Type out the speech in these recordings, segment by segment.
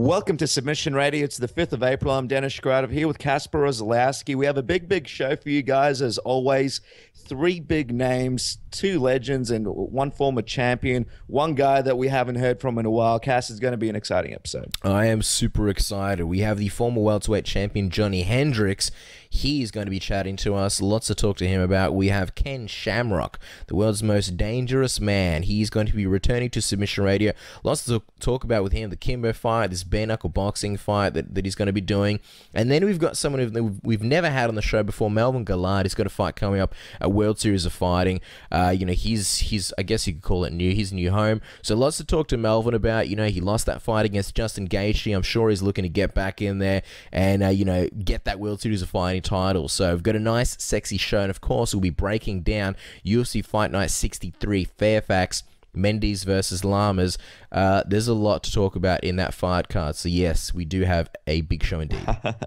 Welcome to Submission Radio. It's the 5th of April. I'm Dennis Shkratov here with Kasper Rosalowski. We have a big, big show for you guys, as always. Three big names, two legends, and one former champion. One guy that we haven't heard from in a while. Cass is going to be an exciting episode. I am super excited. We have the former welterweight champion, Johny Hendricks. He is going to be chatting to us. Lots to talk to him about. We have Ken Shamrock, the world's most dangerous man. He's going to be returning to Submission Radio. Lots to talk about with him. The Kimbo fight, this bare knuckle boxing fight that, that he's going to be doing. And then we've got someone who we've never had on the show before, Melvin Guillard. He's got a fight coming up, a World Series of Fighting. Uh, you know, he's, he's, I guess you could call it new, his new home. So lots to talk to Melvin about. You know, he lost that fight against Justin Gaethje. I'm sure he's looking to get back in there and, uh, you know, get that World Series of Fighting title. So we've got a nice, sexy show, and of course, we'll be breaking down UFC Fight Night 63 Fairfax. Mendes versus Lamas. Uh, there's a lot to talk about in that fight card. So yes, we do have a big show indeed.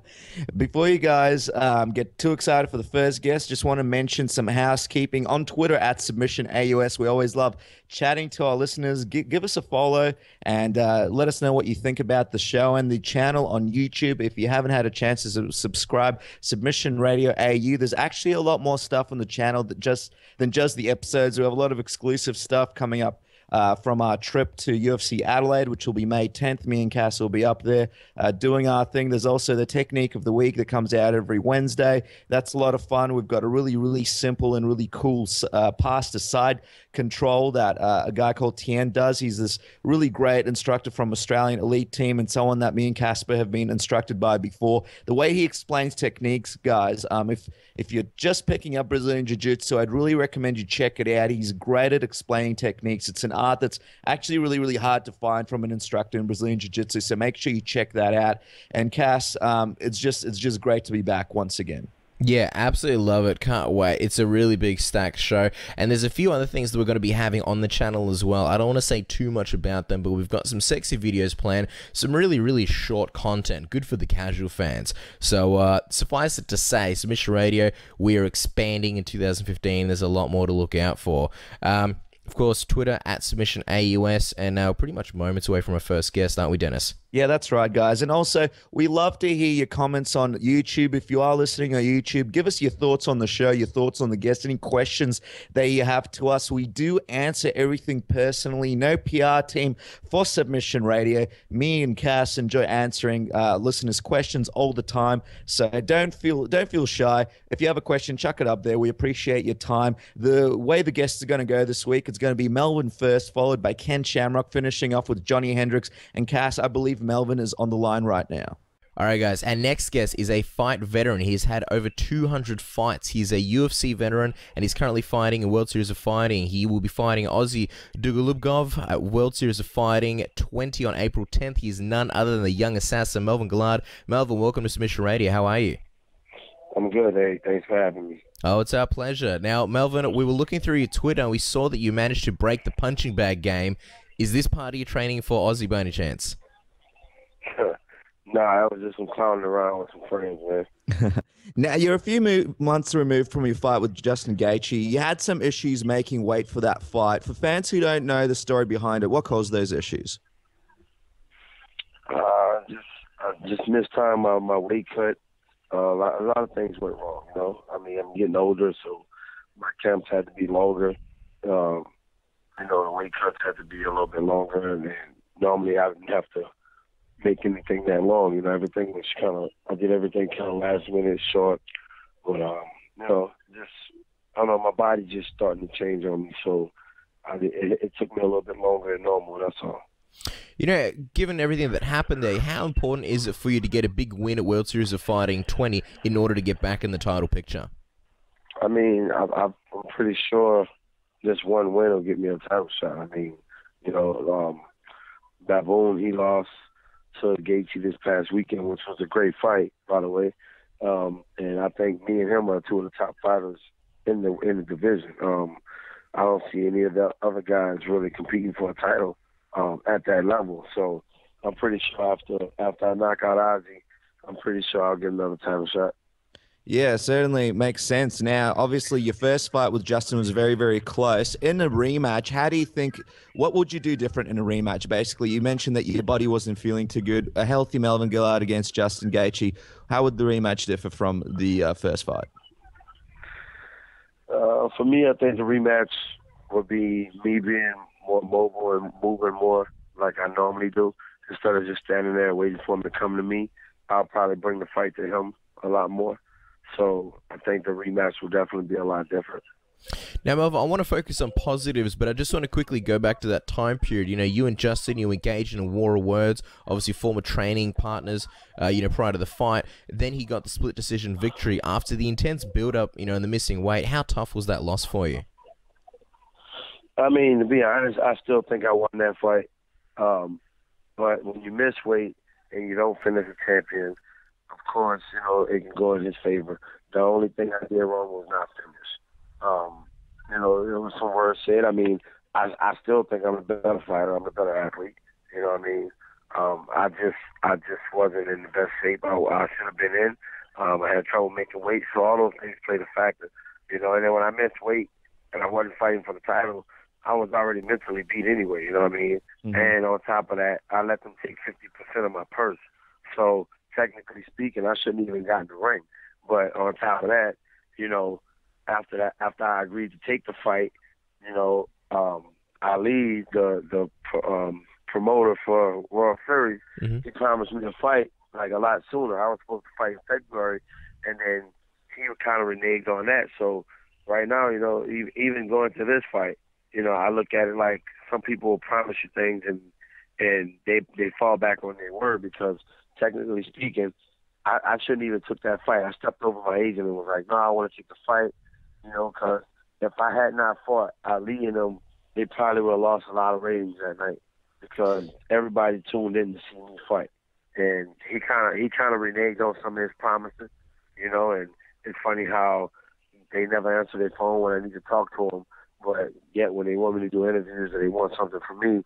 Before you guys um, get too excited for the first guest, just want to mention some housekeeping on Twitter at Submission AUS. We always love chatting to our listeners. G- give us a follow and uh, let us know what you think about the show and the channel on YouTube. If you haven't had a chance to subscribe, Submission Radio AU. There's actually a lot more stuff on the channel that just than just the episodes. We have a lot of exclusive stuff coming up uh, from our trip to UFC Adelaide, which will be May 10th. Me and Cass will be up there uh, doing our thing. There's also the technique of the week that comes out every Wednesday. That's a lot of fun. We've got a really, really simple and really cool uh, pass to side control that uh, a guy called Tian does. He's this really great instructor from Australian elite team and someone that me and Casper have been instructed by before. The way he explains techniques, guys, um, if if you're just picking up Brazilian Jiu Jitsu, I'd really recommend you check it out. He's great at explaining techniques. It's an art that's actually really, really hard to find from an instructor in Brazilian Jiu Jitsu. So make sure you check that out. And Cass, um, it's just it's just great to be back once again. Yeah, absolutely love it. Can't wait. It's a really big stacked show. And there's a few other things that we're going to be having on the channel as well. I don't want to say too much about them, but we've got some sexy videos planned, some really, really short content, good for the casual fans. So uh, suffice it to say, Submission Radio, we are expanding in 2015. There's a lot more to look out for. Um, of course, Twitter at Submission AUS, and now pretty much moments away from our first guest, aren't we, Denis? Yeah, that's right, guys. And also, we love to hear your comments on YouTube. If you are listening on YouTube, give us your thoughts on the show, your thoughts on the guest, any questions that you have to us. We do answer everything personally. No PR team for Submission Radio. Me and Cass enjoy answering uh, listeners' questions all the time. So don't feel don't feel shy. If you have a question, chuck it up there. We appreciate your time. The way the guests are going to go this week, it's going to be Melvin first, followed by Ken Shamrock, finishing off with Johny Hendricks and Cass. I believe Melvin is on the line right now. All right, guys. Our next guest is a fight veteran. He's had over 200 fights. He's a UFC veteran, and he's currently fighting a World Series of Fighting. He will be fighting Ozzy Dugulubgov at World Series of Fighting 20 on April 10th. He's none other than the young assassin, Melvin Guillard. Melvin, welcome to Submission Radio. How are you? I'm good. Hey, thanks for having me. Oh, it's our pleasure. Now, Melvin, we were looking through your Twitter and we saw that you managed to break the punching bag game. Is this part of your training for Ozzy by any chance? nah, I was just some clowning around with some friends, man. now you're a few mo- months removed from your fight with Justin Gaethje. You had some issues making weight for that fight. For fans who don't know the story behind it, what caused those issues? Uh, just I just missed time my my weight cut. Uh, a, lot, a lot of things went wrong. You know, I mean, I'm getting older, so my camps had to be longer. Um, you know, the weight cuts had to be a little bit longer, and, normally I didn't have to make anything that long. You know, everything was kind of I did everything kind of last minute, short, but um, you know, just I don't know, my body just starting to change on me, so I, it, it took me a little bit longer than normal. That's all. You know, given everything that happened there, how important is it for you to get a big win at World Series of Fighting 20 in order to get back in the title picture? I mean, I, I'm pretty sure just one win will get me a title shot. I mean, you know, um, Baboon, he lost to Gaethje this past weekend, which was a great fight, by the way. Um, and I think me and him are two of the top fighters in the in the division. Um, I don't see any of the other guys really competing for a title um, at that level. So I'm pretty sure after after I knock out Ozzy, I'm pretty sure I'll get another title shot. Yeah, certainly makes sense. Now, obviously, your first fight with Justin was very, very close. In a rematch, how do you think? What would you do different in a rematch? Basically, you mentioned that your body wasn't feeling too good. A healthy Melvin Guillard against Justin Gaethje. How would the rematch differ from the uh, first fight? Uh, for me, I think the rematch would be me being more mobile and moving more like I normally do, instead of just standing there waiting for him to come to me. I'll probably bring the fight to him a lot more. So I think the rematch will definitely be a lot different. Now, Melvin, I want to focus on positives, but I just want to quickly go back to that time period. You know, you and Justin, you engaged in a war of words, obviously former training partners, uh, you know, prior to the fight. Then he got the split decision victory after the intense build up, you know, and the missing weight. How tough was that loss for you? I mean, to be honest, I still think I won that fight. Um, but when you miss weight and you don't finish a champion, of course, you know, it can go in his favor. The only thing I did wrong was not finish. Um, you know, it was some words said. I mean, I I still think I'm a better fighter. I'm a better athlete. You know what I mean? Um, I just I just wasn't in the best shape I, I should have been in. Um, I had trouble making weight, so all those things played a factor. You know, and then when I missed weight and I wasn't fighting for the title, I was already mentally beat anyway. You know what I mean? Mm-hmm. And on top of that, I let them take fifty percent of my purse. So technically speaking, I shouldn't even got in the ring. But on top of that, you know, after that, after I agreed to take the fight, you know, um, Ali, the the um, promoter for World Series, mm-hmm. he promised me to fight like a lot sooner. I was supposed to fight in February, and then he kind of reneged on that. So right now, you know, even going to this fight, you know, I look at it like some people will promise you things and and they they fall back on their word because technically speaking, I, I shouldn't even took that fight. I stepped over my agent and was like, no, I want to take the fight, you know, because if I had not fought Ali and them, they probably would have lost a lot of ratings that night because everybody tuned in to see me fight. And he kind of he kind of reneged on some of his promises, you know. And it's funny how they never answer their phone when I need to talk to them, but yet when they want me to do interviews or they want something from me,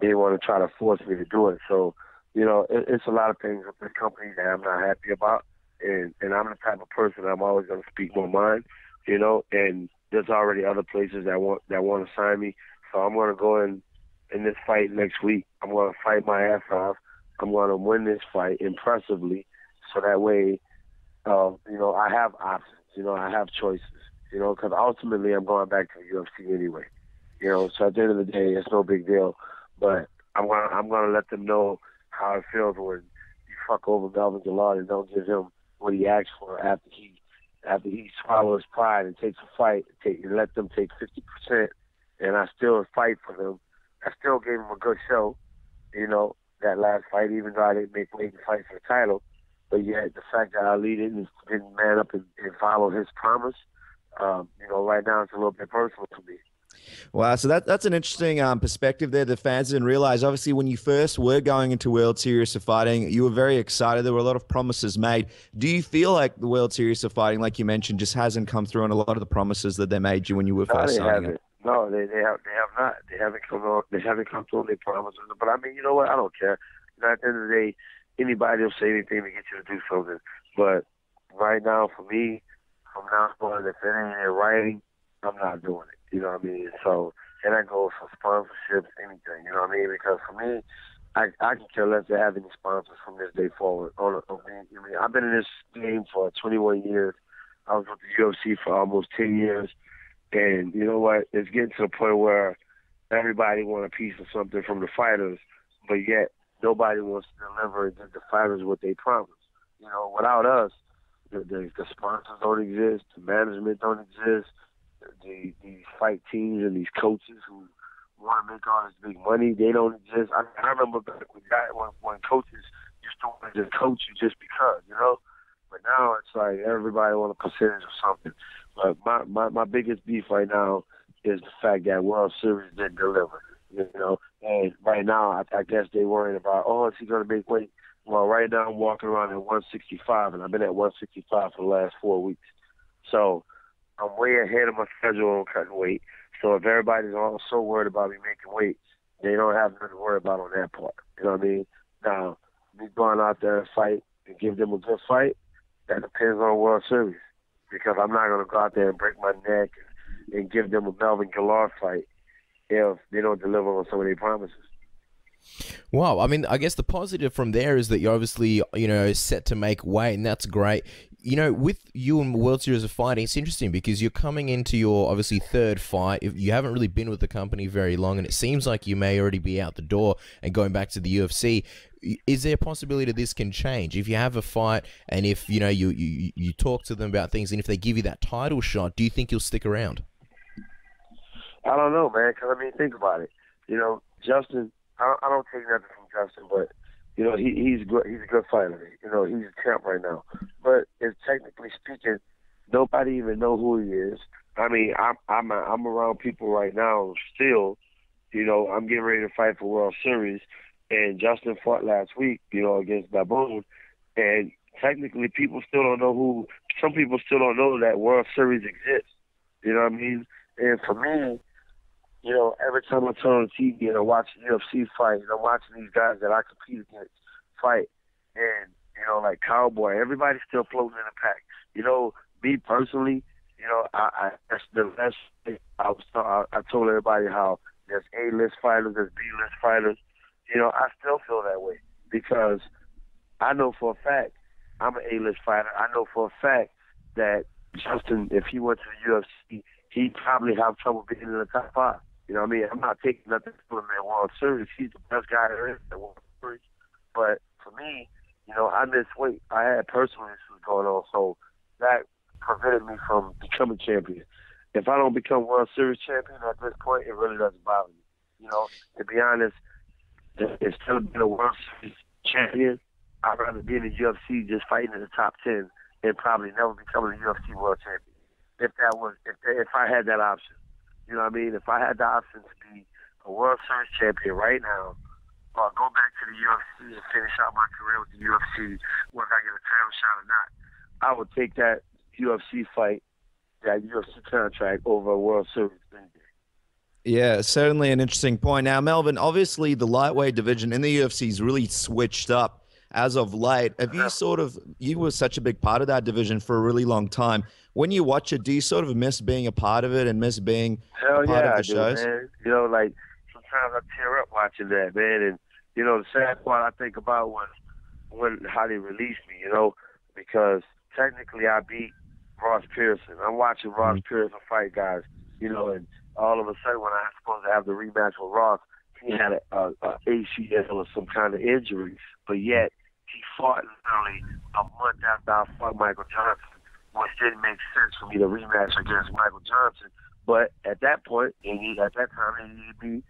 they want to try to force me to do it. So you know, it, it's a lot of things with this company that I'm not happy about, and and I'm the type of person I'm always going to speak my mind, you know, and there's already other places that want that want to sign me, so I'm going to go in in this fight next week. I'm going to fight my ass off. I'm going to win this fight impressively, so that way, uh, you know, I have options. You know, I have choices. You know, because ultimately I'm going back to the UFC anyway. You know, so at the end of the day, it's no big deal. But I'm gonna I'm gonna let them know how it feels when you fuck over Melvin Guillard and don't give him what he asked for after he after he swallows pride and takes a fight take, and let them take fifty percent and I still fight for them. I still gave him a good show, you know, that last fight, even though I didn't make and fight for the title. But yet the fact that Ali didn't didn't man up and, and follow his promise, um, you know, right now it's a little bit personal to me. Wow, so that that's an interesting um, perspective there. The fans didn't realize. Obviously, when you first were going into World Series of Fighting, you were very excited. There were a lot of promises made. Do you feel like the World Series of Fighting, like you mentioned, just hasn't come through on a lot of the promises that they made you when you were no, first signing it? No, they they have they have not. They haven't come on. They haven't come through on their promises. But I mean, you know what? I don't care. You know, at the end of the day, anybody will say anything to get you to do something. But right now, for me, from now on, if it ain't in writing, I'm not doing it. You know what I mean? So, and that goes for sponsorships, anything. You know what I mean? Because for me, I I can care less to have any sponsors from this day forward. On, on I mean, I've been in this game for 21 years. I was with the UFC for almost 10 years, and you know what? It's getting to the point where everybody want a piece of something from the fighters, but yet nobody wants to deliver and the fighters what they promise. You know, without us, the, the, the sponsors don't exist, the management don't exist, the, these fight teams and these coaches who want to make all this big money, they don't just. I, I remember back when, when, when coaches used to want to just coach you just because, you know. But now it's like everybody want a percentage of something. But my, my, my biggest beef right now is the fact that World Series didn't deliver. You know, and right now I, I guess they're worried about, oh, is he going to make weight? Well, right now I'm walking around at 165, and I've been at 165 for the last four weeks. So I'm way ahead of my schedule on cutting weight. So if everybody's all so worried about me making weight, they don't have nothing to worry about on that part. You know what I mean? Now, me going out there and fight and give them a good fight, That depends on World Series because I'm not going to go out there and break my neck and, and give them a Melvin Guillard fight if they don't deliver on some of their promises. Wow, I mean, I guess the positive from there is that you're obviously, you know, set to make weight, and that's great. You know, with you and World Series of Fighting, it's interesting because you're coming into your obviously third fight. If you haven't really been with the company very long, and it seems like you may already be out the door and going back to the UFC. Is there a possibility that this can change if you have a fight and if you know you you, you talk to them about things and if they give you that title shot? Do you think you'll stick around? I don't know, man. Because I mean, think about it. You know, Justin I, don't take nothing from Justin, but you know he he's good. He's a good fighter. You know he's a champ right now. But if technically speaking, nobody even know who he is. I mean, I'm I'm I'm around people right now still. You know, I'm getting ready to fight for World Series, and Justin fought last week. You know, against Baboon, and technically people still don't know who. Some people still don't know that World Series exists. You know what I mean? And for me, you know, every time I turn on TV and I watch UFC fights, I'm watching these guys that I compete against fight, and you know, like Cowboy, everybody's still floating in the pack. You know, me personally, you know, I, I that's the best. I was I, I told everybody how there's A list fighters, there's B list fighters. You know, I still feel that way because I know for a fact I'm an A list fighter. I know for a fact that Justin, if he went to the UFC, he'd probably have trouble being in the top five. You know what I mean? I'm not taking nothing from him at World Series. He's the best guy there is at World Series. But for me, you know, I miss weight. I had personal issues going on, so that prevented me from becoming champion. If I don't become World Series champion at this point, it really doesn't bother me. You know, to be honest, instead of being a World Series champion, I'd rather be in the UFC just fighting in the top ten and probably never becoming a UFC World Champion. If that was, if if I had that option. You know what I mean? If I had the option to be a World Series champion right now, or go back to the UFC and finish out my career with the UFC, whether I get a title shot or not, I would take that UFC fight, that UFC contract over a World Series. Yeah, certainly an interesting point. Now, Melvin, obviously the lightweight division in the UFC is really switched up as of late. Have you sort of you were such a big part of that division for a really long time? When you watch it, do you sort of miss being a part of it and miss being Hell a part yeah, of the I shows? Do, man. You know, like sometimes I tear up watching that, man. And you know, the sad part I think about was when how they released me. You know, because technically I beat Ross Pearson. I'm watching Ross mm-hmm. Pearson fight guys. You know, and all of a sudden when I was supposed to have the rematch with Ross, he had a, a, a ACL or some kind of injury, but yet he fought literally a month after I fought Michael Johnson which didn't make sense for me to rematch against Michael Johnson. But at that point, and at that time, he needed me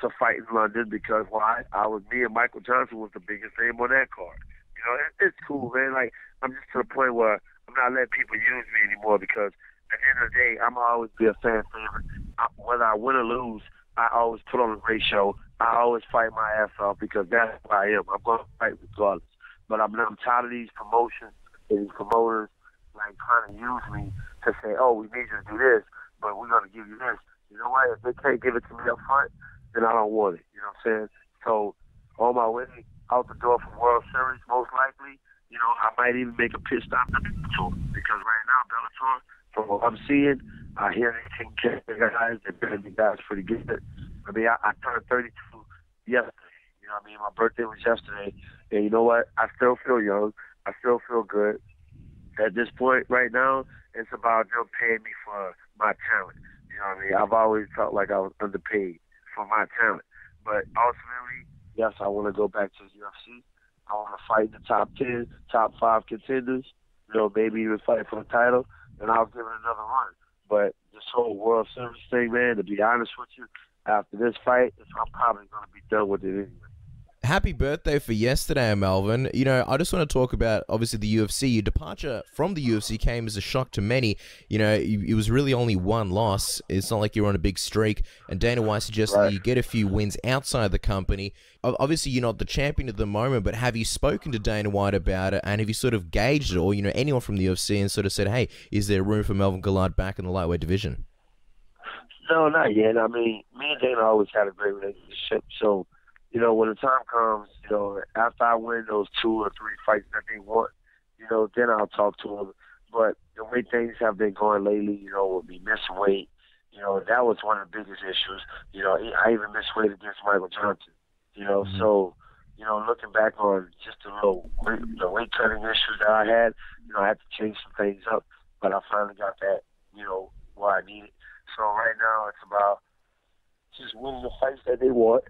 to fight in London because why? I was me and Michael Johnson was the biggest name on that card. You know, it, it's cool, man. Like I'm just to the point where I'm not letting people use me anymore because at the end of the day, I'm always be a fan favorite. I, whether I win or lose, I always put on a great show. I always fight my ass off because that's who I am. I'm going to fight regardless. But I'm, I'm tired of these promotions and these promoters like trying to use me to say, oh, we need you to do this, but we're going to give you this. You know what? If they can't give it to me up front, then I don't want it. You know what I'm saying? So on my way out the door from World Series, most likely, you know, I might even make a pit stop at Bellator because right now Bellator, from what I'm seeing, I hear they taking care of the guys. They're better the guys pretty good. I mean, I, I turned 32 yesterday. You know, what I mean, my birthday was yesterday, and you know what? I still feel young. I still feel good at this point right now, it's about them paying me for my talent. You know what I mean? I've always felt like I was underpaid for my talent. But ultimately, yes, I want to go back to the UFC. I want to fight the top 10, top five contenders, you know, maybe even fight for the title, and I'll give it another run. But this whole World Series thing, man, to be honest with you, after this fight, I'm probably going to be done with it anyway happy birthday for yesterday, Melvin. You know, I just want to talk about obviously the UFC. Your departure from the UFC came as a shock to many. You know, it was really only one loss. It's not like you're on a big streak. And Dana White suggested right. you get a few wins outside the company. Obviously, you're not the champion at the moment, but have you spoken to Dana White about it? And have you sort of gauged it, or you know, anyone from the UFC, and sort of said, "Hey, is there room for Melvin Guillard back in the lightweight division?" No, not yet. I mean, me and Dana always had a great relationship, so you know, when the time comes, you know, after I win those two or three fights that they want, you know, then I'll talk to him. But the way things have been going lately, you know, with me missing weight, you know, that was one of the biggest issues. You know, I even missed weight against Michael Johnson. You know, mm-hmm. so you know, looking back on just the little weight, the weight cutting issues that I had, you know, I had to change some things up. But I finally got that, you know, where I needed. So right now it's about just winning the fights that they want.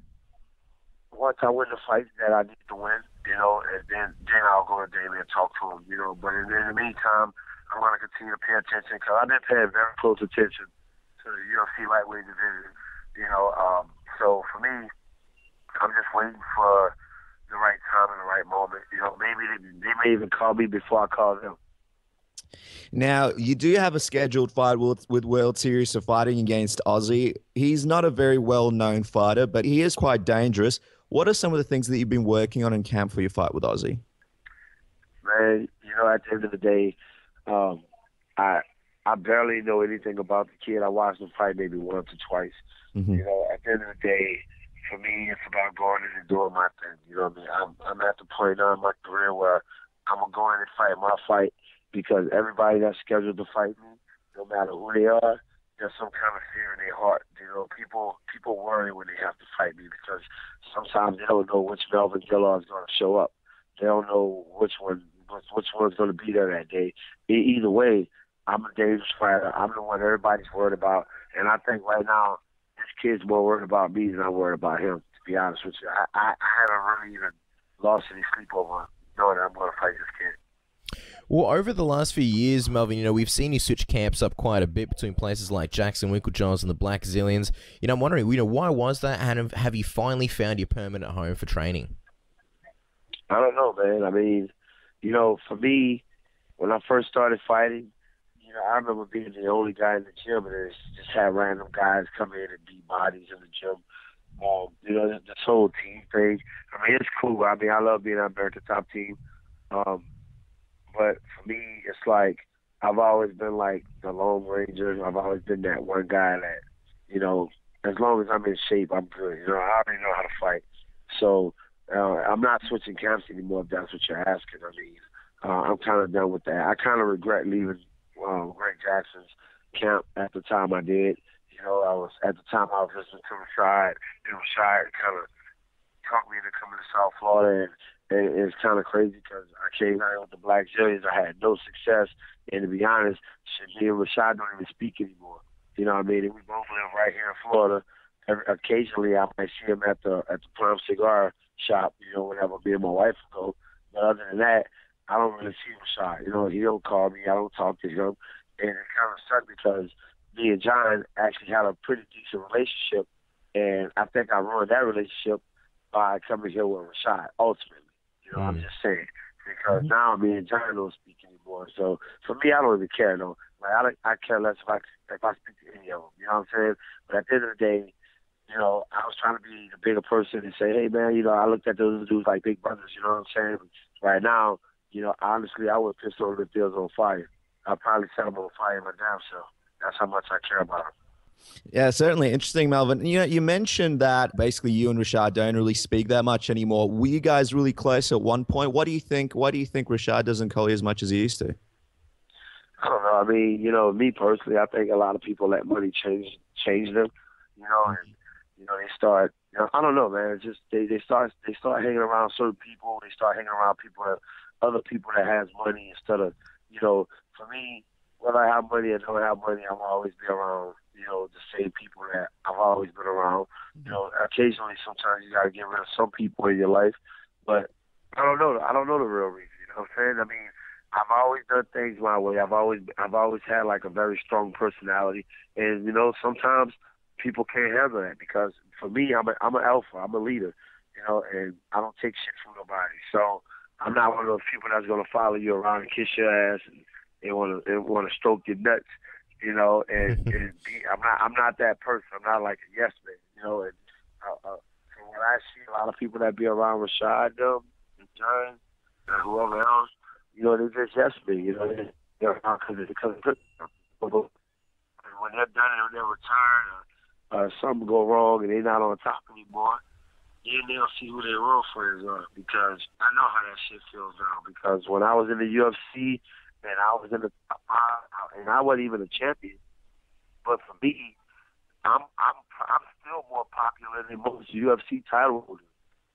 Once I win the fight that I need to win, you know, and then then I'll go to Damian and talk to him, you know. But in, in the meantime, I'm going to continue to pay attention because I've been paying very close attention to the UFC lightweight division, you know. Um, so for me, I'm just waiting for the right time and the right moment. You know, maybe they, they may even call me before I call them. Now, you do have a scheduled fight with, with World Series of fighting against Ozzy. He's not a very well known fighter, but he is quite dangerous. What are some of the things that you've been working on in camp for your fight with Ozzy? Man, you know, at the end of the day, um, I I barely know anything about the kid. I watched him fight maybe once or twice. Mm-hmm. You know, at the end of the day, for me, it's about going in and doing my thing. You know what I mean? I'm I'm at the point now in my career where I'm gonna go in and fight my fight because everybody that's scheduled to fight me, no matter who they are, there's some kind of fear in their heart. You know, people people worry when they have to fight me because sometimes they don't know which Melvin Guillard is going to show up. They don't know which one which one's going to be there that day. Either way, I'm a dangerous fighter. I'm the one everybody's worried about, and I think right now this kid's more worried about me than I'm worried about him. To be honest with you, I I, I haven't really even lost any sleep over knowing I'm going to fight this kid. Well, over the last few years, Melvin, you know, we've seen you switch camps up quite a bit between places like Jackson Winkeljohns and the Blackzilians. You know, I'm wondering, you know, why was that? And have you finally found your permanent home for training? I don't know, man. I mean, you know, for me, when I first started fighting, you know, I remember being the only guy in the gym and just had random guys come in and beat bodies in the gym. Um, you know, this whole team thing. I mean, it's cool. I mean, I love being on American Top Team. Um, but for me, it's like I've always been like the Lone Ranger. I've always been that one guy that, you know, as long as I'm in shape, I'm good. You know, I already know how to fight. So uh, I'm not switching camps anymore. If that's what you're asking, I mean, uh, I'm kind of done with that. I kind of regret leaving um, Greg Jackson's camp at the time I did. You know, I was at the time I was listening to Rashad, and Rashad kind of talked me into coming to South Florida, and it, it's kind of crazy because I came out with the Black Blackzilians. I had no success, and to be honest, me and Rashad don't even speak anymore. You know what I mean? And we both live right here in Florida. Every, occasionally, I might see him at the at the Plum Cigar shop. You know, whenever me and my wife go. But other than that, I don't really see Rashad. You know, he don't call me. I don't talk to him, and it kind of sucked because me and John actually had a pretty decent relationship, and I think I ruined that relationship by coming here with Rashad ultimately. You know, mm. I'm just saying because mm-hmm. now me and John don't speak anymore. So for me, I don't even care though. Like I, I care less if I if I speak to any of them. You know what I'm saying? But at the end of the day, you know, I was trying to be the bigger person and say, hey man, you know, I looked at those dudes like big brothers. You know what I'm saying? Right now, you know, honestly, I would piss over the fields on fire. I'd probably set them on fire my damn self. That's how much I care about them. Yeah, certainly interesting, Melvin. You know, you mentioned that basically you and Rashad don't really speak that much anymore. Were you guys really close at one point? What do you think? Why do you think Rashad doesn't call you as much as he used to? I don't know. I mean, you know, me personally, I think a lot of people let money change change them. You know, and you know they start. You know, I don't know, man. It's just they they start they start hanging around certain people. They start hanging around people that other people that has money instead of you know. For me, whether I have money or don't have money, I'm always be around you know, the same people that I've always been around. You know, occasionally, sometimes you got to get rid of some people in your life, but I don't know. I don't know the real reason. You know what I'm saying? I mean, I've always done things my way. I've always, I've always had like a very strong personality, and you know, sometimes people can't handle that because for me, I'm a, I'm an alpha. I'm a leader. You know, and I don't take shit from nobody. So I'm not one of those people that's gonna follow you around and kiss your ass and, and want to want to stroke your nuts you know, and, and be, I'm not I'm not that person. I'm not like a yes man, you know. And uh, uh, from what I see, a lot of people that be around Rashad, them, and John, and whoever else, you know, they just yes me, you know, they, they're because because when they're done and when they return, or uh, something go wrong and they're not on top anymore, then they'll see who their real friends are because I know how that shit feels now. Because when I was in the UFC and I was in the and I wasn't even a champion, but for me, I'm I'm I'm still more popular than most UFC title holders,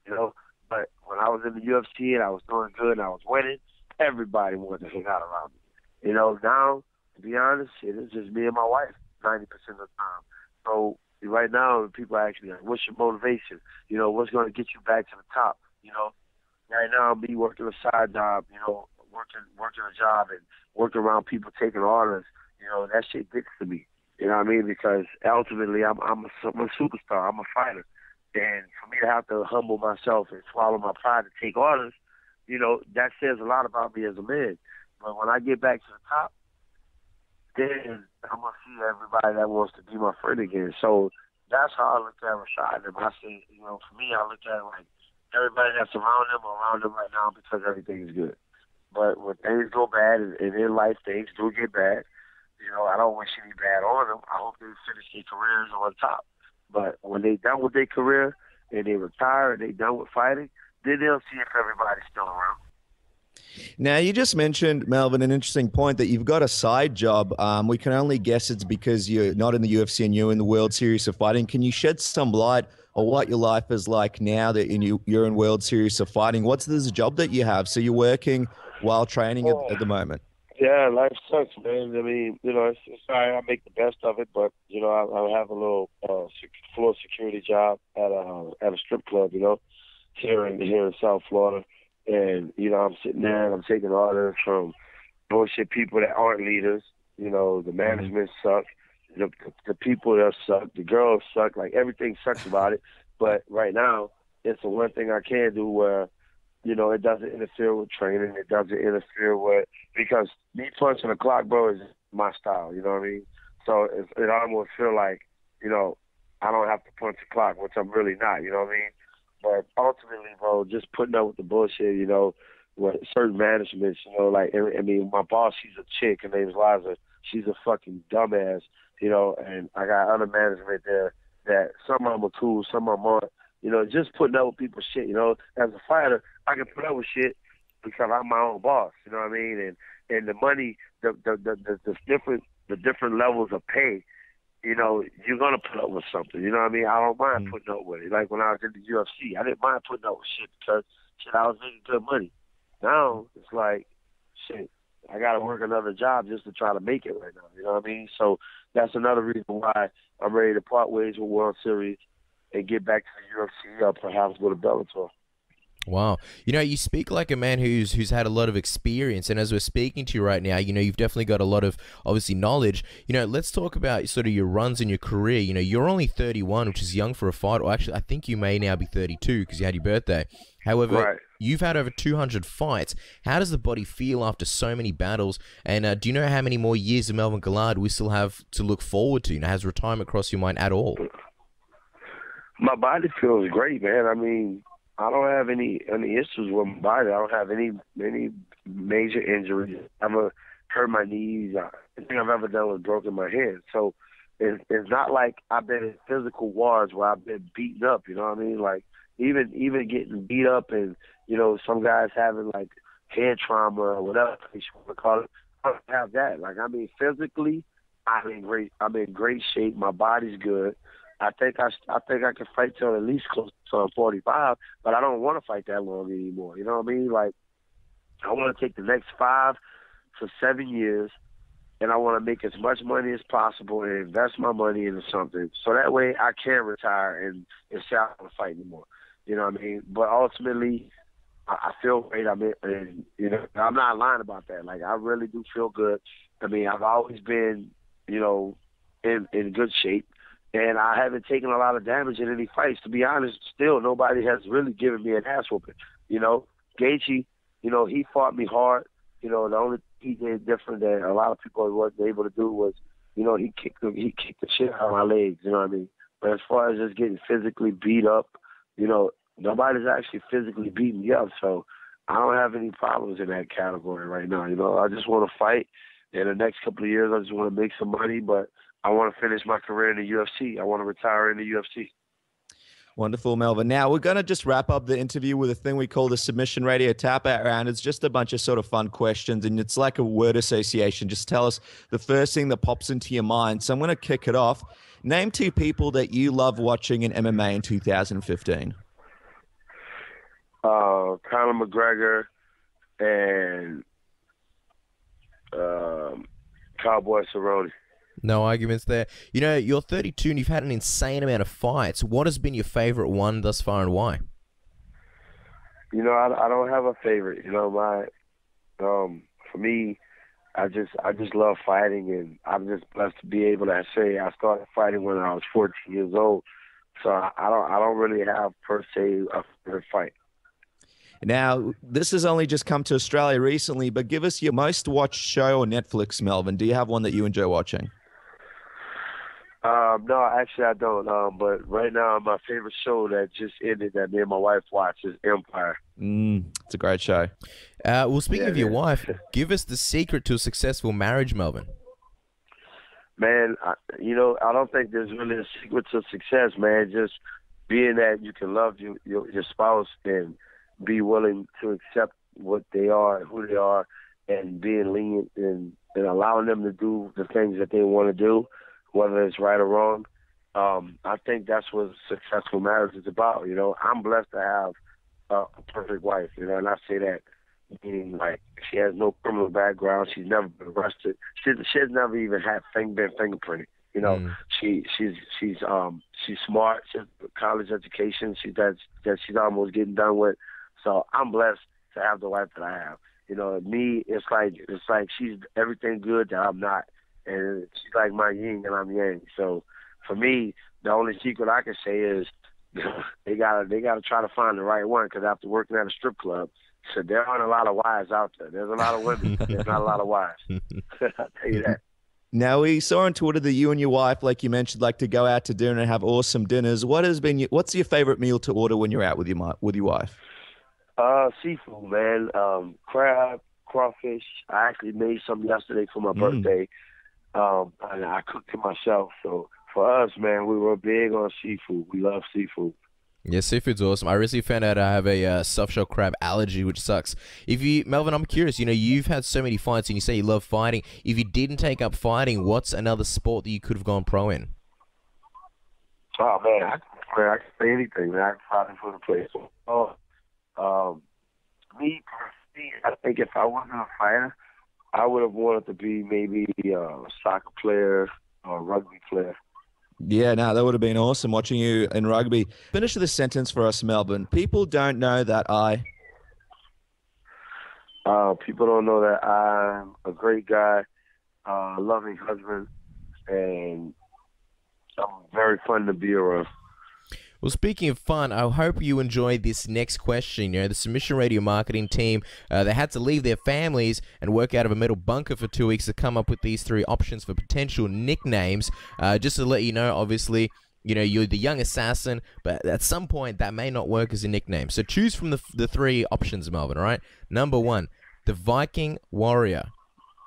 you know. But when I was in the UFC and I was doing good and I was winning, everybody wanted to hang out around me. You know, now to be honest, it is just me and my wife ninety percent of the time. So right now, people ask me, "What's your motivation? You know, what's going to get you back to the top?" You know, right now, I'm me working a side job. You know, working working a job and working around people taking orders. You know, that shit gets to me. You know what I mean? Because ultimately, I'm I'm a, I'm a superstar. I'm a fighter, and for me to have to humble myself and swallow my pride to take orders, you know, that says a lot about me as a man. But when I get back to the top, then I'm gonna see everybody that wants to be my friend again. So that's how I look at Rashad. And I say, you know, for me, I look at it like everybody that's around him around him right now because everything is good. But when things go bad, and, in life things do get bad, you know, I don't wish any bad on them. I hope they finish their careers on top. But when they done with their career and they retire and they done with fighting, then they'll see if everybody's still around. Now, you just mentioned, Melvin, an interesting point that you've got a side job. Um, we can only guess it's because you're not in the UFC and you're in the World Series of Fighting. Can you shed some light on what your life is like now that you're in World Series of Fighting? What's this job that you have? So you're working while training at, at the moment. Yeah, life sucks, man. I mean, you know, it's, it's I make the best of it, but you know, I, I have a little uh, floor security job at a at a strip club, you know, here in here in South Florida and, you know, I'm sitting there and I'm taking orders from bullshit people that aren't leaders. You know, the mm-hmm. management sucks. The, the people that suck. The girls suck. Like, everything sucks about it. But right now, it's the one thing I can do where, you know, it doesn't interfere with training. It doesn't interfere with, because me punching the clock, bro, is my style. You know what I mean? So it, it almost feel like, you know, I don't have to punch the clock, which I'm really not. You know what I mean? But ultimately, bro, just putting up with the bullshit, you know, with certain managements, you know, like I mean, my boss, she's a chick, her name's Liza. She's a fucking dumbass, you know, and I got other management there that some of them are cool, some of them aren't. You know, just putting up with people's shit. You know, as a fighter, I can put up with shit because I'm my own boss. You know what I mean? And and the money, the the the, the, the different the different levels of pay you know, you're gonna put up with something. You know what I mean? I don't mind mm putting up with it. Like when I was in the UFC, I didn't mind putting up with shit because shit, I was making good money. Now it's like, shit, I gotta work another job just to try to make it right now. You know what I mean? So that's another reason why I'm ready to part ways with World Series and get back to the UFC or perhaps with a Bellator. Wow. You know, you speak like a man who's who's had a lot of experience and as we're speaking to you right now, you know, you've definitely got a lot of obviously knowledge. You know, let's talk about sort of your runs in your career. You know, you're only 31, which is young for a fight. Or actually, I think you may now be 32 because you had your birthday. However, right. you've had over 200 fights. How does the body feel after so many battles? And uh, do you know how many more years of Melvin Guillard we still have to look forward to? You know, has retirement crossed your mind at all? My body feels great, man. I mean, I don't have any any issues with my body. I don't have any any major injuries. I've hurt my knees. I think I've ever done was broken my hand. So it's it's not like I've been in physical wars where I've been beaten up. You know what I mean? Like even even getting beat up and you know some guys having like head trauma or whatever you want to call it. I don't have that. Like I mean physically, I'm in great. I'm in great shape. My body's good. I think I, I think I can fight till at least close to 45, but I don't want to fight that long anymore. You know what I mean? Like, I want to take the next five to seven years, and I want to make as much money as possible and invest my money into something, so that way I can retire and and say I don't fight anymore. You know what I mean? But ultimately, I, I feel great. I mean, and you know, I'm not lying about that. Like, I really do feel good. I mean, I've always been, you know, in in good shape and I haven't taken a lot of damage in any fights. To be honest, still nobody has really given me an ass whooping. You know, Gaethje, you know, he fought me hard. You know, the only thing he did different than a lot of people wasn't able to do was, you know, he kicked the, he kicked the shit out of my legs. You know what I mean? But as far as just getting physically beat up, you know, nobody's actually physically beating me up. So I don't have any problems in that category right now. You know, I just want to fight. In the next couple of years, I just want to make some money, but I want to finish my career in the UFC. I want to retire in the UFC. Wonderful, Melvin. Now we're going to just wrap up the interview with a thing we call the submission radio tap out round. It's just a bunch of sort of fun questions and it's like a word association. Just tell us the first thing that pops into your mind. So I'm going to kick it off. Name two people that you love watching in MMA in 2015. Uh, Conor McGregor and um, Cowboy Cerrone. No arguments there. You know, you're 32 and you've had an insane amount of fights. What has been your favorite one thus far and why? You know, I, I don't have a favorite. You know, my um, for me, I just I just love fighting, and I'm just blessed to be able to say I started fighting when I was 14 years old. So I, I don't I don't really have per se a favorite fight. Now, this has only just come to Australia recently, but give us your most watched show on Netflix, Melvin. Do you have one that you enjoy watching? Um, no, actually I don't. Um, but right now my favorite show that just ended that me and my wife watch is Empire. Mm, it's a great show. Uh, well, speaking Yeah, of your wife, give us the secret to a successful marriage, Melvin. Man, I, you know I don't think there's really a secret to success, man. Just being that you can love your your, your spouse and be willing to accept what they are, who they are, and being lenient and, and allowing them to do the things that they want to do, whether it's right or wrong. Um, I think that's what successful marriage is about. You know, I'm blessed to have uh, a perfect wife. You know, and I say that meaning like she has no criminal background. She's never been arrested. She she has never even had thing been fingerprinted. You know, Mm. she she's she's um she's smart. She has a college education. She that's that she's almost getting done with. So I'm blessed to have the wife that I have. You know, me, it's like it's like she's everything good that I'm not, and she's like my yin and I'm yang. So for me, the only secret I can say is they gotta they gotta try to find the right one. Because after working at a strip club, so there aren't a lot of wives out there. There's a lot of women. There's not a lot of wives. I'll tell you that. Now we saw on Twitter that you and your wife, like you mentioned, like to go out to dinner and have awesome dinners. What has been? Your, what's your favorite meal to order when you're out with your with your wife? Uh, seafood, man. Um, crab, crawfish. I actually made some yesterday for my Mm. birthday. Um, and I cooked it myself. So for us, man, we were big on seafood. We love seafood. Yeah, seafood's awesome. I recently found out I have a uh, soft shell crab allergy, which sucks. If you, Melvin, I'm curious. You know, you've had so many fights, and you say you love fighting. If you didn't take up fighting, what's another sport that you could have gone pro in? Oh man, I can play. I can play anything, man. I can fight for the place. Oh, um, me personally, I think if I wasn't a fighter, I would have wanted to be maybe a soccer player or a rugby player. Yeah, no, that would have been awesome watching you in rugby. Finish this sentence for us, Melvin. People don't know that I. Uh, people don't know that I'm a great guy, uh, loving husband, and I'm very fun to be around. Well, speaking of fun, I hope you enjoyed this next question. You know, the Submission Radio marketing team, uh, they had to leave their families and work out of a metal bunker for two weeks to come up with these three options for potential nicknames. Uh, just to let you know, obviously, you know, you're the young assassin, but at some point that may not work as a nickname. So choose from the, the three options, Melvin, all right? Number one, the Viking Warrior.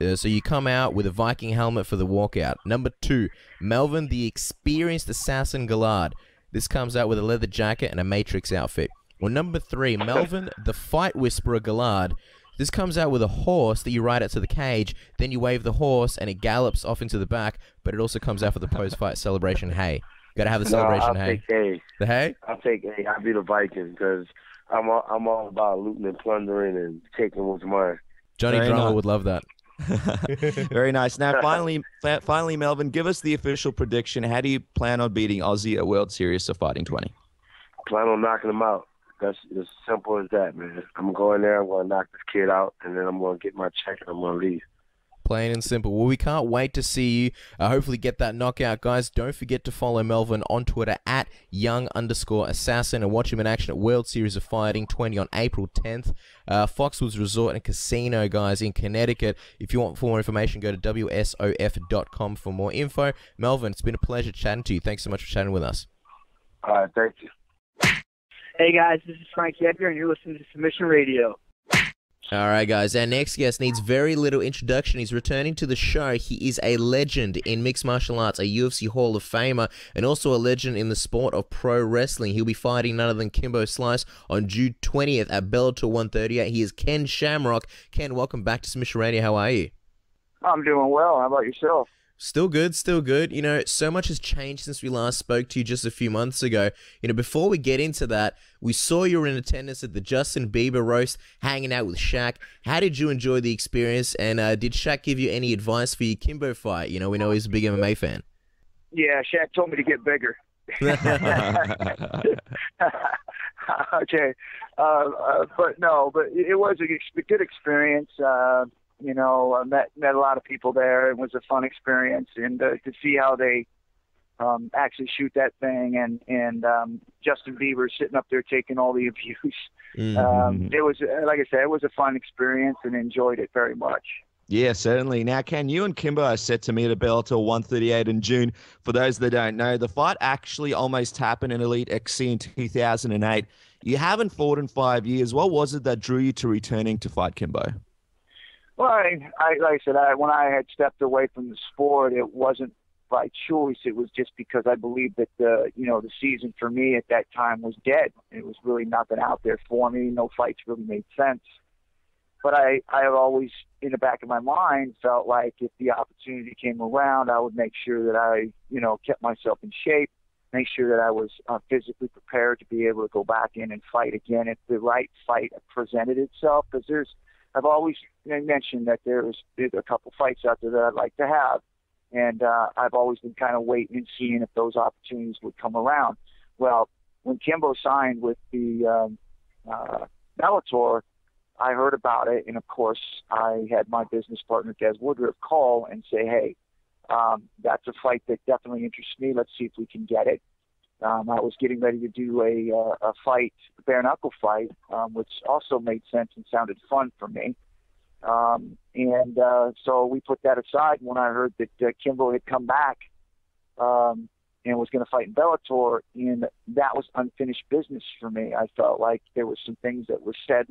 Uh, so you come out with a Viking helmet for the walkout. Number two, Melvin, the experienced assassin Guillard. This comes out with a leather jacket and a Matrix outfit. Well, number three, Melvin, the fight whisperer Guillard. This comes out with a horse that you ride out to the cage, then you wave the horse and it gallops off into the back, but it also comes out for the post-fight celebration hay. Gotta have the celebration no, I'll hay. take A. The hay? I'll take A. I'll be the Viking because I'm all, I'm all about looting and plundering and taking what's mine. Johnny Very Drummer nice. would love that. Very nice. Now, finally, finally, Melvin, give us the official prediction. How do you plan on beating Ozzy at World Series of Fighting 20? Plan on knocking them out. That's as simple as that, man. I'm going there. I'm going to knock this kid out, and then I'm going to get my check and I'm going to leave. Plain and simple. Well, we can't wait to see you. Uh, hopefully, get that knockout, guys. Don't forget to follow Melvin on Twitter at young underscore assassin and watch him in action at World Series of Fighting 20 on April 10th. Uh, Foxwoods Resort and Casino, guys, in Connecticut. If you want more information, go to wsof.com for more info. Melvin, it's been a pleasure chatting to you. Thanks so much for chatting with us. All right, thank you. Hey guys, this is Frank Edgar, and you're listening to Submission Radio. All right, guys. Our next guest needs very little introduction. He's returning to the show. He is a legend in mixed martial arts, a UFC Hall of Famer, and also a legend in the sport of pro wrestling. He'll be fighting none other than Kimbo Slice on June 20th at Bellator 138. He is Ken Shamrock. Ken, welcome back to Submission Radio. How are you? I'm doing well. How about yourself? Still good, still good. You know, so much has changed since we last spoke to you just a few months ago. You know, before we get into that, we saw you were in attendance at the Justin Bieber roast, hanging out with Shaq. How did you enjoy the experience? And uh, did Shaq give you any advice for your Kimbo fight? You know, we know he's a big MMA fan. Yeah, Shaq told me to get bigger. okay, uh, uh, but no, but it was a good experience. Uh, you know, I met met a lot of people there. It was a fun experience, and uh, to see how they um, actually shoot that thing, and and um, Justin Bieber sitting up there taking all the abuse. Mm-hmm. Um, it was, like I said, it was a fun experience, and enjoyed it very much. Yeah, certainly. Now, Ken, you and Kimbo are set to meet at Bellator 138 in June. For those that don't know, the fight actually almost happened in Elite XC in 2008. You haven't fought in five years. What was it that drew you to returning to fight Kimbo? Well, I, I like I said, I, when I had stepped away from the sport, it wasn't by choice. It was just because I believed that the you know the season for me at that time was dead. It was really nothing out there for me. No fights really made sense. But I I have always in the back of my mind felt like if the opportunity came around, I would make sure that I you know kept myself in shape, make sure that I was uh, physically prepared to be able to go back in and fight again if the right fight presented itself. Because there's I've always mentioned that there's, a couple fights out there that I'd like to have, and uh, I've always been kind of waiting and seeing if those opportunities would come around. Well, when Kimbo signed with the um, uh, Bellator, I heard about it, and of course, I had my business partner Des Woodruff call and say, "Hey, um, that's a fight that definitely interests me. Let's see if we can get it." Um, I was getting ready to do a, uh, a fight, a bare knuckle fight, um, which also made sense and sounded fun for me. Um, and uh, so we put that aside when I heard that uh, Kimbo had come back um, and was going to fight in Bellator, and that was unfinished business for me. I felt like there was some things that were said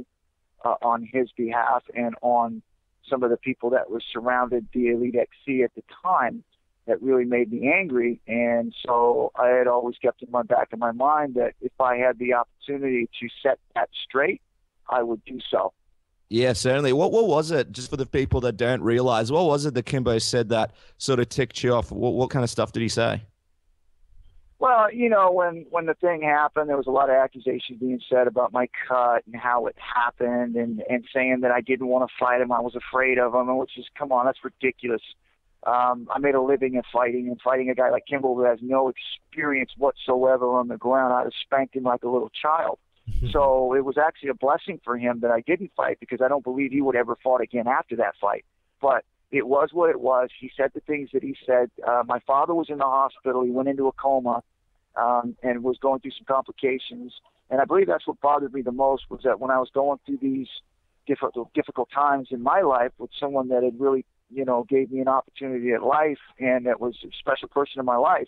uh, on his behalf and on some of the people that were surrounded the Elite XC at the time that really made me angry. And so I had always kept in my back of my mind that if I had the opportunity to set that straight, I would do so. Yeah, certainly. What what was it? Just for the people that don't realize, what was it that Kimbo said that sort of ticked you off? What what kind of stuff did he say? Well, you know, when when the thing happened, there was a lot of accusations being said about my cut and how it happened, and and saying that I didn't want to fight him, I was afraid of him, and which is, come on, that's ridiculous. Um, I made a living in fighting, and fighting a guy like Kimbo who has no experience whatsoever on the ground. Have spanked him like a little child. so it was actually a blessing for him that I didn't fight because I don't believe he would ever fought again after that fight. But it was what it was. He said the things that he said. Uh, my father was in the hospital. He went into a coma um, and was going through some complications. And I believe that's what bothered me the most was that when I was going through these difficult difficult times in my life with someone that had really you know, gave me an opportunity at life and that was a special person in my life.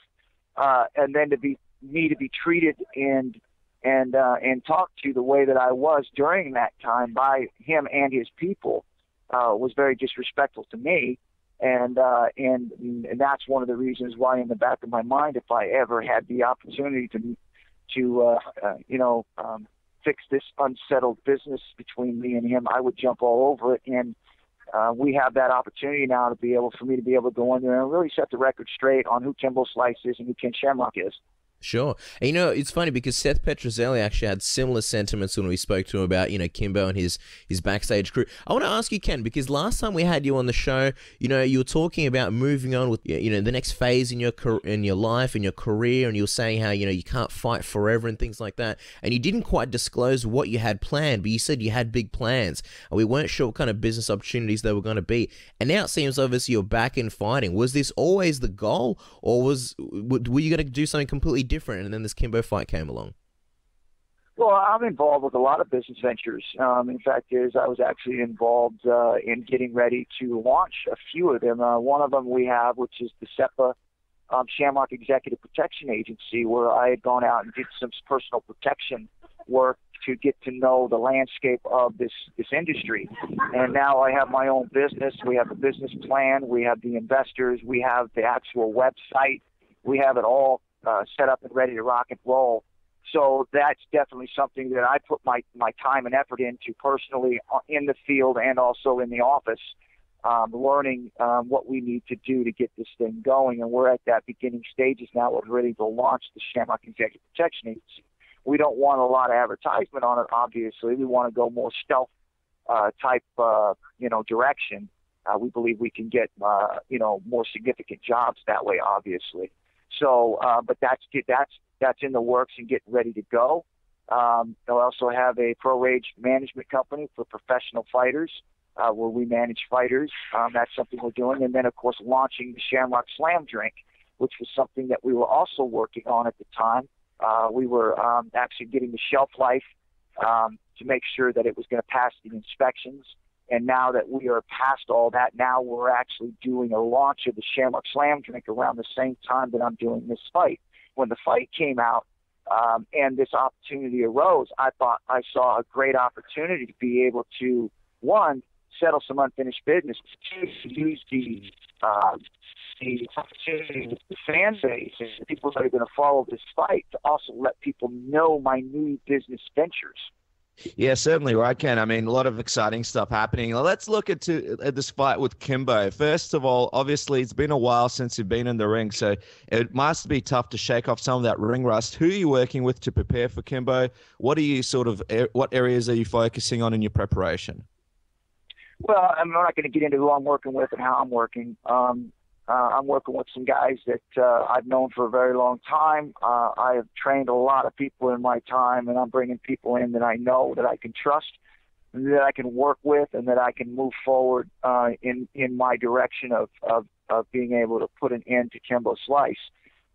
Uh, and then to be me to be treated and and uh, and talked to the way that I was during that time by him and his people uh, was very disrespectful to me. And uh, and and that's one of the reasons why, in the back of my mind, if I ever had the opportunity to to uh, uh, you know um, fix this unsettled business between me and him, I would jump all over it and uh, we have that opportunity now to be able for me to be able to go in there and really set the record straight on who Kimbo Slice is and who Ken Shamrock is. Sure. And, you know, it's funny because Seth Petruzelli actually had similar sentiments when we spoke to him about, you know, Kimbo and his, his backstage crew. I want to ask you, Ken, because last time we had you on the show, you know, you were talking about moving on with, you know, the next phase in your in your life, in your career, and you were saying how, you know, you can't fight forever and things like that. And you didn't quite disclose what you had planned, but you said you had big plans. And we weren't sure what kind of business opportunities they were going to be. And now it seems obviously you're back in fighting. Was this always the goal, or was were you going to do something completely different, and then this Kimbo fight came along? Well, I'm involved with a lot of business ventures. Um, in fact, is I was actually involved uh, in getting ready to launch a few of them. Uh, one of them we have, which is the SEPA um, Shamrock Executive Protection Agency, where I had gone out and did some personal protection work to get to know the landscape of this this industry. And now I have my own business. We have a business plan. We have the investors. We have the actual website. We have it all uh, set up and ready to rock and roll. So that's definitely something that I put my my time and effort into personally uh, in the field and also in the office um, learning um, what we need to do to get this thing going. And we're at that beginning stages now. We're ready to launch the Shamrock Executive Protection Agency. We don't want a lot of advertisement on it, obviously. We want to go more stealth uh, type, uh, you know, direction. Uh, we believe we can get, uh, you know, more significant jobs that way, obviously. So, uh, but that's that's that's in the works and getting ready to go. Um, they'll also have a pro rage management company for professional fighters uh, where we manage fighters. Um, that's something we're doing. And then, of course, launching the Shamrock Slam drink, which was something that we were also working on at the time. Uh, we were um, actually getting the shelf life um, to make sure that it was going to pass the inspections. And now that we are past all that, now we're actually doing a launch of the Shamrock Slam drink around the same time that I'm doing this fight. When the fight came out, um, and this opportunity arose, I thought I saw a great opportunity to be able to, one, settle some unfinished business. To use the uh, the opportunity with the fan base and the people that are going to follow this fight to also let people know my new business ventures. Yeah, certainly right, Ken. I mean, a lot of exciting stuff happening. Let's look at, to, at this fight with Kimbo. First of all, obviously, it's been a while since you've been in the ring, so it must be tough to shake off some of that ring rust. Who are you working with to prepare for Kimbo? What are you sort of, what areas are you focusing on in your preparation? Well, I'm not going to get into who I'm working with and how I'm working. Um, uh, I'm working with some guys that uh, I've known for a very long time. Uh, I have trained a lot of people in my time, and I'm bringing people in that I know that I can trust, and that I can work with, and that I can move forward uh, in in my direction of, of of being able to put an end to Kimbo Slice.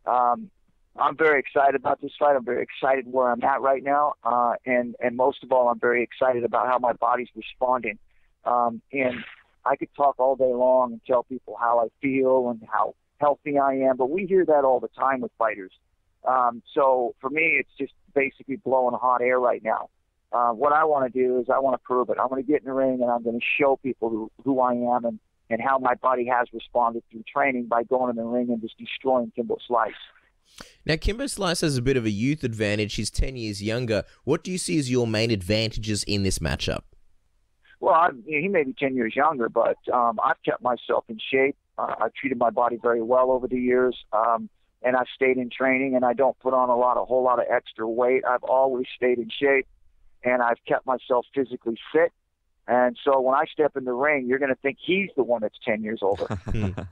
Um, I'm very excited about this fight. I'm very excited where I'm at right now, uh, and and most of all, I'm very excited about how my body's responding. Um, and I could talk all day long and tell people how I feel and how healthy I am, but we hear that all the time with fighters. Um, so for me, it's just basically blowing hot air right now. Uh, what I want to do is I want to prove it. I'm going to get in the ring and I'm going to show people who, who I am and, and how my body has responded through training by going in the ring and just destroying Kimbo Slice. Now, Kimbo Slice has a bit of a youth advantage. He's 10 years younger. What do you see as your main advantages in this matchup? Well, I, he may be 10 years younger, but um, I've kept myself in shape. Uh, I've treated my body very well over the years, um, and I've stayed in training, and I don't put on a lot, a whole lot of extra weight. I've always stayed in shape, and I've kept myself physically fit. And so when I step in the ring, you're going to think he's the one that's 10 years older.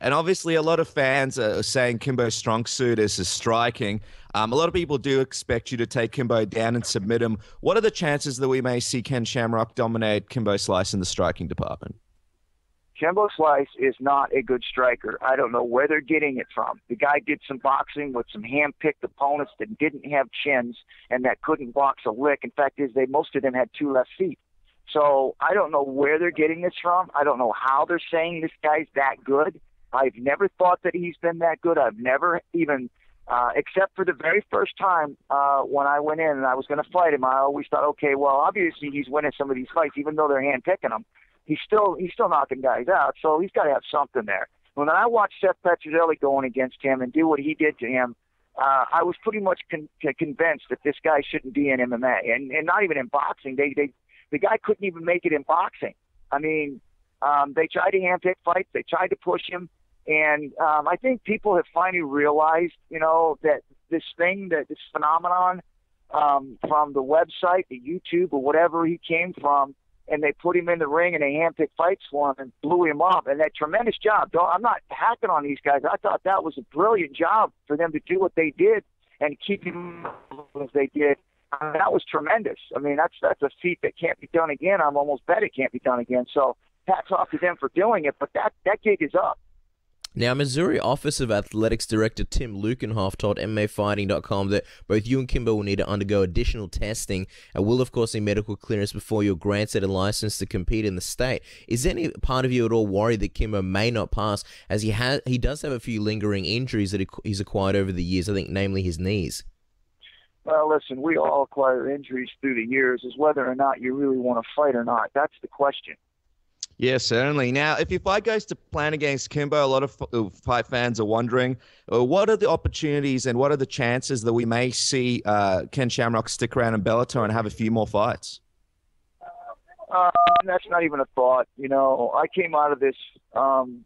and obviously, a lot of fans are saying Kimbo's strong suit is his striking. Um, a lot of people do expect you to take Kimbo down and submit him. What are the chances that we may see Ken Shamrock dominate Kimbo Slice in the striking department? Kimbo Slice is not a good striker. I don't know where they're getting it from. The guy did some boxing with some hand-picked opponents that didn't have chins and that couldn't box a lick. In fact, is they most of them had two left feet. So I don't know where they're getting this from. I don't know how they're saying this guy's that good. I've never thought that he's been that good. I've never even, uh, except for the very first time uh, when I went in and I was going to fight him, I always thought, okay, well, obviously he's winning some of these fights, even though they're hand picking him. He's still he's still knocking guys out, so he's got to have something there. When I watched Seth Petruzelli going against him and do what he did to him, uh, I was pretty much con- convinced that this guy shouldn't be in MMA and, and not even in boxing. They they the guy couldn't even make it in boxing. I mean, um, they tried to handpick fights. They tried to push him. And um, I think people have finally realized, you know, that this thing, that this phenomenon um, from the website, the YouTube, or whatever he came from, and they put him in the ring and they handpicked fights for him and blew him up. And that tremendous job. I'm not hacking on these guys. I thought that was a brilliant job for them to do what they did and keep him as they did that was tremendous. I mean, that's that's a feat that can't be done again. I'm almost bet it can't be done again. So hats off to them for doing it. But that that gig is up. Now, Missouri Office of Athletics Director Tim Lueckenhoff told MMAfighting.com that both you and Kimbo will need to undergo additional testing and will, of course, need medical clearance before you're granted a license to compete in the state. Is any part of you at all worried that Kimbo may not pass, as he has he does have a few lingering injuries that he's acquired over the years? I think, namely his knees. Well, listen, we all acquire injuries through the years. Is whether or not you really want to fight or not. That's the question. Yeah, certainly. Now, if your fight goes to plan against Kimbo, a lot of fight fans are wondering uh, what are the opportunities and what are the chances that we may see uh, Ken Shamrock stick around in Bellator and have a few more fights? Uh, that's not even a thought. You know, I came out of this um,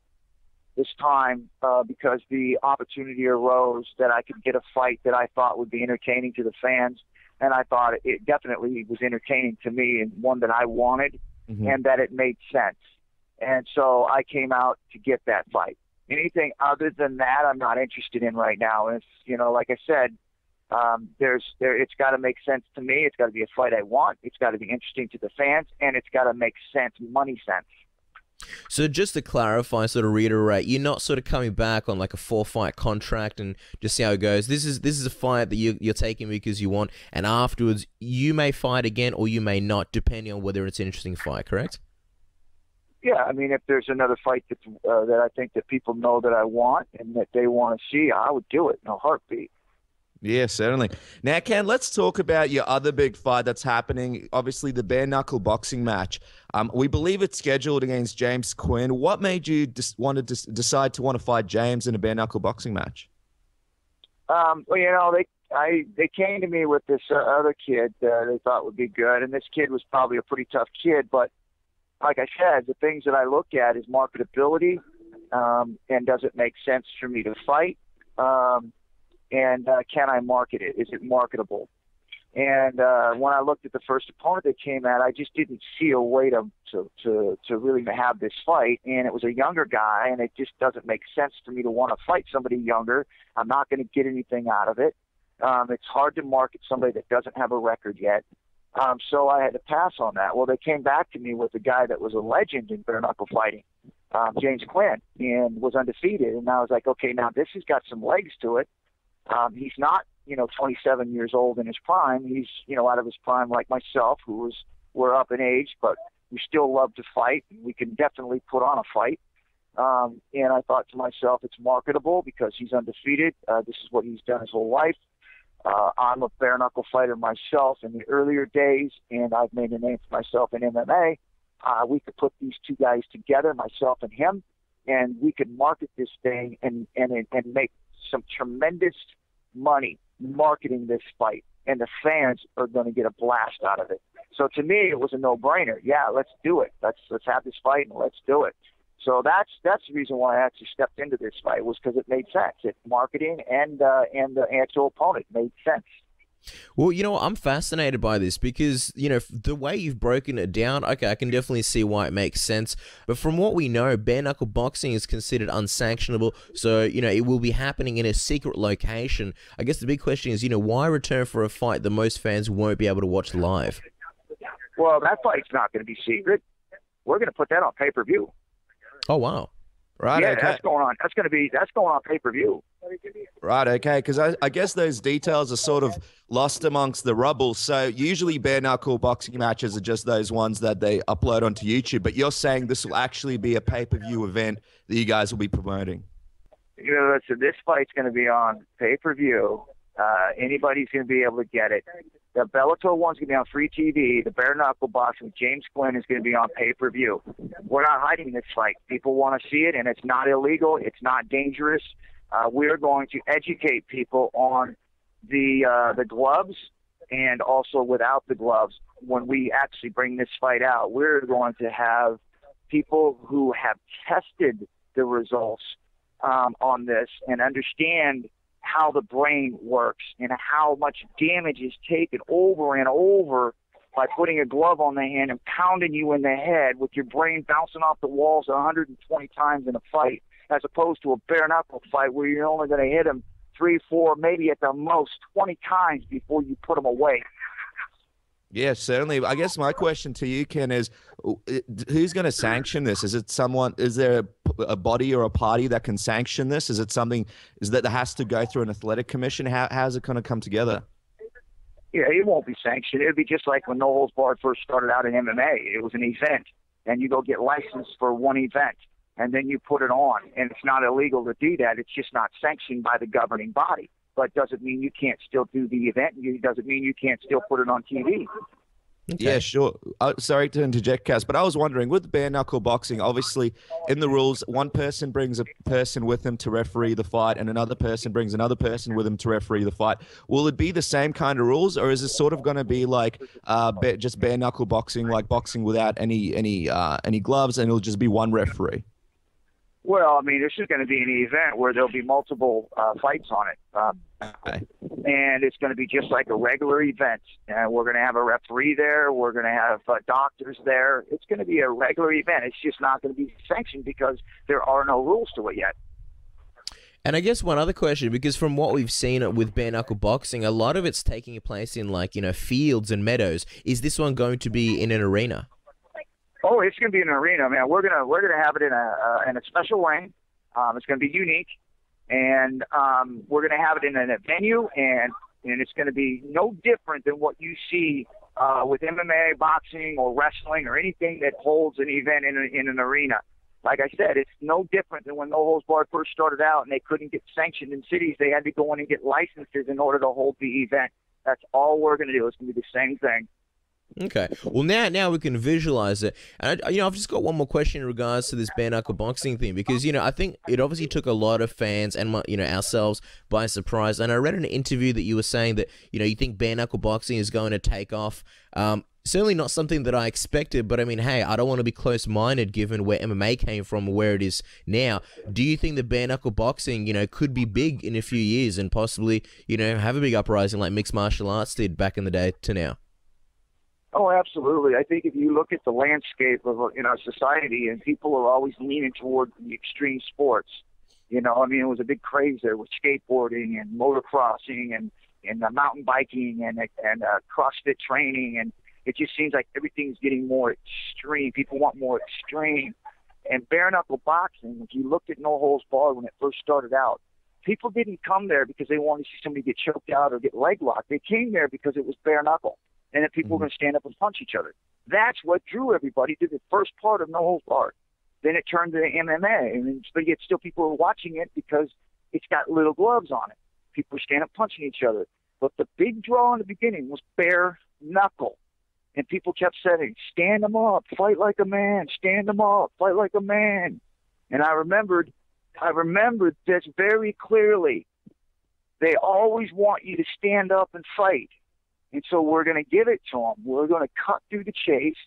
this time uh, because the opportunity arose that I could get a fight that I thought would be entertaining to the fans, and I thought it definitely was entertaining to me and one that I wanted, mm-hmm. and that it made sense. And so I came out to get that fight. Anything other than that, I'm not interested in right now. And it's, you know, like I said, um, there's there. It's got to make sense to me. It's got to be a fight I want. It's got to be interesting to the fans, and it's got to make sense, money sense. So just to clarify, sort of reiterate, you're not sort of coming back on like a four fight contract and just see how it goes. This is this is a fight that you, you're taking because you want, and afterwards you may fight again or you may not, depending on whether it's an interesting fight. Correct? Yeah, I mean, if there's another fight that uh, that I think that people know that I want and that they want to see, I would do it in a heartbeat. Yeah, certainly. Now, Ken, let's talk about your other big fight that's happening. Obviously, the bare knuckle boxing match. Um, we believe it's scheduled against James Quinn. What made you dis- want to dis- decide to want to fight James in a bare knuckle boxing match? Um, well, you know, they I they came to me with this uh, other kid uh, they thought would be good, and this kid was probably a pretty tough kid. But like I said, the things that I look at is marketability, um, and does it make sense for me to fight? Um, and uh, can I market it? Is it marketable? And uh, when I looked at the first opponent that came out, I just didn't see a way to, to to to really have this fight. And it was a younger guy, and it just doesn't make sense for me to want to fight somebody younger. I'm not going to get anything out of it. Um, it's hard to market somebody that doesn't have a record yet. Um, so I had to pass on that. Well, they came back to me with a guy that was a legend in bare knuckle fighting, um, James Quinn, and was undefeated. And I was like, okay, now this has got some legs to it. Um, he's not, you know, 27 years old in his prime. He's, you know, out of his prime like myself, who was we're up in age, but we still love to fight. We can definitely put on a fight. Um, and I thought to myself, it's marketable because he's undefeated. Uh, this is what he's done his whole life. Uh, I'm a bare knuckle fighter myself in the earlier days, and I've made a name for myself in MMA. Uh, we could put these two guys together, myself and him, and we could market this thing and and and make some tremendous money marketing this fight, and the fans are going to get a blast out of it. So to me, it was a no-brainer. Yeah, let's do it. Let's let's have this fight and let's do it. So that's that's the reason why I actually stepped into this fight was because it made sense. It marketing and uh, and the actual opponent made sense. Well, you know, I'm fascinated by this because, you know, the way you've broken it down, okay, I can definitely see why it makes sense. But from what we know, bare knuckle boxing is considered unsanctionable. So, you know, it will be happening in a secret location. I guess the big question is, you know, why return for a fight that most fans won't be able to watch live? Well, that fight's not going to be secret. We're going to put that on pay per view. Oh, wow. Right. Yeah, okay. that's going on. That's going to be that's going on pay per view. Right. Okay. Because I, I guess those details are sort of lost amongst the rubble. So usually bare knuckle boxing matches are just those ones that they upload onto YouTube. But you're saying this will actually be a pay per view event that you guys will be promoting. You know, so this fight's going to be on pay per view. Uh, anybody's going to be able to get it. The Bellator one's going to be on free TV. The bare knuckle boxing with James Quinn is going to be on pay per view. We're not hiding this fight. People want to see it, and it's not illegal. It's not dangerous. Uh, we're going to educate people on the uh, the gloves and also without the gloves. When we actually bring this fight out, we're going to have people who have tested the results um, on this and understand how the brain works and how much damage is taken over and over by putting a glove on the hand and pounding you in the head with your brain bouncing off the walls 120 times in a fight, as opposed to a bare knuckle fight where you're only going to hit him three, four, maybe at the most 20 times before you put him away. Yeah, certainly. I guess my question to you, Ken, is uh, who's going to sanction this? Is it someone? Is there a, a, body or a party that can sanction this? Is it something? Is that has to go through an athletic commission? How how's it going to come together? Yeah, it won't be sanctioned. It'd be just like when No Holds Barred first started out in MMA. It was an event, and you go get licensed for one event, and then you put it on, and it's not illegal to do that. It's just not sanctioned by the governing body. but doesn't mean you can't still do the event. It doesn't mean you can't still put it on TV. Okay. Yeah, sure. Uh, sorry to interject, Cass, but I was wondering with bare knuckle boxing, obviously in the rules, one person brings a person with them to referee the fight, and another person brings another person with them to referee the fight. Will it be the same kind of rules, or is it sort of going to be like uh, just bare knuckle boxing, like boxing without any any uh, any gloves, and it'll just be one referee? Well, I mean, this is going to be an event where there'll be multiple uh, fights on it. Um, okay. And it's going to be just like a regular event. And we're going to have a referee there. We're going to have uh, doctors there. It's going to be a regular event. It's just not going to be sanctioned because there are no rules to it yet. And I guess one other question, because from what we've seen with bare knuckle boxing, a lot of it's taking place in like you know fields and meadows. Is this one going to be in an arena? Oh, it's going to be an arena, man. We're gonna we're gonna have it in a uh, in a special lane. Um, it's going to be unique, and um, we're going to have it in a venue, and and it's going to be no different than what you see uh, with MMA, boxing, or wrestling, or anything that holds an event in a, in an arena. Like I said, it's no different than when No Holds Barred first started out, and they couldn't get sanctioned in cities. They had to go in and get licenses in order to hold the event. That's all we're going to do. It's going to be the same thing. Okay. Well, now now we can visualize it, and I, you know I've just got one more question in regards to this bare knuckle boxing thing because you know I think it obviously took a lot of fans and you know ourselves by surprise. And I read in an interview that you were saying that you know you think bare knuckle boxing is going to take off. Um, certainly not something that I expected, but I mean, hey, I don't want to be close minded given where MMA came from, where it is now. Do you think the bare knuckle boxing, you know, could be big in a few years and possibly, you know, have a big uprising like mixed martial arts did back in the day to now? Oh, absolutely. I think if you look at the landscape of you know society, and people are always leaning toward the extreme sports. You know, I mean, it was a big craze there with skateboarding and motocrossing and and uh, mountain biking and and uh, CrossFit training, and it just seems like everything's getting more extreme. People want more extreme. And bare knuckle boxing, if you looked at No Holds Barred when it first started out, people didn't come there because they wanted to see somebody get choked out or get leg locked. They came there because it was bare knuckle and then people mm-hmm. were going to stand up and punch each other. That's what drew everybody to the first part of No Holds Barred. Then it turned to MMA, and but yet still people were watching it because it's got little gloves on it. People standing up punching each other. But the big draw in the beginning was bare knuckle. And people kept saying, stand them up, fight like a man, stand them up, fight like a man. And I remembered, I remembered this very clearly. They always want you to stand up and fight. And so we're going to give it to them. We're going to cut through the chase.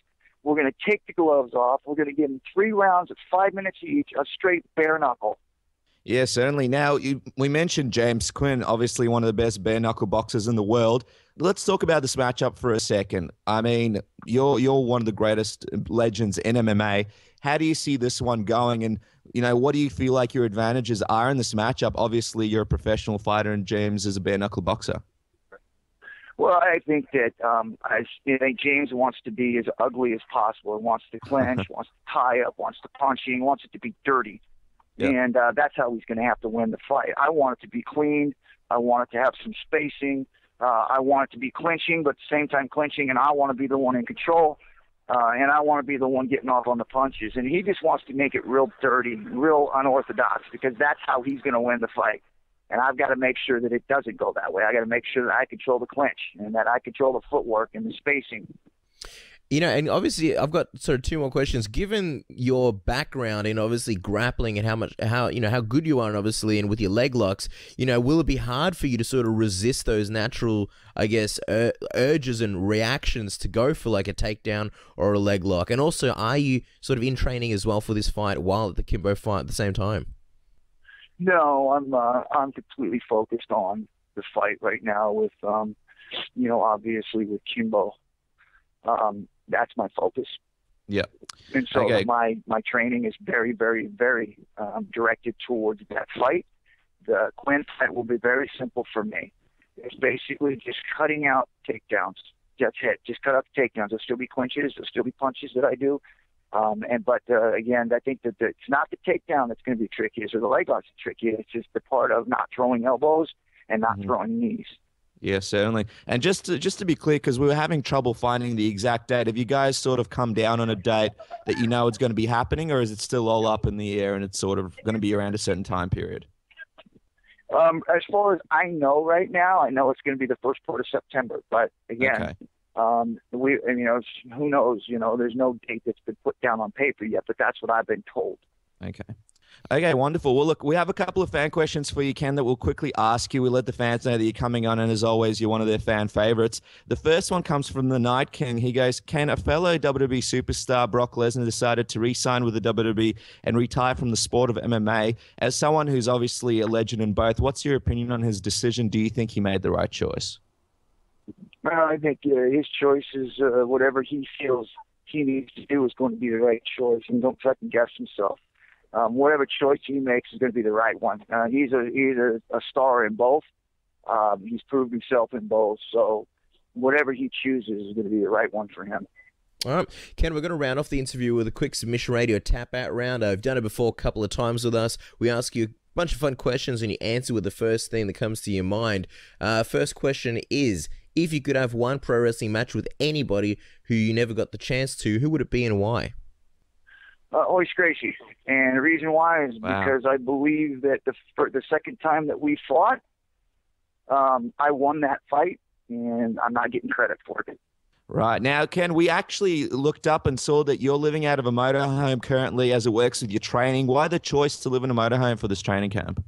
We're going to take the gloves off. We're going to give them three rounds of five minutes each, a straight bare knuckle. Yeah, certainly. Now, you, we mentioned James Quinn, obviously one of the best bare knuckle boxers in the world. Let's talk about this matchup for a second. I mean, you're you're one of the greatest legends in MMA. How do you see this one going? And you know, what do you feel like your advantages are in this matchup? Obviously, you're a professional fighter, and James is a bare knuckle boxer. Well, I think that um, I, think James wants to be as ugly as possible. He wants to clinch, wants to tie up, wants to punch, he wants it to be dirty. Yep. And uh, that's how he's going to have to win the fight. I want it to be clean. I want it to have some spacing. Uh, I want it to be clinching, but at the same time clinching, and I want to be the one in control. Uh, and I want to be the one getting off on the punches. And he just wants to make it real dirty, real unorthodox, because that's how he's going to win the fight and I've got to make sure that it doesn't go that way. I got to make sure that I control the clinch and that I control the footwork and the spacing. You know, and obviously, I've got sort of two more questions. Given your background in obviously grappling and how much, how you know, how good you are, and obviously, and with your leg locks, you know, will it be hard for you to sort of resist those natural, I guess, ur- urges and reactions to go for like a takedown or a leg lock? And also, are you sort of in training as well for this fight while at the Kimbo fight at the same time? No, I'm uh, I'm completely focused on the fight right now with um, you know, obviously with Kimbo. Um, that's my focus. Yeah. And so okay. my my training is very very very um, directed towards that fight. The Quinn fight will be very simple for me. It's basically just cutting out takedowns. That's it. Just cut out the takedowns. There'll still be clinches. There'll still be punches that I do. Um, and but uh, again, I think that the, it's not the takedown that's going to be tricky, or the leg lock's are tricky. It's just the part of not throwing elbows and not mm-hmm. throwing knees. Yeah, certainly. And just to, just to be clear, because we were having trouble finding the exact date, have you guys sort of come down on a date that you know it's going to be happening, or is it still all up in the air and it's sort of going to be around a certain time period? Um, as far as I know right now, I know it's going to be the first part of September. But again, Okay. Um, we and, you know who knows? You know, there's no date that's been put down on paper yet, but that's what I've been told. Okay. Okay, wonderful. Well, look, we have a couple of fan questions for you, Ken, that we'll quickly ask you. We let the fans know that you're coming on, and as always, you're one of their fan favorites. The first one comes from the Night King. He goes, Can a fellow WWE superstar, Brock Lesnar, decided to re sign with the WWE and retire from the sport of MMA? As someone who's obviously a legend in both, what's your opinion on his decision? Do you think he made the right choice? Well, I think uh, his choice is uh, whatever he feels he needs to do is going to be the right choice, and don't second guess himself. Um, whatever choice he makes is going to be the right one. Uh, he's a he's a, a star in both. Um, he's proved himself in both, so whatever he chooses is going to be the right one for him. All right, Ken, we're going to round off the interview with a quick submission radio tap out round. I've done it before a couple of times with us. We ask you a bunch of fun questions and you answer with the first thing that comes to your mind. Uh, first question is if you could have one pro wrestling match with anybody who you never got the chance to, who would it be and why? Uh, Royce Gracie, and the reason why is Wow. because I believe that the for the second time that we fought, um, I won that fight, and I'm not getting credit for it. Right. Now, Ken, we actually looked up and saw that you're living out of a motorhome currently as it works with your training. Why the choice to live in a motorhome for this training camp?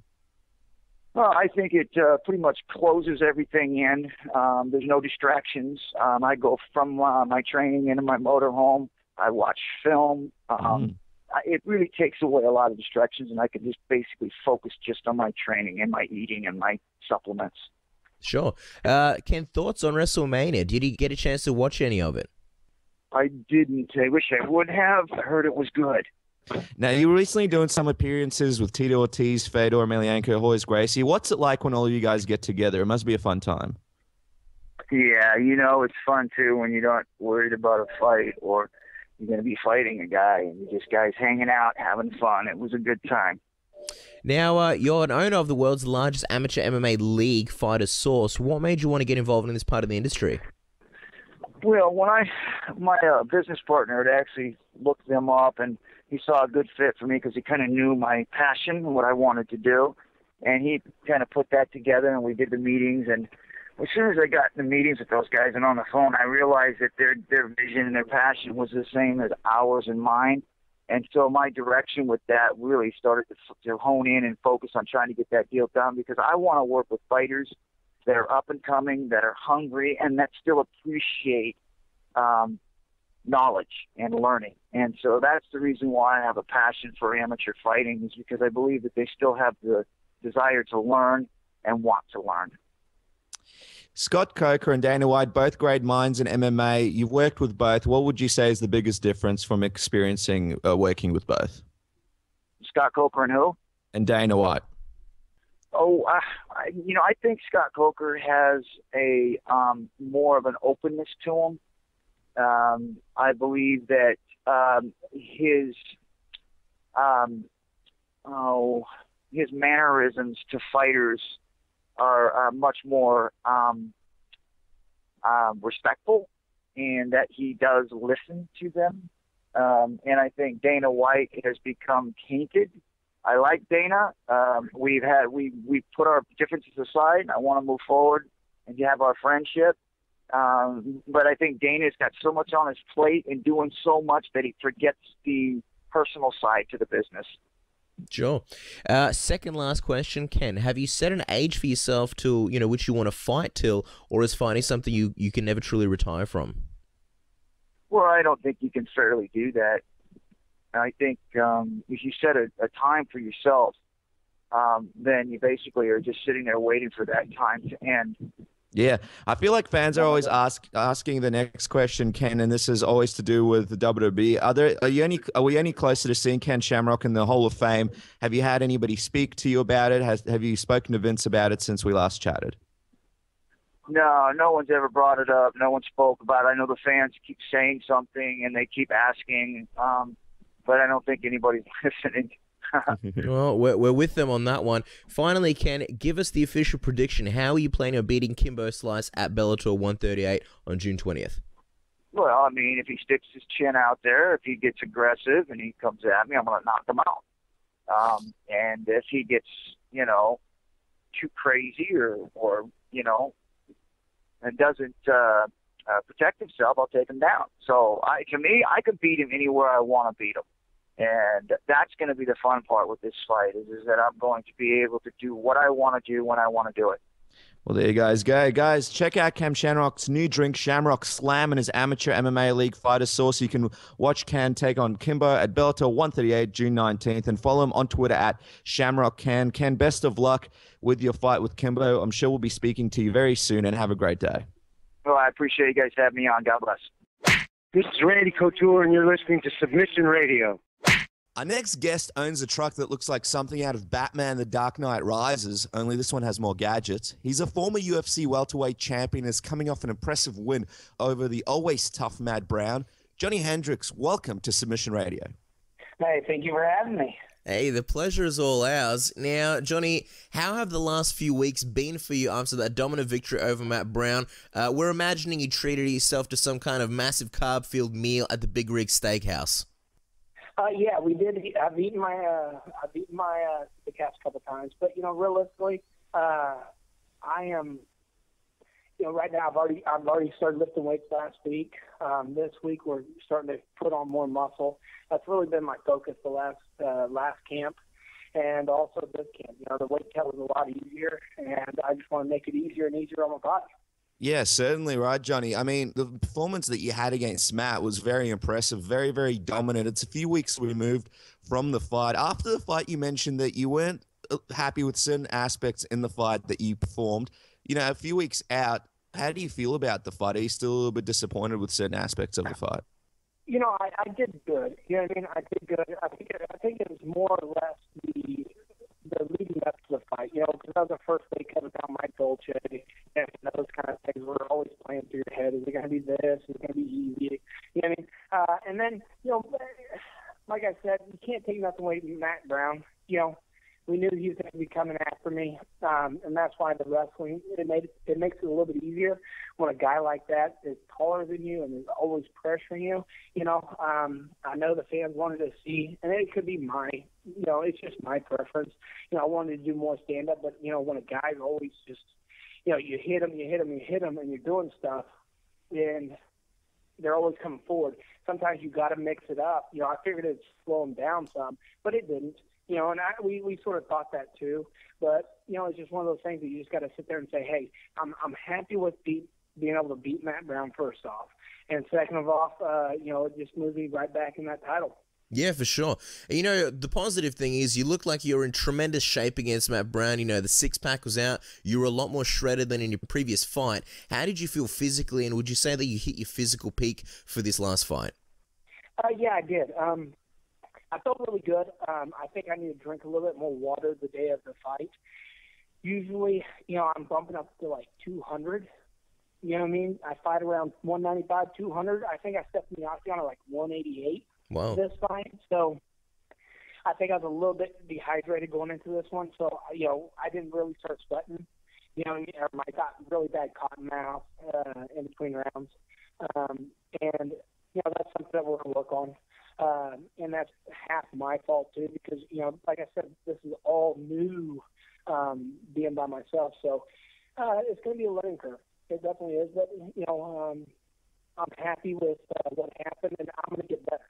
Well, I think it uh, pretty much closes everything in. Um, there's no distractions. Um, I go from uh, my training into my motorhome. I watch film. Um, Mm. I, it really takes away a lot of distractions, and I can just basically focus just on my training and my eating and my supplements. Sure. Uh, Ken, thoughts on WrestleMania? Did you get a chance to watch any of it? I didn't. I wish I would have. I heard it was good. Now, you were recently doing some appearances with Tito Ortiz, Fedor Emelianenko, Horace Gracie. What's it like when all of you guys get together? It must be a fun time. Yeah, you know it's fun too when you're not worried about a fight or you're going to be fighting a guy and you just guys hanging out, having fun. It was a good time. Now, uh, you're an owner of the world's largest amateur MMA league, Fighter Source. What made you want to get involved in this part of the industry? Well, when I my uh, business partner had actually looked them up, and he saw a good fit for me because he kind of knew my passion and what I wanted to do, and he kind of put that together, and we did the meetings. And as soon as I got in the meetings with those guys and on the phone, I realized that their their vision and their passion was the same as ours and mine. And so my direction with that really started to, to hone in and focus on trying to get that deal done because I want to work with fighters that are up and coming, that are hungry, and that still appreciate um, knowledge and learning. And so that's the reason why I have a passion for amateur fighting is because I believe that they still have the desire to learn and want to learn. Scott Coker and Dana White, both great minds in MMA. You've worked with both. What would you say is the biggest difference from experiencing uh, working with both? Scott Coker and who? And Dana White. Oh, uh, I, you know, I think Scott Coker has a um, more of an openness to him. Um, I believe that um, his um, oh his mannerisms to fighters are, are much more um, um, respectful, and that he does listen to them. Um, and I think Dana White has become tainted. I like Dana. Um, we've had we we put our differences aside. I want to move forward and have our friendship. Um, but I think Dana's got so much on his plate and doing so much that he forgets the personal side to the business. Sure. Uh, second last question, Ken. Have you set an age for yourself till you know which you want to fight till, or is fighting something you, you can never truly retire from? Well, I don't think you can fairly do that. I think um, if you set a, a time for yourself, um, then you basically are just sitting there waiting for that time to end. Yeah, I feel like fans are always ask, asking the next question, Ken, and this is always to do with the WWE. Are there are you any are we any closer to seeing Ken Shamrock in the Hall of Fame? Have you had anybody speak to you about it? Has have you spoken to Vince about it since we last chatted? No, no one's ever brought it up. No one spoke about it. I know the fans keep saying something and they keep asking, um, but I don't think anybody's listening. well, we're, we're with them on that one. Finally, Ken, give us the official prediction. How are you planning on beating Kimbo Slice at Bellator 138 on June 20th? Well, I mean, if he sticks his chin out there, if he gets aggressive and he comes at me, I'm going to knock him out. Um, and if he gets, you know, too crazy or or you know, and doesn't uh, uh, protect himself, I'll take him down. So I, to me, I can beat him anywhere I want to beat him. And that's going to be the fun part with this fight is, is that I'm going to be able to do what I want to do when I want to do it. Well, there you guys go. Guys, check out Ken Shamrock's new drink, Shamrock Slam, and his amateur MMA League fighter source. You can watch Ken take on Kimbo at Bellator 138 June 19th and follow him on Twitter at Shamrock Can. Ken, best of luck with your fight with Kimbo. I'm sure we'll be speaking to you very soon and have a great day. Well, I appreciate you guys having me on. God bless. This is Randy Couture, and you're listening to Submission Radio. Our next guest owns a truck that looks like something out of Batman The Dark Knight Rises, only this one has more gadgets. He's a former UFC welterweight champion, is coming off an impressive win over the always tough Matt Brown. Johny Hendricks, welcome to Submission Radio. Hey, thank you for having me. Hey, the pleasure is all ours. Now, Johny, how have the last few weeks been for you after that dominant victory over Matt Brown? Uh, we're imagining you treated yourself to some kind of massive carb filled meal at the Big Rig Steakhouse. Uh, yeah, we did. I've eaten my uh, I've eaten my uh, the cats a couple times, but you know, realistically, uh, I am. You know, right now I've already I've already started lifting weights last week. Um, this week we're starting to put on more muscle. That's really been my focus the last uh, last camp, and also this camp. You know, the weight cut was a lot easier, and I just want to make it easier and easier on my body. Yeah, certainly right, Johny. I mean, the performance that you had against Matt was very impressive, very, very dominant. It's a few weeks removed from the fight. After the fight, you mentioned that you weren't uh, happy with certain aspects in the fight that you performed. You know, a few weeks out, how do you feel about the fight? Are you still a little bit disappointed with certain aspects of the fight? You know, I, I did good. You know what I mean? I did good. I think I think it was more or less the the leading up to the fight. You know, because that was the first week coming down Mike Dolce and those kind of things were always playing through your head. Is it going to be this? Is it going to be easy? You know what I mean? Uh, and then, you know, like I said, you can't take nothing away from Matt Brown. You know, we knew he was going to be coming after me, um, and that's why the wrestling it made it makes it a little bit easier when a guy like that is taller than you and is always pressuring you. You know, um, I know the fans wanted to see, and it could be my, you know, it's just my preference. You know, I wanted to do more stand up, but you know, when a guy's always just you know, you hit them, you hit them, you hit them, and you're doing stuff, and they're always coming forward. Sometimes you got to mix it up. You know, I figured it'd slow them down some, but it didn't. You know, and I, we we sort of thought that too. But you know, it's just one of those things that you just got to sit there and say, hey, I'm I'm happy with beat, being able to beat Matt Brown first off, and second of all, uh, you know, it just moved me right back in that title. Yeah, for sure. You know, the positive thing is you look like you're in tremendous shape against Matt Brown. You know, the six pack was out. You were a lot more shredded than in your previous fight. How did you feel physically, and would you say that you hit your physical peak for this last fight? Uh, yeah, I did. Um, I felt really good. Um, I think I need to drink a little bit more water the day of the fight. Usually, you know, I'm bumping up to like 200. You know what I mean? I fight around 195, 200. I think I stepped in the octagon at like 188 wow. this fight. So I think I was a little bit dehydrated going into this one. So you know, I didn't really start sweating. You know, I got really bad cotton mouth uh, in between rounds, um, and you know that's something that we're gonna work on. Uh, and that's half my fault too, because you know, like I said, this is all new, um, being by myself. So uh, it's going to be a learning curve. It definitely is. But you know, um, I'm happy with uh, what happened, and I'm going to get better.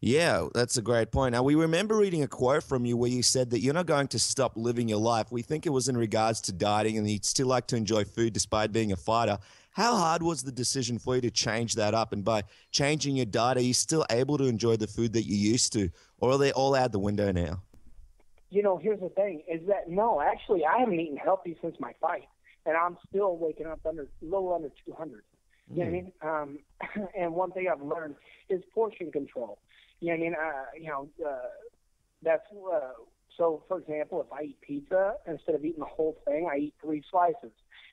Yeah, that's a great point. Now, we remember reading a quote from you where you said that you're not going to stop living your life. We think it was in regards to dieting and you'd still like to enjoy food despite being a fighter. How hard was the decision for you to change that up? And by changing your diet, are you still able to enjoy the food that you used to? Or are they all out the window now? You know, here's the thing is that no, actually, I haven't eaten healthy since my fight. And I'm still waking up under a little under 200. You know what I mean? Um, and one thing I've learned is portion control. You know what I mean? Uh, you know, uh, that's uh, so. For example, if I eat pizza, instead of eating the whole thing, I eat three slices,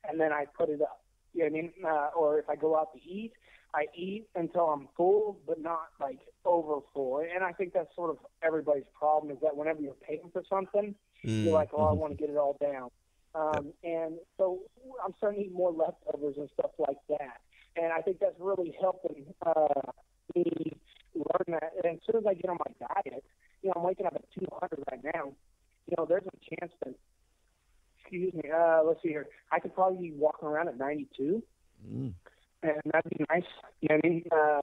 and then I put it up. You know what I mean? Uh, or if I go out to eat, I eat until I'm full, but not like over full. And I think that's sort of everybody's problem is that whenever you're paying for something, mm. you're like, oh, I want to get it all down. Um, yep. And so I'm starting to eat more leftovers and stuff like that. And I think that's really helping uh, me learn that. And as soon as I get on my diet, you know, I'm waking up at 200 right now. You know, there's a chance that excuse me. Uh, let's see here. I could probably be walking around at 92, Mm. and that'd be nice. You know I mean? Uh,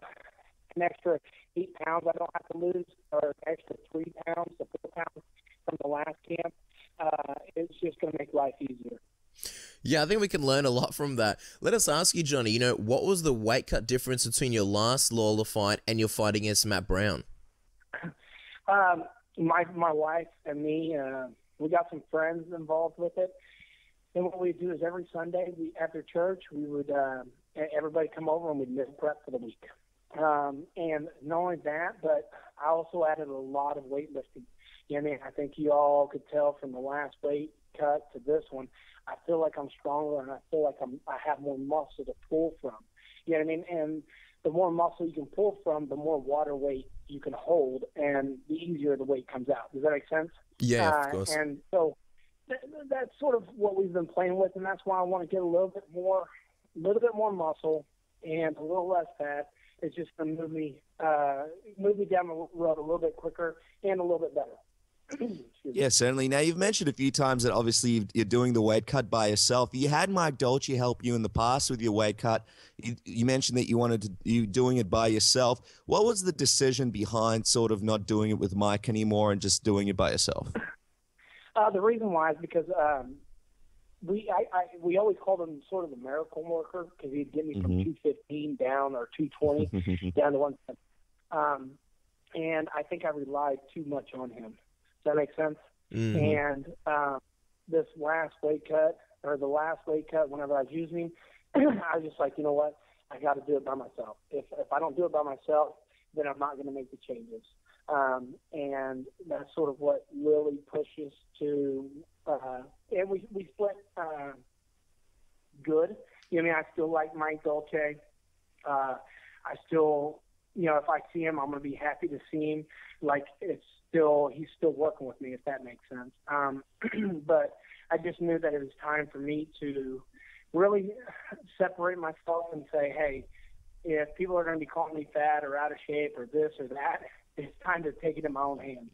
an extra eight pounds I don't have to lose, or an extra three pounds to four pounds from the last camp. Uh, it's just going to make life easier. Yeah, I think we can learn a lot from that. Let us ask you, Johny, you know, what was the weight cut difference between your last Lawler fight and your fight against Matt Brown? Um, my my wife and me, uh, we got some friends involved with it. And what we do is every Sunday, we after church, we would uh, everybody come over and we'd meal prep for the week. Um, and not only that, but I also added a lot of weightlifting. You know, I mean, I think you all could tell from the last weight cut to this one. I feel like I'm stronger, and I feel like I'm I have more muscle to pull from. You know what I mean? And the more muscle you can pull from, the more water weight you can hold, and the easier the weight comes out. Does that make sense? Yeah, Uh, of course. And so th- that's sort of what we've been playing with, and that's why I want to get a little bit more, a little bit more muscle and a little less fat. It's just going to move me, uh, move me down the road a little bit quicker and a little bit better. Yeah, certainly. Now you've mentioned a few times that obviously you're doing the weight cut by yourself. You had Mike Dolce help you in the past with your weight cut. You, you mentioned that you wanted to you doing it by yourself. What was the decision behind sort of not doing it with Mike anymore and just doing it by yourself? Uh, the reason why is because um, we I, I we always called him sort of the miracle worker because he'd get me from Mhm. 215 down or 220 down to one. Um, and I think I relied too much on him. Does that make sense? Mhm. And um, this last weight cut or the last weight cut, whenever I was using him, I was just like, you know what? I got to do it by myself. If if I don't do it by myself, then I'm not going to make the changes. Um, and that's sort of what really pushes to. Uh, and we we split uh, good. You know, I mean, I still like Mike Dolce. Uh, I still, you know, if I see him, I'm going to be happy to see him. Like it's still, he's still working with me, if that makes sense. Um, but I just knew that it was time for me to really separate myself and say, hey, if people are going to be calling me fat or out of shape or this or that, it's time to take it in my own hands.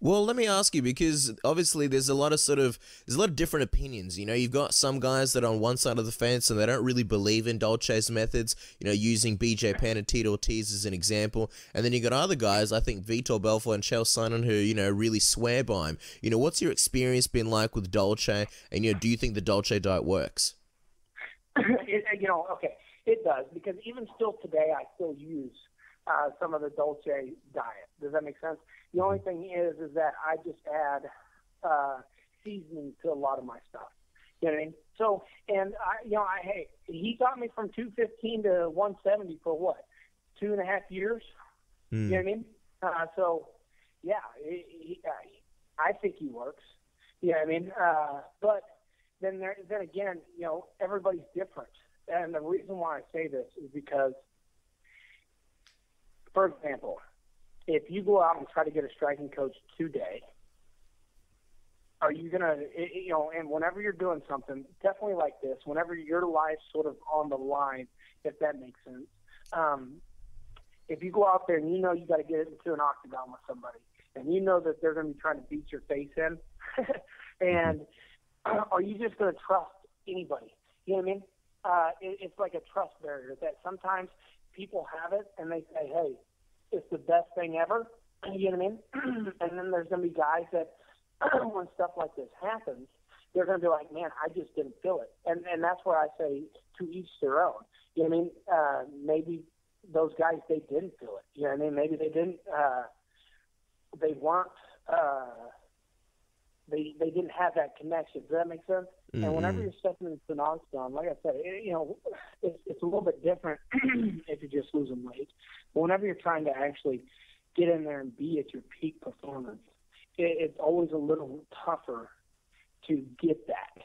Well, let me ask you because obviously there's a lot of sort of there's a lot of different opinions. You know, you've got some guys that are on one side of the fence and they don't really believe in Dolce's methods. You know, using BJ Penn and Tito Ortiz as an example, and then you got other guys. I think Vitor Belfort and Chael Sonnen who you know really swear by him. You know, what's your experience been like with Dolce? And you know, do you think the Dolce diet works? you know, okay, it does because even still today, I still use uh, some of the Dolce diet. Does that make sense? The only thing is, is that I just add uh, seasoning to a lot of my stuff. You know what I mean? So, and I, you know, I hey, he got me from 215 to 170 for what, two and a half years. You know what I mean? Uh, so, yeah, he, he, uh, I think he works. You know what I mean? Uh, but then there, then again, you know, everybody's different. And the reason why I say this is because, for example, if you go out and try to get a striking coach today, are you gonna, you know, and whenever you're doing something, definitely like this, whenever your life's sort of on the line, if that makes sense. Um, if you go out there and you know you got to get into an octagon with somebody, and you know that they're going to be trying to beat your face in, and are you just going to trust anybody? You know what I mean? Uh, it, it's like a trust barrier that sometimes people have it and they say, "Hey, it's the best thing ever." You know what I mean? and then there's going to be guys that, when stuff like this happens, they're going to be like, "Man, I just didn't feel it," and and that's where I say, to each their own. You know what I mean? Uh, maybe those guys they didn't feel it. You know what I mean? Maybe they didn't. Uh, they weren't. Uh, they they didn't have that connection. Does that make sense? And mm-hmm. whenever you're stepping into an octagon, like I said, it, you know, it's, it's a little bit different if you're just losing weight. But whenever you're trying to actually get in there and be at your peak performance, it, it's always a little tougher to get that.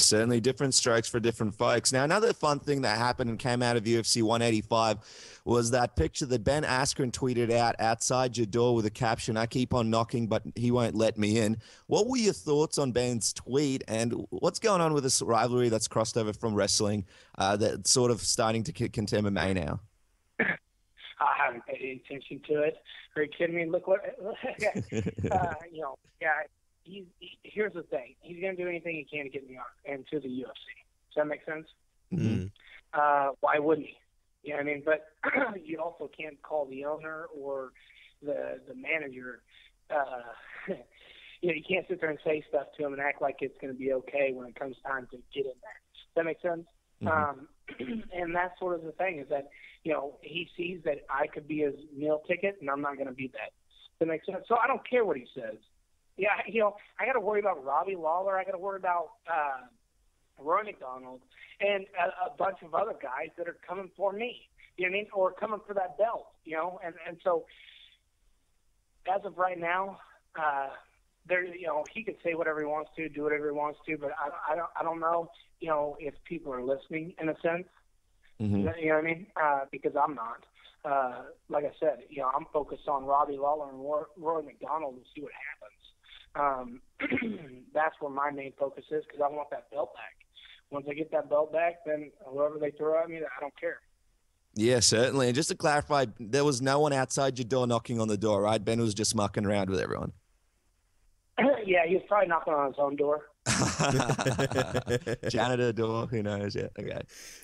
Certainly different strokes for different folks. Now, another fun thing that happened and came out of UFC 185 was that picture that Ben Askren tweeted out outside your door with a caption, I keep on knocking, but he won't let me in. What were your thoughts on Ben's tweet and what's going on with this rivalry that's crossed over from wrestling uh, that's sort of starting to kick into MMA now? I haven't paid any attention to it. Are you kidding me? Look what, uh, you know, yeah, he's he, here's the thing. He's going to do anything he can to get me on and to the UFC. Does that make sense? Mm. Uh, why wouldn't he? You know what I mean? But you also can't call the owner or the the manager. Uh, you know, you can't sit there and say stuff to him and act like it's going to be okay when it comes time to get in there. Does that make sense? Mhm. Um, and that's sort of the thing is that you know he sees that I could be his meal ticket, and I'm not going to be that. Does that make sense? So I don't care what he says. Yeah, you know, I got to worry about Robbie Lawler. I got to worry about uh, Roy MacDonald and a, a bunch of other guys that are coming for me. You know what I mean? Or coming for that belt. You know, and and so as of right now, uh, there, you know, he could say whatever he wants to, do whatever he wants to, but I, I don't, I don't know, you know, if people are listening in a sense. Mhm. You know what I mean? Uh, because I'm not. Uh, like I said, you know, I'm focused on Robbie Lawler and Roy, Roy MacDonald and see what happens. Um, that's where my main focus is because I want that belt back. Once I get that belt back, then whoever they throw at me, I don't care. Yeah, certainly. And just to clarify, there was no one outside your door knocking on the door, right? Ben was just mucking around with everyone. yeah, he was probably knocking on his own door. Janitor door, who knows? Yeah, okay.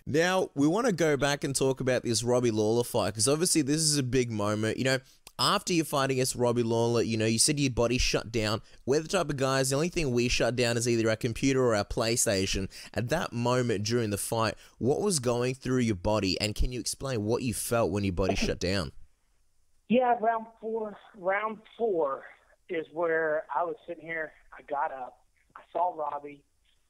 Now, we want to go back and talk about this Robbie Lawler fight because obviously this is a big moment. You know, after your fight against Robbie Lawler, you know, you said your body shut down. We're the type of guys, the only thing we shut down is either our computer or our PlayStation. At that moment during the fight, what was going through your body and can you explain what you felt when your body shut down? Yeah, round four. Round four is where I was sitting here. I got up. I saw Robbie,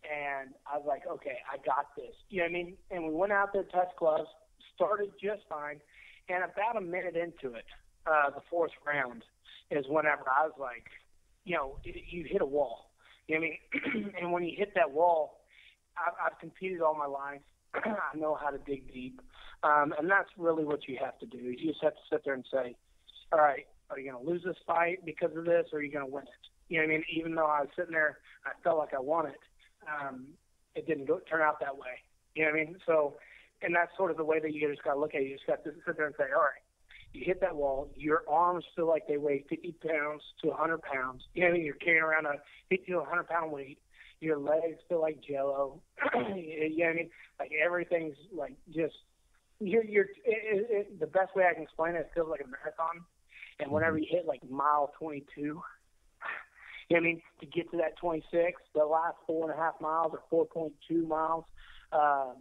and I was like, "Okay, I got this." You know what I mean? And we went out there, touched gloves, started just fine, and about a minute into it, uh, the fourth round is whenever I was like, you know, you hit a wall. You know what I mean? and when you hit that wall, I've, I've competed all my life. I know how to dig deep, um, and that's really what you have to do. You just have to sit there and say, all right, are you going to lose this fight because of this, or are you going to win it? You know what I mean? Even though I was sitting there, I felt like I won it. Um, it didn't go, turn out that way. You know what I mean? So, and that's sort of the way that you just got to look at it. You just got to sit there and say, all right, you hit that wall. Your arms feel like they weigh 50 pounds to 100 pounds. You know what I mean? You're carrying around a 50 to 100 pound weight. Your legs feel like jello. you know what I mean? Like everything's like just you're you're it, it, the best way I can explain it, it feels like a marathon. And whenever you hit like mile 22, you know what I mean, to get to that 26, the last four and a half miles or 4.2 miles, uh,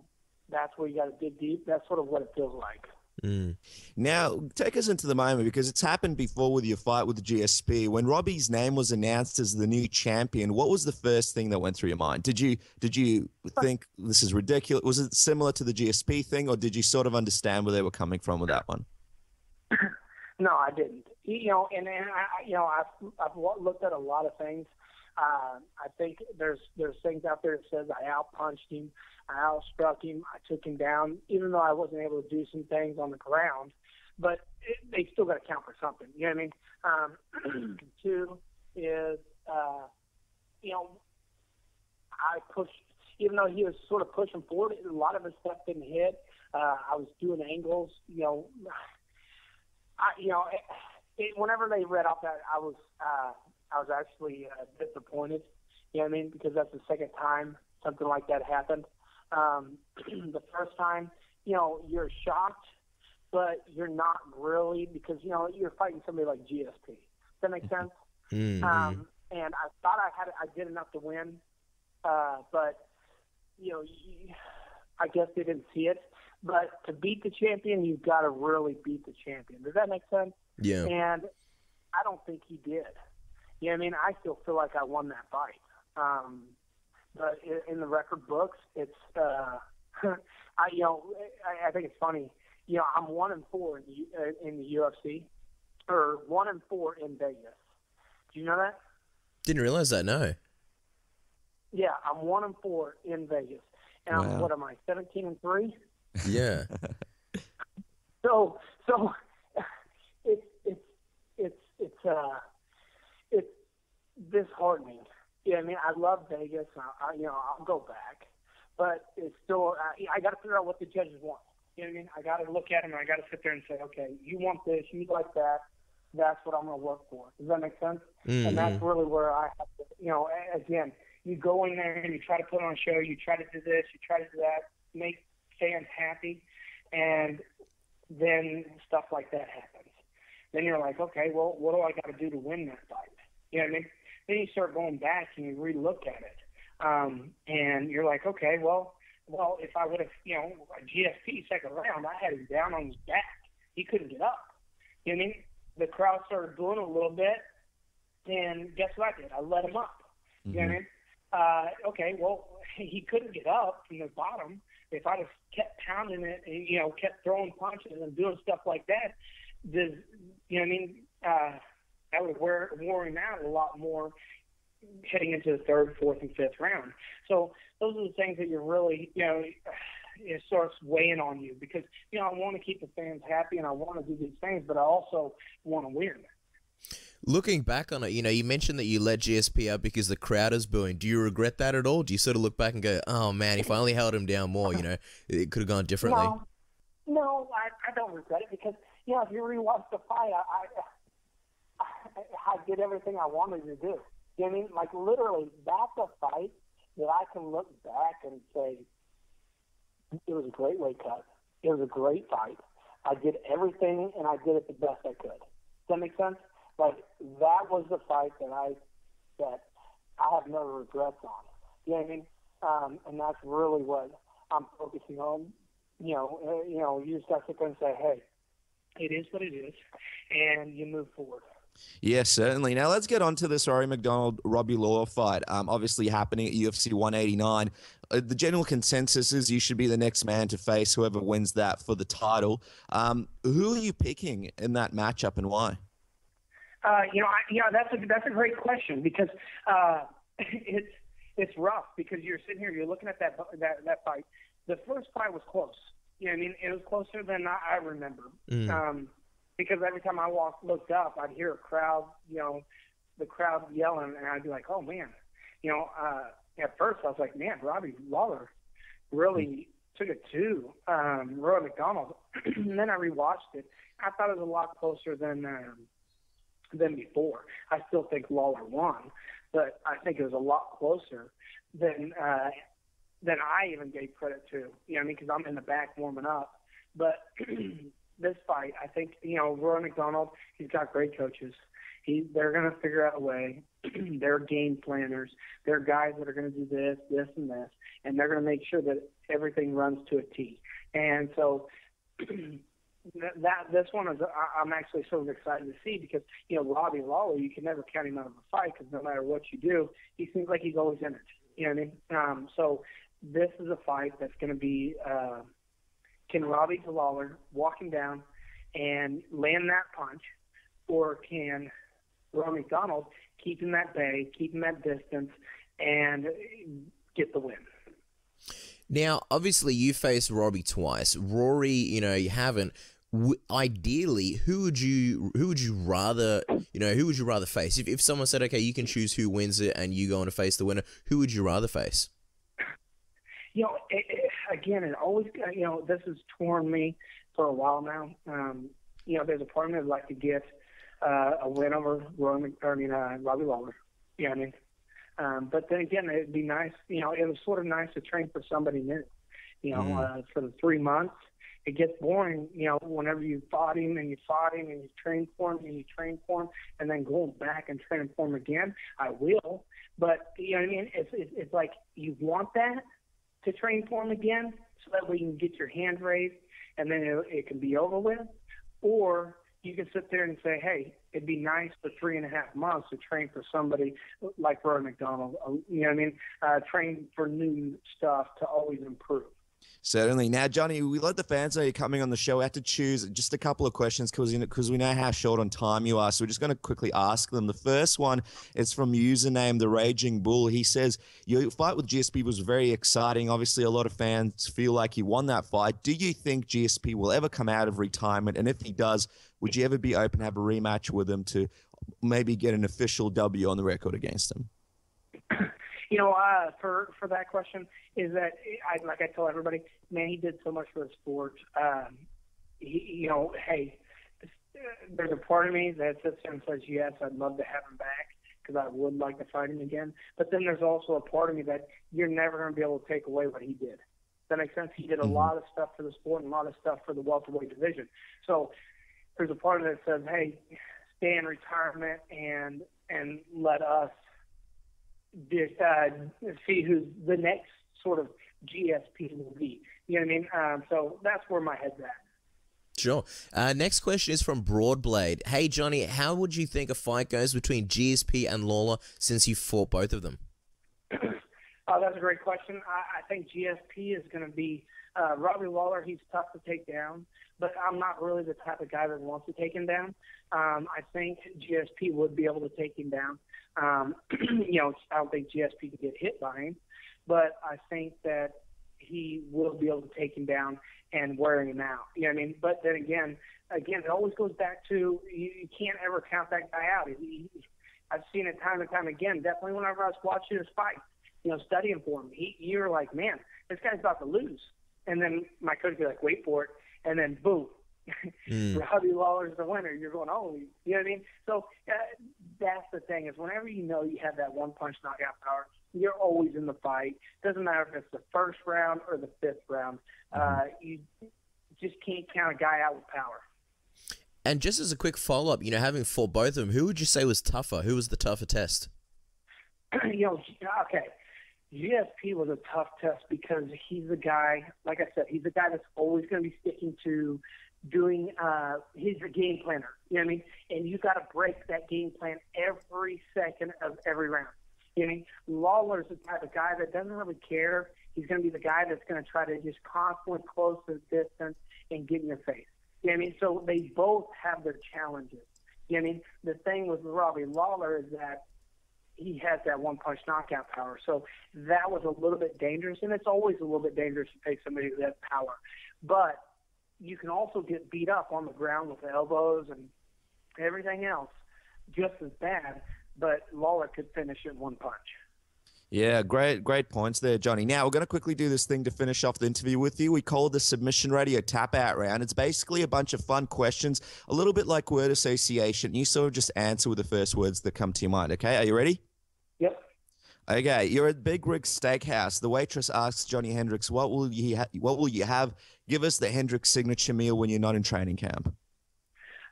that's where you got to dig deep. That's sort of what it feels like. Mm. Now, take us into the moment because it's happened before with your fight with the GSP. When Robbie's name was announced as the new champion, what was the first thing that went through your mind? Did you did you think this is ridiculous? Was it similar to the GSP thing, or did you sort of understand where they were coming from with that one? No, I didn't. You know, and, and I, you know, I've I've looked at a lot of things. Uh, I think there's there's things out there that says I outpunched him, I outstruck him, I took him down, even though I wasn't able to do some things on the ground. But it, they still got to count for something. You know what I mean? Um, two is, uh, you know, I pushed, even though he was sort of pushing forward, a lot of his stuff didn't hit. Uh, I was doing angles, you know. I, you know, it, it, whenever they read off that, I was, uh, I was actually uh, disappointed. You know what I mean? Because that's the second time something like that happened. Um, the first time, you know, you're shocked, but you're not really because you know you're fighting somebody like GSP. Does that make sense? Mm. Um, and I thought I had, I did enough to win, uh, but you know, I guess they didn't see it. But to beat the champion, you've got to really beat the champion. Does that make sense? yeah. And I don't think he did. You know what I mean? I still feel like I won that fight. Um, but i- in the record books, it's, uh, I, you know, I, I think it's funny. You know, I'm one and four in the, uh, in the UFC, or one and four in Vegas. Do you know that? Didn't realize that, no. Yeah, I'm one and four in Vegas, and I'm what am I? Seventeen and three. Yeah. So so it's it's it's it's uh it's disheartening. Yeah, I mean I love Vegas. I, I you know I'll go back, but it's still I, I got to figure out what the judges want. You know what I mean? I got to look at them. and I got to sit there and say, okay, you want this, you like that. that's what I'm going to work for. Does that make sense? Mm-hmm. And that's really where I have to, you know, again, you go in there and you try to put on a show, you try to do this, you try to do that, make fans happy, and then stuff like that happens. Then you're like, okay, well, what do I got to do to win that fight? You know what I mean? Then you start going back and you relook at it, um, and you're like, okay, well, well, if I would have, you know, GSP second round, I had him down on his back. He couldn't get up. You know what I mean? The crowd started booing a little bit, and guess what I did? I let him up. You know what I mean? Uh, okay, well, he couldn't get up from the bottom. If I'd have kept pounding it, and, you know, kept throwing punches and doing stuff like that, does you know what I mean? Uh, that would have wear, wore him out a lot more heading into the third, fourth, and fifth round. So those are the things that you're really, you know, it starts weighing on you because you know I want to keep the fans happy and I want to do these things, but I also want to win. Looking back on it, you know, you mentioned that you let GSP up because the crowd is booing. Do you regret that at all? Do you sort of look back and go, "Oh man, if I only held him down more, you know, it could have gone differently." No, no, I, I don't regret it because you know if you rewatch the fight, I, I I did everything I wanted to do. You know what I mean? Like literally, that's a fight that I can look back and say it was a great weight cut. It was a great fight. I did everything and I did it the best I could. Does that make sense? Like that was the fight that I that I have no regrets on. You know what I mean? Um, and that's really what I'm focusing on. You know, uh, you know, you just have to there and say, hey, it is what it is, and you move forward. Yes, certainly. Now let's get on to this Rory MacDonald Robbie Lawler fight. Um, obviously happening at UFC 189. Uh, the general consensus is you should be the next man to face whoever wins that for the title. Um, who are you picking in that matchup and why? Uh, you know, I, you know that's a that's a great question because uh, it's it's rough because you're sitting here, you're looking at that that that fight. The first fight was close. You know, I mean, it was closer than I, I remember. Mm. Um, because every time I walked, looked up, I'd hear a crowd, you know, the crowd yelling, and I'd be like, oh man, you know. Uh, at first, I was like, man, Robbie Lawler really took it to um, Roy MacDonald. and then I rewatched it. I thought it was a lot closer than um, than before. I still think Lawler won, but I think it was a lot closer than uh, than I even gave credit to. You know, what I mean, because I'm in the back warming up, but. this fight, I think you know Roy MacDonald. He's got great coaches. He they're going to figure out a way. they're game planners. They're guys that are going to do this, this, and this, and they're going to make sure that everything runs to a T. And so. that this one is I'm actually sort of excited to see because you know Robbie Lawler you can never count him out of a fight because no matter what you do he seems like he's always in it you know what I mean um, so this is a fight that's going to be uh, can Robbie Lawler walk him down and land that punch, or can Roy MacDonald keep him at bay, keep him at distance, and get the win? Now, obviously, you faced Robbie twice. Rory, you know, you haven't. W- ideally, who would you who would you rather you know who would you rather face? If if someone said, okay, you can choose who wins it, and you go on to face the winner, who would you rather face? You know, it, it, again, it always you know this has torn me for a while now. Um, you know, there's a part of me that'd like to get uh, a win over Roy, I mean uh, Robbie Lawler. You know what I mean? Um, but then again, it'd be nice. You know, it was sort of nice to train for somebody new. You know, Mm. uh, for the three months, it gets boring. You know, whenever you fought him and you fought him and you trained for him and you trained for him, and then going back and training for him again, I will. But you know what I mean? It's it's, it's like you want that to train for him again, so that you can get your hand raised and then it, it can be over with, or you can sit there and say, hey, it'd be nice for three and a half months to train for somebody like Roy MacDonald. uh, You know what I mean? Uh, train for new stuff to always improve. Certainly. Now, Johny, we let the fans know you're coming on the show. We have to choose just a couple of questions because because we know how short on time you are. So we're just going to quickly ask them. The first one is from username the Raging Bull. He says your fight with GSP was very exciting. Obviously, a lot of fans feel like you won that fight. Do you think GSP will ever come out of retirement? And if he does, would you ever be open to have a rematch with him to maybe get an official W on the record against him? You know, uh, for for that question is that I like I tell everybody, man, he did so much for the sport. Um, he, you know, hey, there's a part of me that sits there and says, yes, I'd love to have him back because I would like to fight him again. But then there's also a part of me that you're never going to be able to take away what he did. Does that makes sense? He did a Mhm. lot of stuff for the sport and a lot of stuff for the welterweight division. So there's a part of it that says, hey, stay in retirement and and let us decide, see who the next sort of GSP will be. You know what I mean? Um, so that's where my head's at. Sure. Uh, next question is from Broadblade. Hey, Johny, how would you think a fight goes between GSP and Lawler since you fought both of them? Oh, that's a great question. I, I think GSP is going to be uh, Robbie Lawler. He's tough to take down, but I'm not really the type of guy that wants to take him down. Um, I think GSP would be able to take him down. Um, you know, I don't think GSP could get hit by him, but I think that he will be able to take him down and wear him out. You know what I mean? But then again, again, it always goes back to you, you can't ever count that guy out. He, he, I've seen it time and time again. Definitely whenever I was watching his fight, you know, studying for him, he, you're like, man, this guy's about to lose. And then my coach would be like, wait for it. And then boom, Mm. Robbie Lawler's the winner. You're going, oh, you know what I mean? So uh, that's the thing is whenever you know you have that one punch knockout power, you're always in the fight. Doesn't matter if it's the first round or the fifth round. Uh, you just can't count a guy out with power. And just as a quick follow up, you know, having fought both of them, who would you say was tougher? Who was the tougher test? you know, okay. GSP was a tough test because he's a guy, like I said, he's a guy that's always going to be sticking to doing, uh, he's a game planner. You know what I mean? And you got to break that game plan every second of every round. You know what I mean? Lawler's the type of guy that doesn't really care. He's going to be the guy that's going to try to just constantly close the distance and get in your face. You know what I mean? So they both have their challenges. You know what I mean? The thing with Robbie Lawler is that he has that one punch knockout power. So that was a little bit dangerous, and it's always a little bit dangerous to take somebody who has power. But you can also get beat up on the ground with elbows and everything else just as bad, but Lawler could finish it one punch. Yeah, great, great points there, Johny. Now we're going to quickly do this thing to finish off the interview with you. We call the submission radio tap out round. It's basically a bunch of fun questions, a little bit like word association. You sort of just answer with the first words that come to your mind. Okay, are you ready? Yep. Okay, you're at Big Rig Steakhouse. The waitress asks Johny Hendricks, "What will you ha- What will you have? Give us the Hendricks signature meal when you're not in training camp."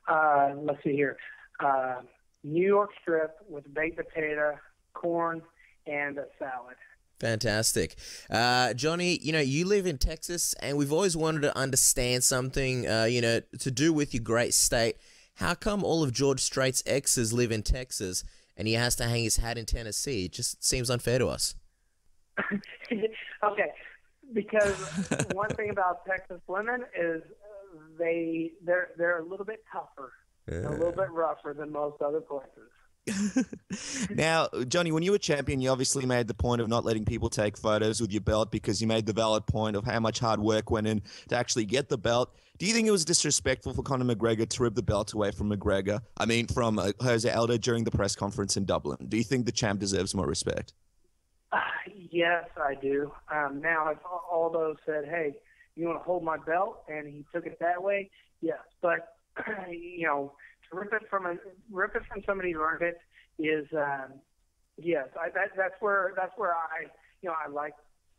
Uh, let's see here. Uh, New York strip with baked potato, corn, and a salad. Fantastic. Uh, Johny, you know, you live in Texas, and we've always wanted to understand something, uh, you know, to do with your great state. How come all of George Strait's exes live in Texas and he has to hang his hat in Tennessee? It just seems unfair to us. okay, because one thing about Texas women is they they're they're a little bit tougher, a little bit rougher than most other places. now, Johny, when you were champion, you obviously made the point of not letting people take photos with your belt because you made the valid point of how much hard work went in to actually get the belt. Do you think it was disrespectful for Conor McGregor to rip the belt away from McGregor? I mean, from uh, Jose Aldo during the press conference in Dublin. Do you think the champ deserves more respect? Uh, yes, I do. Um, now, if Aldo said, "Hey, you want to hold my belt," and he took it that way, yes. But you know, rip it from a rip it from somebody who earned it is um, yes. I, that, that's where that's where I you know I like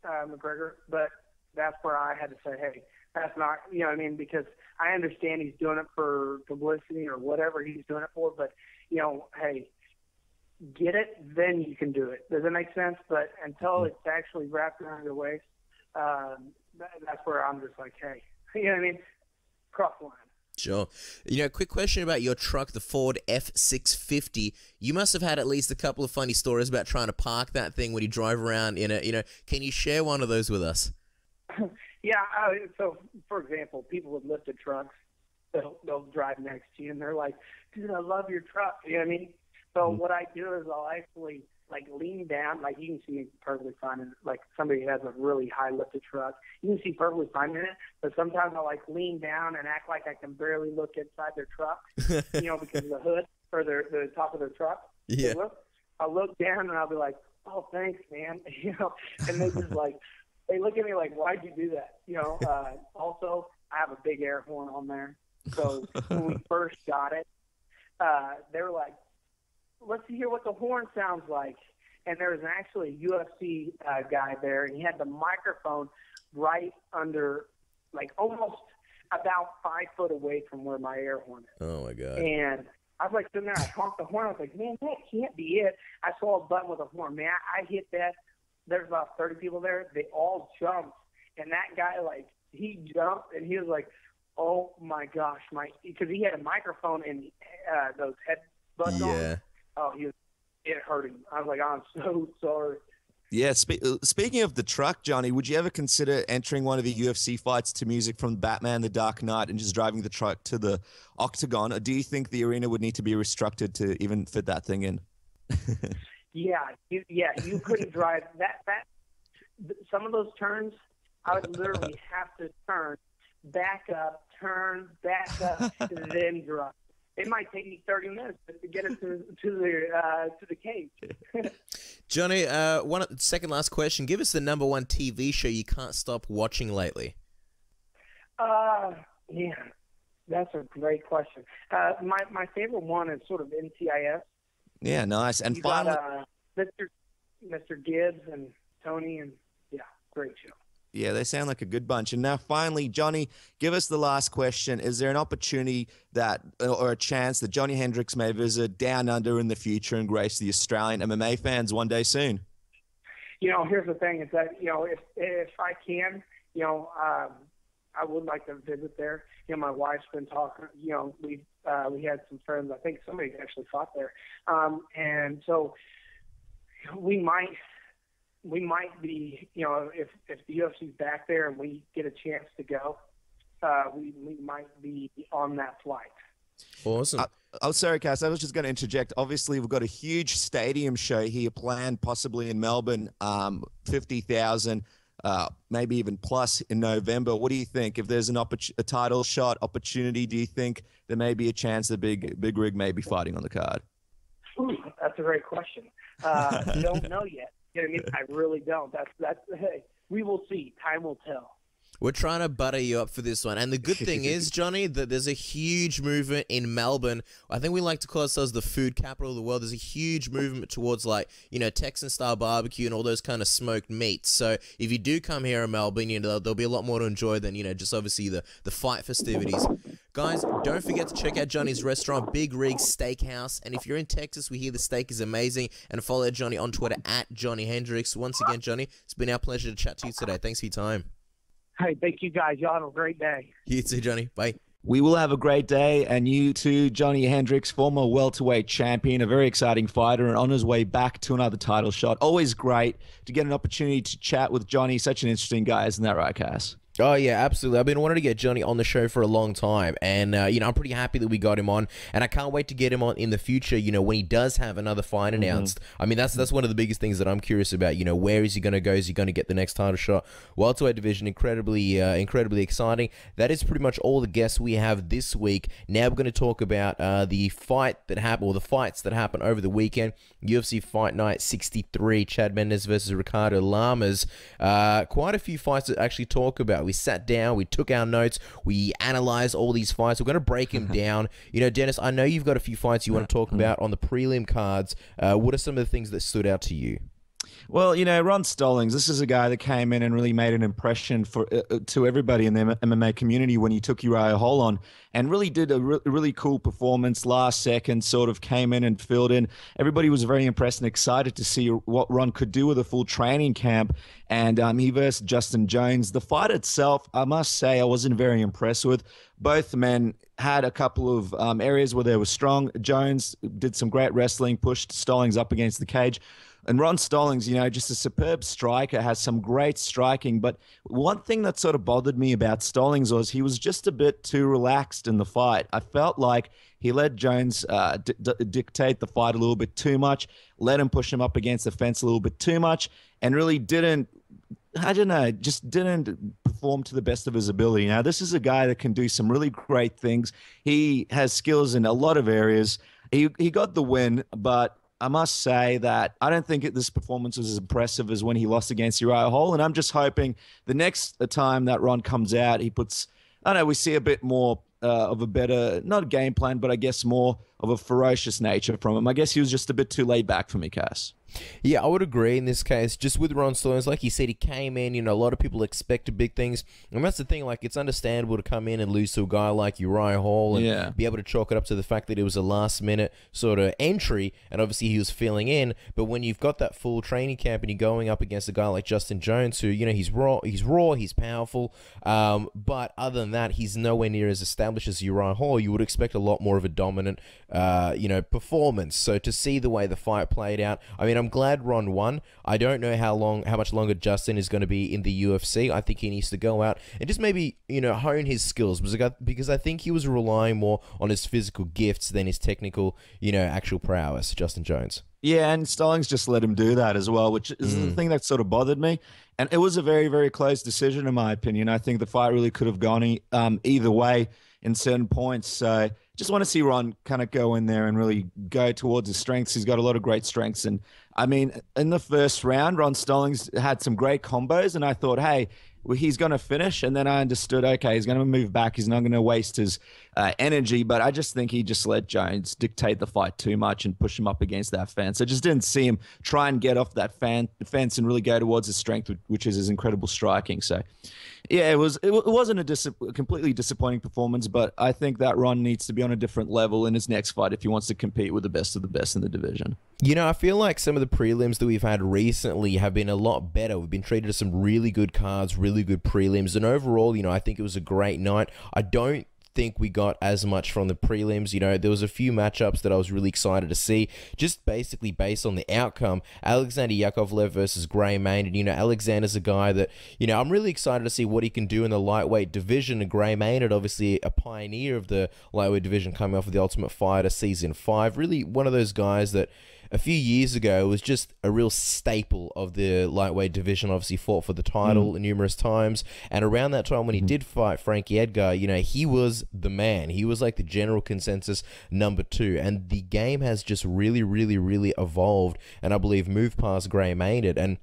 uh, McGregor, but that's where I had to say, "Hey, that's not you know what I mean," because I understand he's doing it for publicity or whatever he's doing it for, but you know, hey get it, then you can do it. Does that make sense? But until it's actually wrapped around your waist, um, that, that's where I'm just like, hey, you know what I mean? Cross the line. Sure. You know, quick question about your truck, the Ford F650. You must have had at least a couple of funny stories about trying to park that thing when you drive around in it. You know, can you share one of those with us? yeah. Uh, so, for example, people with lifted trucks, they'll, they'll drive next to you and they're like, dude, I love your truck. You know what I mean? So mm-hmm. what I do is I'll actually like lean down, like you can see perfectly fine in like somebody who has a really high lifted truck. You can see perfectly fine in it, but sometimes I'll like lean down and act like I can barely look inside their truck, you know, because of the hood or their the top of their truck. Yeah. So look, I'll look down and I'll be like, Oh, thanks, man you know, and they just like they look at me like, Why'd you do that? You know, uh also I have a big air horn on there. So when we first got it, uh, they were like, "Let's hear what the horn sounds like." And there was actually a UFC uh, guy there, and he had the microphone right under, like almost about five foot away from where my air horn is. Oh my god. And I was like sitting there, I honked the horn. I was like, man, that can't be it. I saw a button with a horn. Man, I hit that. There's about 30 people there. They all jumped. And that guy, like, he jumped and he was like, oh my gosh, my, because he had a microphone and uh, those headbuds on. Oh, he was, it hurt him. I was like, I'm so sorry. Yeah. Spe- uh, speaking of the truck, Johny, would you ever consider entering one of the UFC fights to music from Batman: The Dark Knight and just driving the truck to the octagon? Or do you think the arena would need to be restructured to even fit that thing in? Yeah, you, yeah, you couldn't drive that. That th- some of those turns, I would literally have to turn, back up, turn, back up, then drive. It might take me 30 minutes to get it to, to the uh, to the cage. Johny, uh, one second last question. Give us the number one TV show you can't stop watching lately. Uh, yeah, that's a great question. Uh, my my favorite one is sort of NCIS. Yeah, nice. And you finally, got uh, Mr. Mr. Gibbs and Tony, and yeah, great show. Yeah, they sound like a good bunch. And now, finally, Johny, give us the last question. Is there an opportunity that, or a chance that Johny Hendricks may visit Down Under in the future and grace the Australian MMA fans one day soon? You know, here's the thing: is that you know, if if I can, you know, um, I would like to visit there. You know, my wife's been talking. You know, we uh, we had some friends. I think somebody actually fought there, um, and so we might we might be, you know, if if the UFC's back there and we get a chance to go, uh, we we might be on that flight. Awesome. Uh, oh, sorry, Cass. I was just going to interject. Obviously, we've got a huge stadium show here planned, possibly in Melbourne, um, fifty thousand, uh, maybe even plus in November. What do you think? If there's an oppor- a title shot opportunity, do you think there may be a chance that Big Big Rig may be fighting on the card? Ooh, that's a great question. Uh, don't know yet. You know what I mean? I really don't. That's that's. Hey, we will see. Time will tell. We're trying to butter you up for this one. And the good thing is, Johny, that there's a huge movement in Melbourne. I think we like to call ourselves the food capital of the world. There's a huge movement towards, like, you know, Texan style barbecue and all those kind of smoked meats. So if you do come here in Melbourne, you know, there'll, there'll be a lot more to enjoy than, you know, just obviously the, the fight festivities. Guys, don't forget to check out Johny's restaurant, Big Rig Steakhouse. And if you're in Texas, we hear the steak is amazing. And follow Johny on Twitter at Johny Hendricks. Once again, Johny, it's been our pleasure to chat to you today. Thanks for your time. Hey, thank you guys. Y'all have a great day. You too, Johny. Bye. We will have a great day, and you too, Johny Hendricks, former welterweight champion, a very exciting fighter, and on his way back to another title shot. Always great to get an opportunity to chat with Johny. Such an interesting guy, isn't that right, Cass? Oh yeah, absolutely. I've been wanting to get Johny on the show for a long time, and uh, you know I'm pretty happy that we got him on, and I can't wait to get him on in the future. You know when he does have another fight announced. I mean that's that's one of the biggest things that I'm curious about. You know where is he going to go? Is he going to get the next title shot? Welterweight division, incredibly uh, incredibly exciting. That is pretty much all the guests we have this week. Now we're going to talk about uh, the fight that happened, or the fights that happened over the weekend. UFC Fight Night 63, Chad Mendes versus Ricardo Lamas. Uh, quite a few fights to actually talk about. We sat down, we took our notes, we analyzed all these fights. We're going to break them down. You know, Dennis, I know you've got a few fights you want to talk about on the prelim cards. Uh, what are some of the things that stood out to you? Well, you know, Ron Stallings, this is a guy that came in and really made an impression for uh, uh, to everybody in the MMA community when he took Uriah Hall on and really did a re- really cool performance last second, sort of came in and filled in. Everybody was very impressed and excited to see what Ron could do with a full training camp. And um, he versus Justin Jones. The fight itself, I must say, I wasn't very impressed with. Both men had a couple of um, areas where they were strong. Jones did some great wrestling, pushed Stallings up against the cage. And Ron Stallings, you know, just a superb striker, has some great striking. But one thing that sort of bothered me about Stallings was he was just a bit too relaxed in the fight. I felt like he let Jones uh, d- d- dictate the fight a little bit too much, let him push him up against the fence a little bit too much, and really didn't. I don't know, just didn't perform to the best of his ability. Now, this is a guy that can do some really great things. He has skills in a lot of areas. He, he got the win, but I must say that I don't think this performance was as impressive as when he lost against Uriah Hall. And I'm just hoping the next time that Ron comes out, he puts, I don't know, we see a bit more uh, of a better, not a game plan, but I guess more of a ferocious nature from him. I guess he was just a bit too laid back for me, Cass. Yeah, I would agree in this case. Just with Ron Stallings, like you said, he came in. You know, a lot of people expected big things, and that's the thing. Like, it's understandable to come in and lose to a guy like Uriah Hall and Yeah. be able to chalk it up to the fact that it was a last minute sort of entry, and obviously he was filling in. But when you've got that full training camp and you're going up against a guy like Justin Jones, who you know he's raw, he's raw, he's powerful, um, but other than that, he's nowhere near as established as Uriah Hall. You would expect a lot more of a dominant, uh, you know, performance. So to see the way the fight played out, I mean, I'm glad Ron won. I don't know how long, how much longer Justin is going to be in the UFC. I think he needs to go out and just maybe you know hone his skills because I because I think he was relying more on his physical gifts than his technical, you know, actual prowess. Justin Jones. Yeah, and Stallings just let him do that as well, which is the thing that sort of bothered me. And it was a very, very close decision, in my opinion. I think the fight really could have gone e- um, either way in certain points. So just want to see Ron kind of go in there and really go towards his strengths. He's got a lot of great strengths. And I mean, in the first round, Ron Stallings had some great combos. And I thought, hey, well, he's going to finish. And then I understood, okay, he's going to move back. He's not going to waste his uh, energy. But I just think he just let Jones dictate the fight too much and push him up against that fence. I just didn't see him try and get off that fan, fence and really go towards his strength, which is his incredible striking. So, yeah, it was it, wa- it wasn't a dis- completely disappointing performance, but I think that Ron needs to be on a different level in his next fight if he wants to compete with the best of the best in the division. You know, I feel like some of the prelims that we've had recently have been a lot better. We've been treated to some really good cards, really good prelims, and overall, you know, I think it was a great night. I don't think we got as much from the prelims. You know, there was a few matchups that I was really excited to see, just basically based on the outcome. Alexander Yakovlev versus Gray Maynard. You know, Alexander's a guy that, you know, I'm really excited to see what he can do in the lightweight division. And Gray Maynard, obviously a pioneer of the lightweight division coming off of the Ultimate Fighter season five. Really one of those guys that a few years ago was just a real staple of the lightweight division. Obviously, fought for the title numerous times, and around that time when he did fight Frankie Edgar, you know, he was the man. He was like the general consensus number two, and the game has just really, really, really evolved, and I believe moved past Gray Maynard and.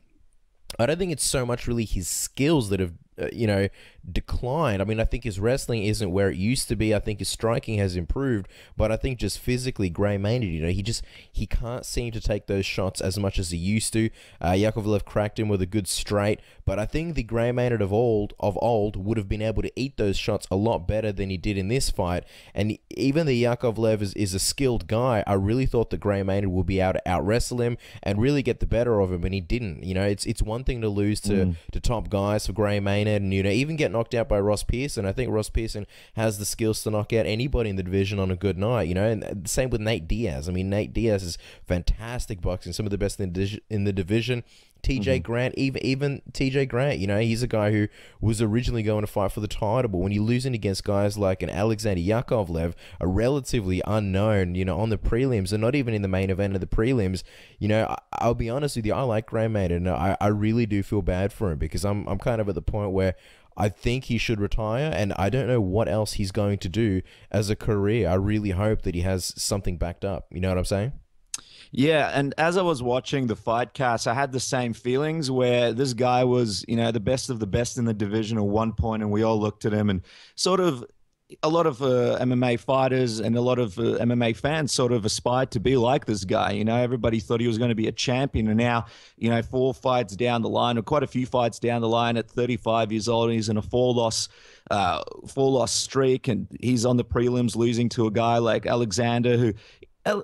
I don't think it's so much really his skills that have, uh, you know, declined. I mean, I think his wrestling isn't where it used to be. I think his striking has improved, but I think just physically, Gray Maynard, you know, he just he can't seem to take those shots as much as he used to. Uh, Yakovlev cracked him with a good straight, but I think the Gray Maynard of old of old would have been able to eat those shots a lot better than he did in this fight. And even the Yakovlev is, is a skilled guy. I really thought that Gray Maynard would be able to out wrestle him and really get the better of him, and he didn't. You know, it's it's one thing to lose to, to top guys for Gray Maynard, and you know even get knocked out by Ross Pearson. I think Ross Pearson has the skills to knock out anybody in the division on a good night. You know, and the same with Nate Diaz. I mean, Nate Diaz is fantastic boxing, some of the best in the, in the division. TJ mm-hmm. Grant, even even TJ Grant, you know, he's a guy who was originally going to fight for the title, but when you're losing against guys like an Alexander Yakovlev, a relatively unknown, you know, on the prelims and not even in the main event of the prelims, you know, I, I'll be honest with you, I like Gray Maynard, and I, I really do feel bad for him because I'm I'm kind of at the point where I think he should retire, and I don't know what else he's going to do as a career. I really hope that he has something backed up. You know what I'm saying? Yeah, and as I was watching the fight cast, I had the same feelings where this guy was, you know, the best of the best in the division at one point, and we all looked at him and sort of a lot of uh, MMA fighters and a lot of uh, MMA fans sort of aspired to be like this guy. You know, everybody thought he was going to be a champion, and now, you know, four fights down the line, or quite a few fights down the line, at 35 years old, and he's in a four loss, uh, four loss streak, and he's on the prelims losing to a guy like Alexander, who,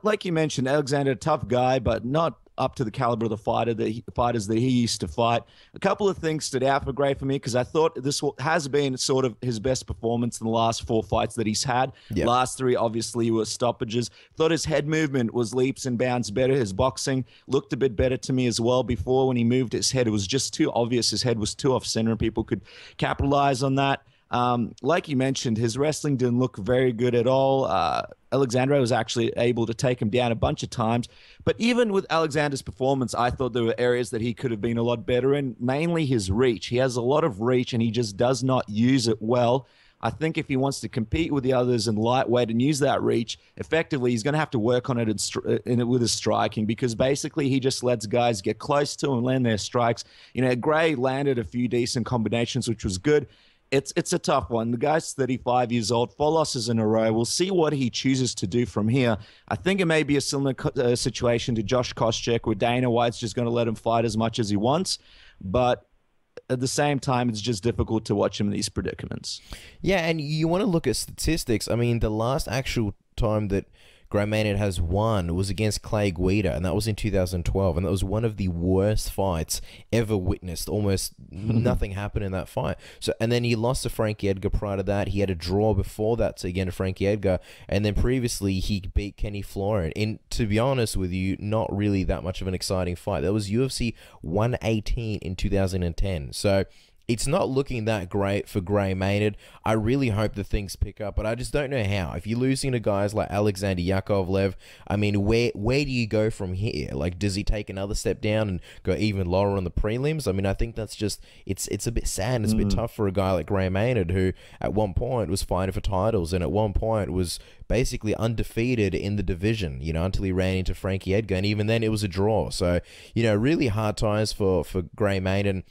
like you mentioned, Alexander, tough guy, but not up to the caliber of the fighter that he, fighters that he used to fight. A couple of things stood out for Gray for me because I thought this has been sort of his best performance in the last four fights that he's had. Yep. Last three obviously were stoppages. Thought his head movement was leaps and bounds better. His boxing looked a bit better to me as well. Before when he moved his head, it was just too obvious. His head was too off center, and people could capitalize on that. Um, like you mentioned, his wrestling didn't look very good at all. Uh, Alexander was actually able to take him down a bunch of times. But even with Alexander's performance, I thought there were areas that he could have been a lot better in, mainly his reach. He has a lot of reach and he just does not use it well. I think if he wants to compete with the others in lightweight and use that reach effectively, he's going to have to work on it in, in it with his striking because basically he just lets guys get close to him and land their strikes. You know, Gray landed a few decent combinations, which was good. It's it's a tough one. The guy's 35 years old, four losses in a row. We'll see what he chooses to do from here. I think it may be a similar uh, situation to Josh Koscheck, where Dana White's just going to let him fight as much as he wants, but at the same time, it's just difficult to watch him in these predicaments. Yeah, and you want to look at statistics. I mean, the last actual time that Gray Maynard has won was against Clay Guida, and that was in 2012, and that was one of the worst fights ever witnessed. Almost nothing happened in that fight. So, and then he lost to Frankie Edgar prior to that. He had a draw before that to again to Frankie Edgar, and then previously he beat Kenny Florian. In to be honest with you, not really that much of an exciting fight. That was UFC 118 in 2010. So it's not looking that great for Gray Maynard. I really hope the things pick up, but I just don't know how. If you're losing to guys like Alexander Yakovlev, I mean, where where do you go from here? Like, does he take another step down and go even lower on the prelims? I mean, I think that's just it's it's a bit sad. It's a bit mm. tough for a guy like Gray Maynard, who at one point was fighting for titles and at one point was basically undefeated in the division. You know, until he ran into Frankie Edgar, and even then it was a draw. So you know, really hard times for for Gray Maynard.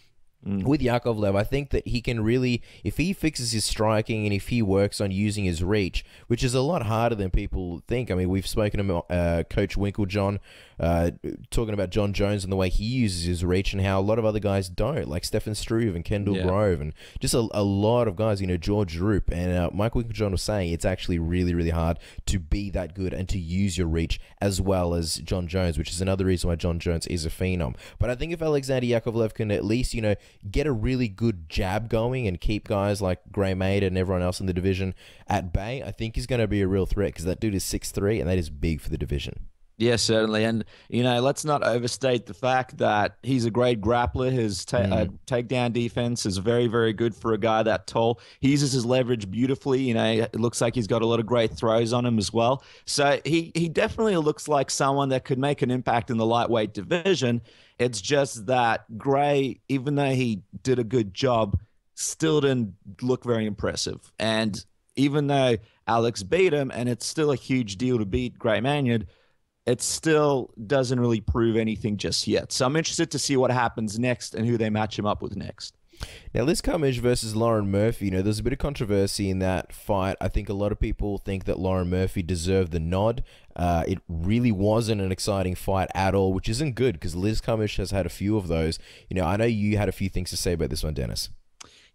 Mm. With Yakovlev, I think that he can really, if he fixes his striking and if he works on using his reach, which is a lot harder than people think. I mean, we've spoken to uh, Coach Winkeljohn uh, talking about Jon Jones and the way he uses his reach and how a lot of other guys don't, like Stefan Struve and Kendall yeah. Grove and just a, a, lot of guys, you know, George Roop. And uh, Mike Winkeljohn was saying it's actually really, really hard to be that good and to use your reach as well as Jon Jones, which is another reason why Jon Jones is a phenom. But I think if Alexander Yakovlev can at least, you know, get a really good jab going and keep guys like Gray Maynard and everyone else in the division at bay, I think he's going to be a real threat because that dude is six three and that is big for the division. Yeah, certainly. And, you know, let's not overstate the fact that he's a great grappler. His ta- mm. uh, takedown defense is very, very good for a guy that tall. He uses his leverage beautifully. You know, it looks like he's got a lot of great throws on him as well. So he, he definitely looks like someone that could make an impact in the lightweight division. It's just that Gray, even though he did a good job, still didn't look very impressive. And even though Alex beat him, and it's still a huge deal to beat Gray Maynard, it still doesn't really prove anything just yet. So I'm interested to see what happens next and who they match him up with next. Now, Liz Carmouche versus Lauren Murphy, you know, there's a bit of controversy in that fight. I think a lot of people think that Lauren Murphy deserved the nod. Uh, it really wasn't an exciting fight at all, which isn't good because Liz Carmouche has had a few of those. You know, I know you had a few things to say about this one, Dennis.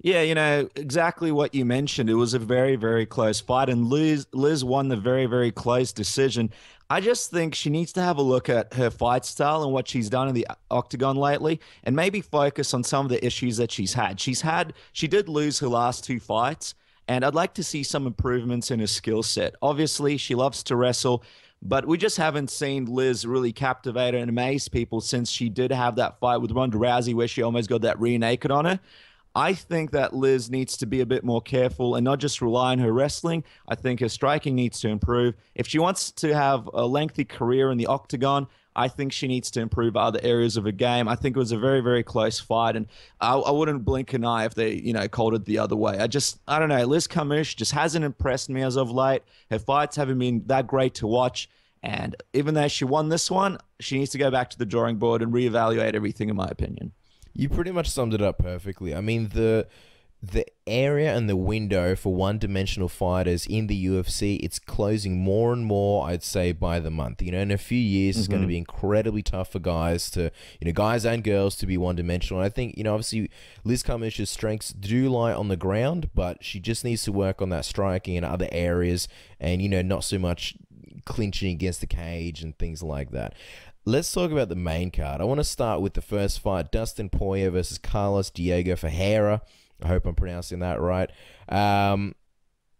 Yeah, you know, exactly what you mentioned. It was a very, very close fight, and Liz, Liz won the very, very close decision. I just think she needs to have a look at her fight style and what she's done in the octagon lately and maybe focus on some of the issues that she's had. She's had, she did lose her last two fights, and I'd like to see some improvements in her skill set. Obviously, she loves to wrestle. But we just haven't seen Liz really captivate and amaze people since she did have that fight with Ronda Rousey where she almost got that rear naked on her. I think that Liz needs to be a bit more careful and not just rely on her wrestling. I think her striking needs to improve. If she wants to have a lengthy career in the octagon, I think she needs to improve other areas of her game. I think it was a very, very close fight, and I, I wouldn't blink an eye if they, you know, called it the other way. I just, I don't know. Liz Carmouche just hasn't impressed me as of late. Her fights haven't been that great to watch. And even though she won this one, she needs to go back to the drawing board and reevaluate everything, in my opinion. You pretty much summed it up perfectly. I mean the the area and the window for one-dimensional fighters in the UFC it's closing more and more I'd say by the month you know in a few years mm-hmm. it's going to be incredibly tough for guys to you know guys and girls to be one-dimensional I think you know obviously Liz Carmouche's strengths do lie on the ground but she just needs to work on that striking and other areas and you know not so much clinching against the cage and things like that Let's talk about the main card. I want to start with the first fight Dustin Poirier versus Carlos Diego Ferreira. I hope I'm pronouncing that right. Um,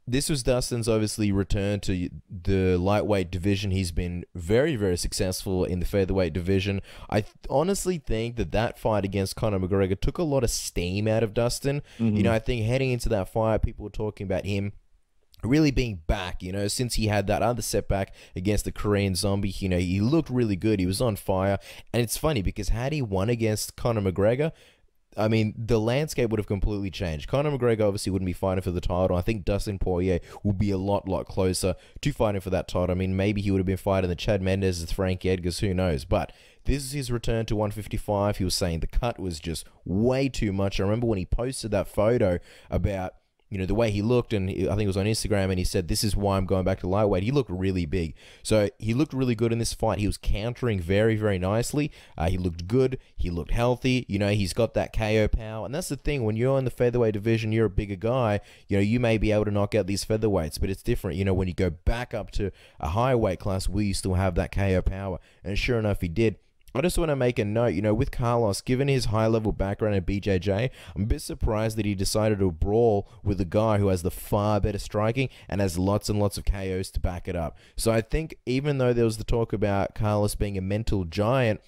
this was Dustin's obviously return to the lightweight division. He's been very, very successful in the featherweight division. I th- honestly think that that fight against Conor McGregor took a lot of steam out of Dustin. Mm-hmm. You know, I think heading into that fight, people were talking about him really being back, you know, since he had that other setback against the Korean Zombie, you know, he looked really good. He was on fire. And it's funny because had he won against Conor McGregor, I mean, the landscape would have completely changed. Conor McGregor obviously wouldn't be fighting for the title. I think Dustin Poirier will be a lot, lot closer to fighting for that title. I mean, maybe he would have been fighting the Chad Mendes with Frankie Edgars, who knows? But this is his return to 155. He was saying the cut was just way too much. I remember when he posted that photo about you know the way he looked and i think it was on instagram and he said this is why i'm going back to lightweight. He looked really big. So he looked really good in this fight. He was countering very very nicely. Uh, he looked good. He looked healthy. You know he's got that ko power. And that's the thing when you're in the featherweight division you're a bigger guy you know you may be able to knock out these featherweights but it's different. You know when you go back up to a higher weight class will you still have that ko power? And sure enough he did I just want to make a note, you know, with Carlos, given his high level background at BJJ, I'm a bit surprised that he decided to brawl with a guy who has the far better striking and has lots and lots of KOs to back it up. So I think even though there was the talk about Carlos being a mental giant,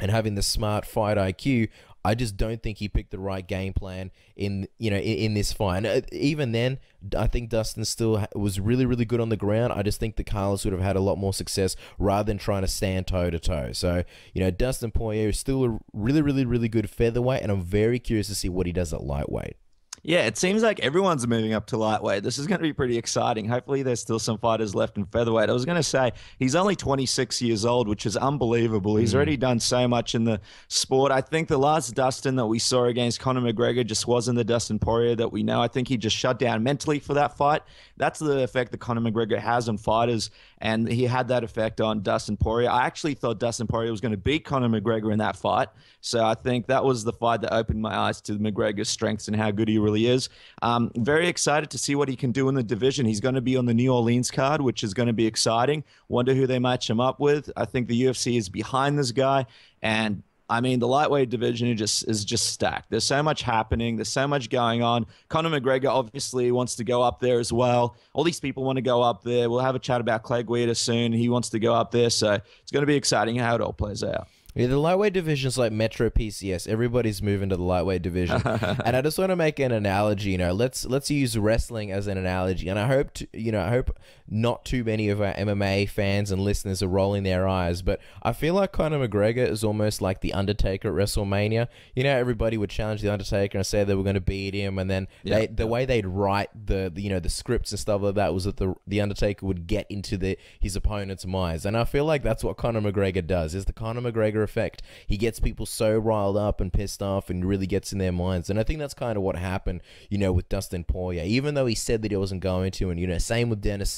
and having the smart fight IQ, I just don't think he picked the right game plan in you know in, in this fight. And uh, even then, I think Dustin still was really really good on the ground. I just think that Carlos would have had a lot more success rather than trying to stand toe to toe. So you know, Dustin Poirier is still a really really really good featherweight, and I'm very curious to see what he does at lightweight. Yeah, it seems like everyone's moving up to lightweight. This is going to be pretty exciting. Hopefully, there's still some fighters left in featherweight. I was going to say he's only 26 years old, which is unbelievable. He's mm. already done so much in the sport. I think the last Dustin that we saw against Conor McGregor just wasn't the Dustin Poirier that we know. I think he just shut down mentally for that fight. That's the effect that Conor McGregor has on fighters, and he had that effect on Dustin Poirier. I actually thought Dustin Poirier was going to beat Conor McGregor in that fight. So I think that was the fight that opened my eyes to McGregor's strengths and how good he really is. Um, very excited to see what he can do in the division. He's going to be on the New Orleans card, which is going to be exciting. Wonder who they match him up with. I think the UFC is behind this guy, and I mean, the lightweight division is just is just stacked. There's so much happening. There's so much going on. Conor McGregor obviously wants to go up there as well. All these people want to go up there. We'll have a chat about Clay Guida soon. He wants to go up there, so it's going to be exciting how it all plays out. Yeah, the lightweight division is like Metro PCS. Everybody's moving to the lightweight division, and I just want to make an analogy. You know, let's let's use wrestling as an analogy, and I hope to, you know I hope not too many of our MMA fans and listeners are rolling their eyes, but I feel like Conor McGregor is almost like the Undertaker at WrestleMania. You know, everybody would challenge the Undertaker and say they were going to beat him, and then they, the way they'd write the, the you know the scripts and stuff like that was that the the Undertaker would get into the his opponent's minds, and I feel like that's what Conor McGregor does. Is the Conor McGregor effect. He gets people so riled up and pissed off and really gets in their minds. And I think that's kind of what happened, you know, with Dustin Poirier. Even though he said that he wasn't going to, and, you know, same with Dennis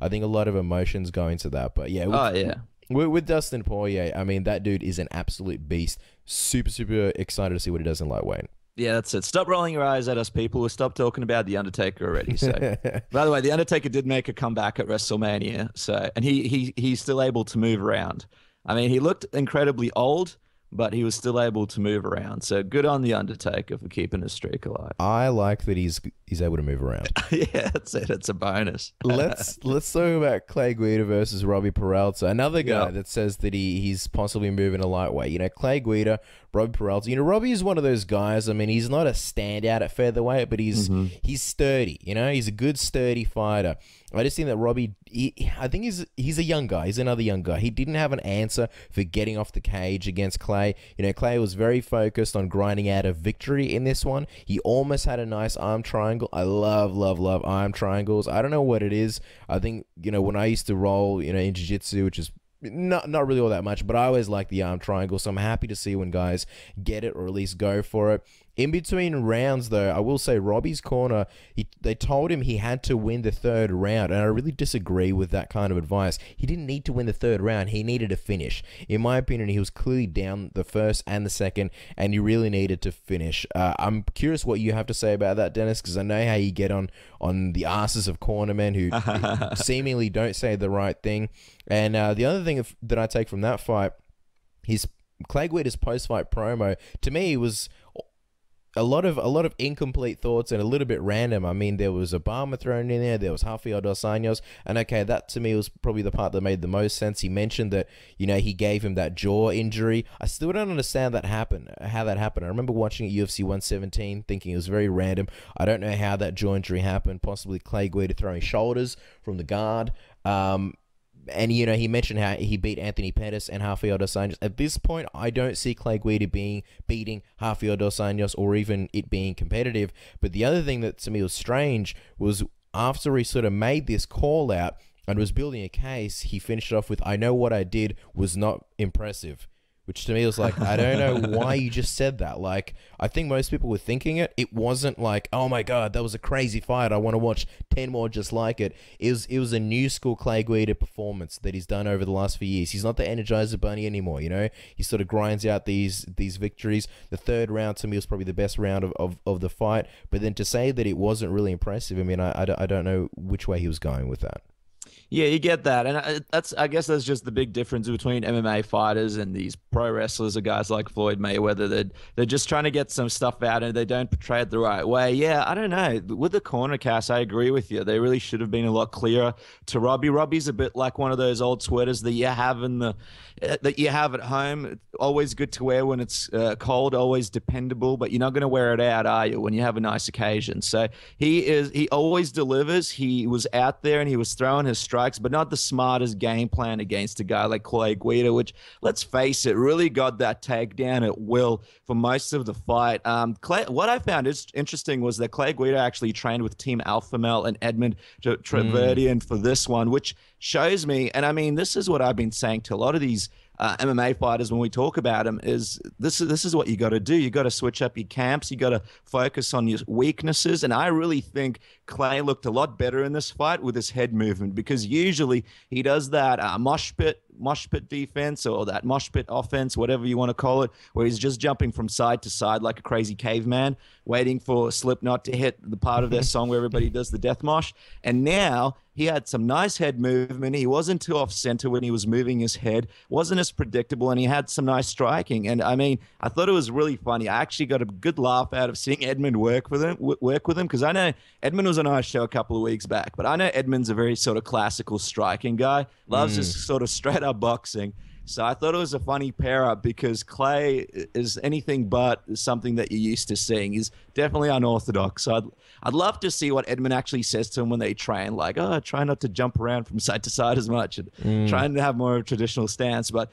I think a lot of emotions go into that. But yeah. With, oh, yeah. With, with Dustin Poirier, I mean, that dude is an absolute beast. Super, super excited to see what he does in lightweight. Yeah, that's it. Stop rolling your eyes at us, people. We'll stop talking about the Undertaker already. So, by the way, the Undertaker did make a comeback at WrestleMania. So, and he he he's still able to move around. I mean, he looked incredibly old, but he was still able to move around. So good on the Undertaker for keeping his streak alive. I like that he's he's able to move around. yeah, that's it. It's a bonus. let's let's talk about Clay Guida versus Robbie Peralta, another guy that says that he he's possibly moving a lightweight. You know, Clay Guida, Robbie Peralta. You know, Robbie is one of those guys. I mean, he's not a standout at featherweight, but he's mm-hmm. he's sturdy. You know, he's a good sturdy fighter. I just think that Robbie, he, I think he's he's a young guy. He's another young guy. He didn't have an answer for getting off the cage against Clay. You know, Clay was very focused on grinding out a victory in this one. He almost had a nice arm triangle. I love, love, love arm triangles. I don't know what it is. I think you know when I used to roll, you know, in jiu-jitsu, which is not not really all that much, but I always like the arm triangle, so I'm happy to see when guys get it or at least go for it. In between rounds, though, I will say Robbie's corner, he, they told him he had to win the third round, and I really disagree with that kind of advice. He didn't need to win the third round, he needed a finish. In my opinion, he was clearly down the first and the second, and he really needed to finish. Uh, I'm curious what you have to say about that, Dennis, because I know how you get on, on the asses of cornermen who seemingly don't say the right thing. And uh, the other thing that I take from that fight, his Clay Guida's post-fight promo, to me, was a lot of a lot of incomplete thoughts and a little bit random. I mean, there was Obama thrown in there, there was Rafael dos Anjos, and okay, that to me was probably the part that made the most sense. He mentioned that you know he gave him that jaw injury. I still don't understand that happened, how that happened. I remember watching at UFC 117, thinking it was very random. I don't know how that jaw injury happened. Possibly Clay Guida throwing shoulders from the guard. Um, and you know he mentioned how he beat Anthony Pettis and Rafael dos Anjos. At this point, I don't see Clay Guida being beating Rafael dos Anjos or even it being competitive. But the other thing that to me was strange was after he sort of made this call out and was building a case, he finished off with, "I know what I did was not impressive." Which to me was like, I don't know why you just said that. Like, I think most people were thinking it. It wasn't like, oh my god, that was a crazy fight. I want to watch ten more just like it. It was it was a new school Clay Guida performance that he's done over the last few years. He's not the Energizer Bunny anymore. You know, he sort of grinds out these these victories. The third round to me was probably the best round of, of, of the fight. But then to say that it wasn't really impressive, I mean, I, I, I don't know which way he was going with that. Yeah, you get that, and that's I guess that's just the big difference between MMA fighters and these pro wrestlers or guys like Floyd Mayweather. They're, they're just trying to get some stuff out and they don't portray it the right way. Yeah, I don't know. With the corner cast, I agree with you. They really should have been a lot clearer to Robbie. Robbie's a bit like one of those old sweaters that you have in the uh, that you have at home. Always good to wear when it's uh, cold. Always dependable, but you're not going to wear it out, are you? When you have a nice occasion. So he is. He always delivers. He was out there and he was throwing his strikes strikes, but not the smartest game plan against a guy like Clay Guida, which, let's face it, really got that takedown at will for most of the fight. Um, Clay, what I found is interesting was that Clay Guida actually trained with Team Alpha Male and Edmond Tarverdyan mm. for this one, which shows me, and I mean, this is what I've been saying to a lot of these uh, MMA fighters when we talk about them is this is this is what you got to do. You got to switch up your camps. You got to focus on your weaknesses. And I really think Clay looked a lot better in this fight with his head movement because usually he does that uh, mosh pit mosh pit defense or that mosh pit offense, whatever you want to call it, where he's just jumping from side to side like a crazy caveman, waiting for Slipknot to hit the part of their song where everybody does the death mosh. And now he had some nice head movement. He wasn't too off center when he was moving his head, wasn't as predictable, and he had some nice striking. And I mean, I thought it was really funny. I actually got a good laugh out of seeing Edmond work with him, work with him, because I know Edmond was on our show a couple of weeks back, but I know Edmond's a very sort of classical striking guy, loves mm. his sort of straight boxing. So I thought it was a funny pair up because Clay is anything but something that you're used to seeing. He's definitely unorthodox. So I'd, I'd love to see what Edmond actually says to him when they train, like, oh, try not to jump around from side to side as much and mm. trying to have more of a traditional stance. But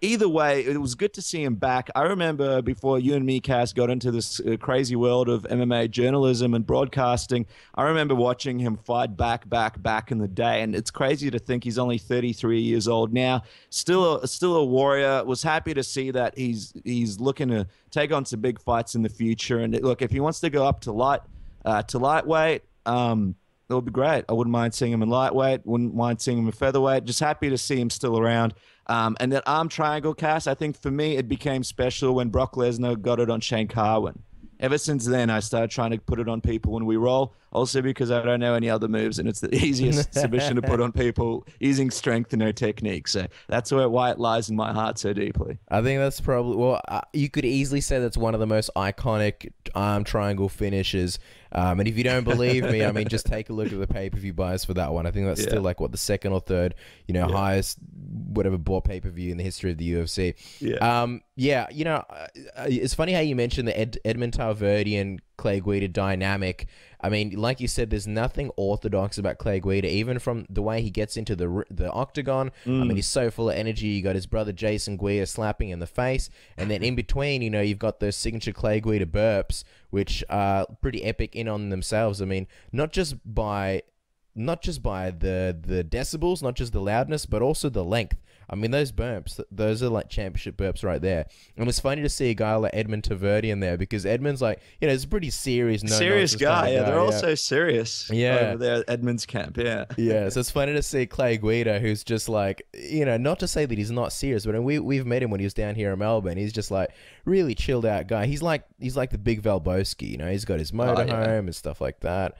either way, it was good to see him back. I remember before you and me, Cass, got into this uh, crazy world of MMA journalism and broadcasting, I remember watching him fight back, back, back in the day. And it's crazy to think he's only 33 years old now, still a, still a warrior. Was happy to see that he's he's looking to take on some big fights in the future. And look, if he wants to go up to light, uh, to lightweight, um, it would be great. I wouldn't mind seeing him in lightweight. Wouldn't mind seeing him in featherweight. Just happy to see him still around. Um, and that arm triangle cast, I think for me, it became special when Brock Lesnar got it on Shane Carwin. Ever since then, I started trying to put it on people when we roll. Also because I don't know any other moves, and it's the easiest submission to put on people using strength and no technique. So that's where why it lies in my heart so deeply. I think that's probably well. Uh, you could easily say that's one of the most iconic arm triangle finishes. Um, and if you don't believe me, I mean, just take a look at the pay per view buys for that one. I think that's yeah. still like what the second or third, you know, yeah. highest whatever bought pay per view in the history of the UFC. Yeah. Um. Yeah. You know, uh, it's funny how you mentioned the Ed- Edmond Tarverdyan Clay Guida dynamic. I mean, like you said, there's nothing orthodox about Clay Guida, even from the way he gets into the the octagon. Mm. I mean, mm. he's so full of energy. You got his brother Jason Guida slapping in the face, and then in between, you know, you've got those signature Clay Guida burps, which are pretty epic in on themselves. I mean, not just by not just by the the decibels, not just the loudness, but also the length. I mean, those burps, those are like championship burps right there. And it's funny to see a guy like Edmond in there because Edmond's like, you know, it's a pretty serious, no serious guy. Yeah, guy. they're yeah. also serious. Yeah, over there at Edmond's camp. Yeah, yeah. So it's funny to see Clay Guida, who's just like, you know, not to say that he's not serious, but we we've met him when he was down here in Melbourne. He's just like really chilled out guy. He's like he's like the big Lebowski. You know, he's got his motorhome oh, yeah. and stuff like that.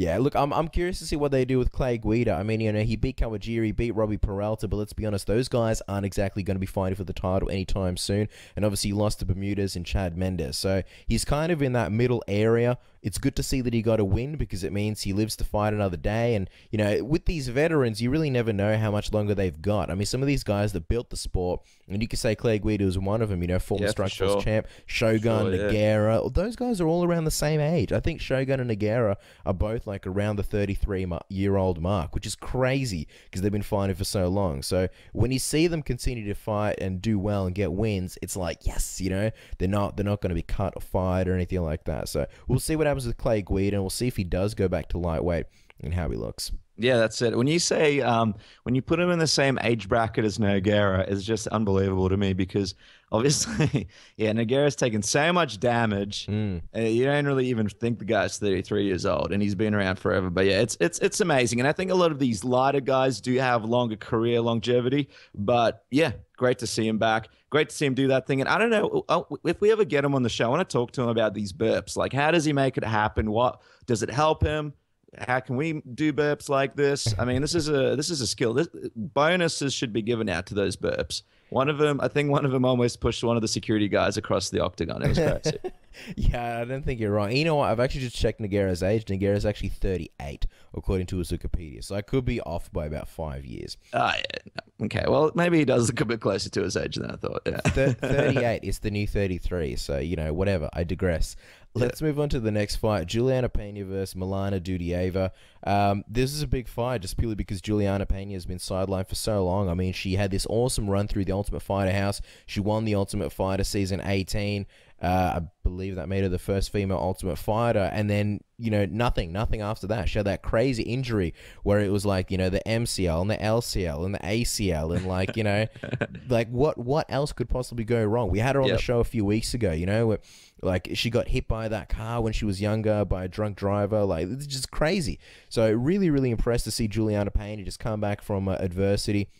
Yeah, look, I'm, I'm curious to see what they do with Clay Guida. I mean, you know, he beat Kawajiri, beat Robbie Peralta, but let's be honest, those guys aren't exactly going to be fighting for the title anytime soon. And obviously, he lost to Bermudez and Chad Mendes. So he's kind of in that middle area it's good to see that he got a win because it means he lives to fight another day. And, you know, with these veterans, you really never know how much longer they've got. I mean, some of these guys that built the sport, and you could say Clay Guida was one of them, you know, former Yeah, for Strikeforce sure. champ, Shogun, Sure, yeah. Those guys are all around the same age. I think Shogun and Nogueira are both like around the 33 year old mark, which is crazy because they've been fighting for so long. So when you see them continue to fight and do well and get wins, it's like, yes, you know, they're not they're not going to be cut or fired or anything like that. So we'll see what happens with Clay Guida and we'll see if he does go back to lightweight and how he looks. Yeah, that's it. When you say um, when you put him in the same age bracket as Nogueira, it's just unbelievable to me because obviously, yeah, Nogueira's taken so much damage. Mm. Uh, you don't really even think the guy's 33 years old, and he's been around forever. But yeah, it's it's it's amazing, and I think a lot of these lighter guys do have longer career longevity. But yeah, great to see him back. Great to see him do that thing. And I don't know uh, if we ever get him on the show. I want to talk to him about these burps. Like, how does he make it happen? What does it help him? How can we do burps like this? I mean, this is a this is a skill. This, bonuses should be given out to those burps. One of them, I think, one of them almost pushed one of the security guys across the octagon. It was crazy. Yeah, I don't think you're wrong. You know what? I've actually just checked Nogueira's age. Nogueira's actually 38, according to his Wikipedia. So I could be off by about five years. Ah, yeah. Okay. Well, maybe he does look a bit closer to his age than I thought. Yeah. Thir 38 is the new 33. So, you know, whatever. I digress. Let's move on to the next fight. Juliana Pena versus Milana Dudieva. Um, this is a big fight just purely because Juliana Pena has been sidelined for so long. I mean, she had this awesome run through the Ultimate Fighter House. She won the Ultimate Fighter season 18. Uh, I believe that made her the first female Ultimate Fighter, and then you know nothing, nothing after that. She had that crazy injury where it was like you know the MCL and the LCL and the ACL and like you know, like what what else could possibly go wrong? We had her on Yep. the show a few weeks ago, you know, where like she got hit by that car when she was younger by a drunk driver. Like it's just crazy. So really, really impressed to see Juliana Pena just come back from uh, adversity.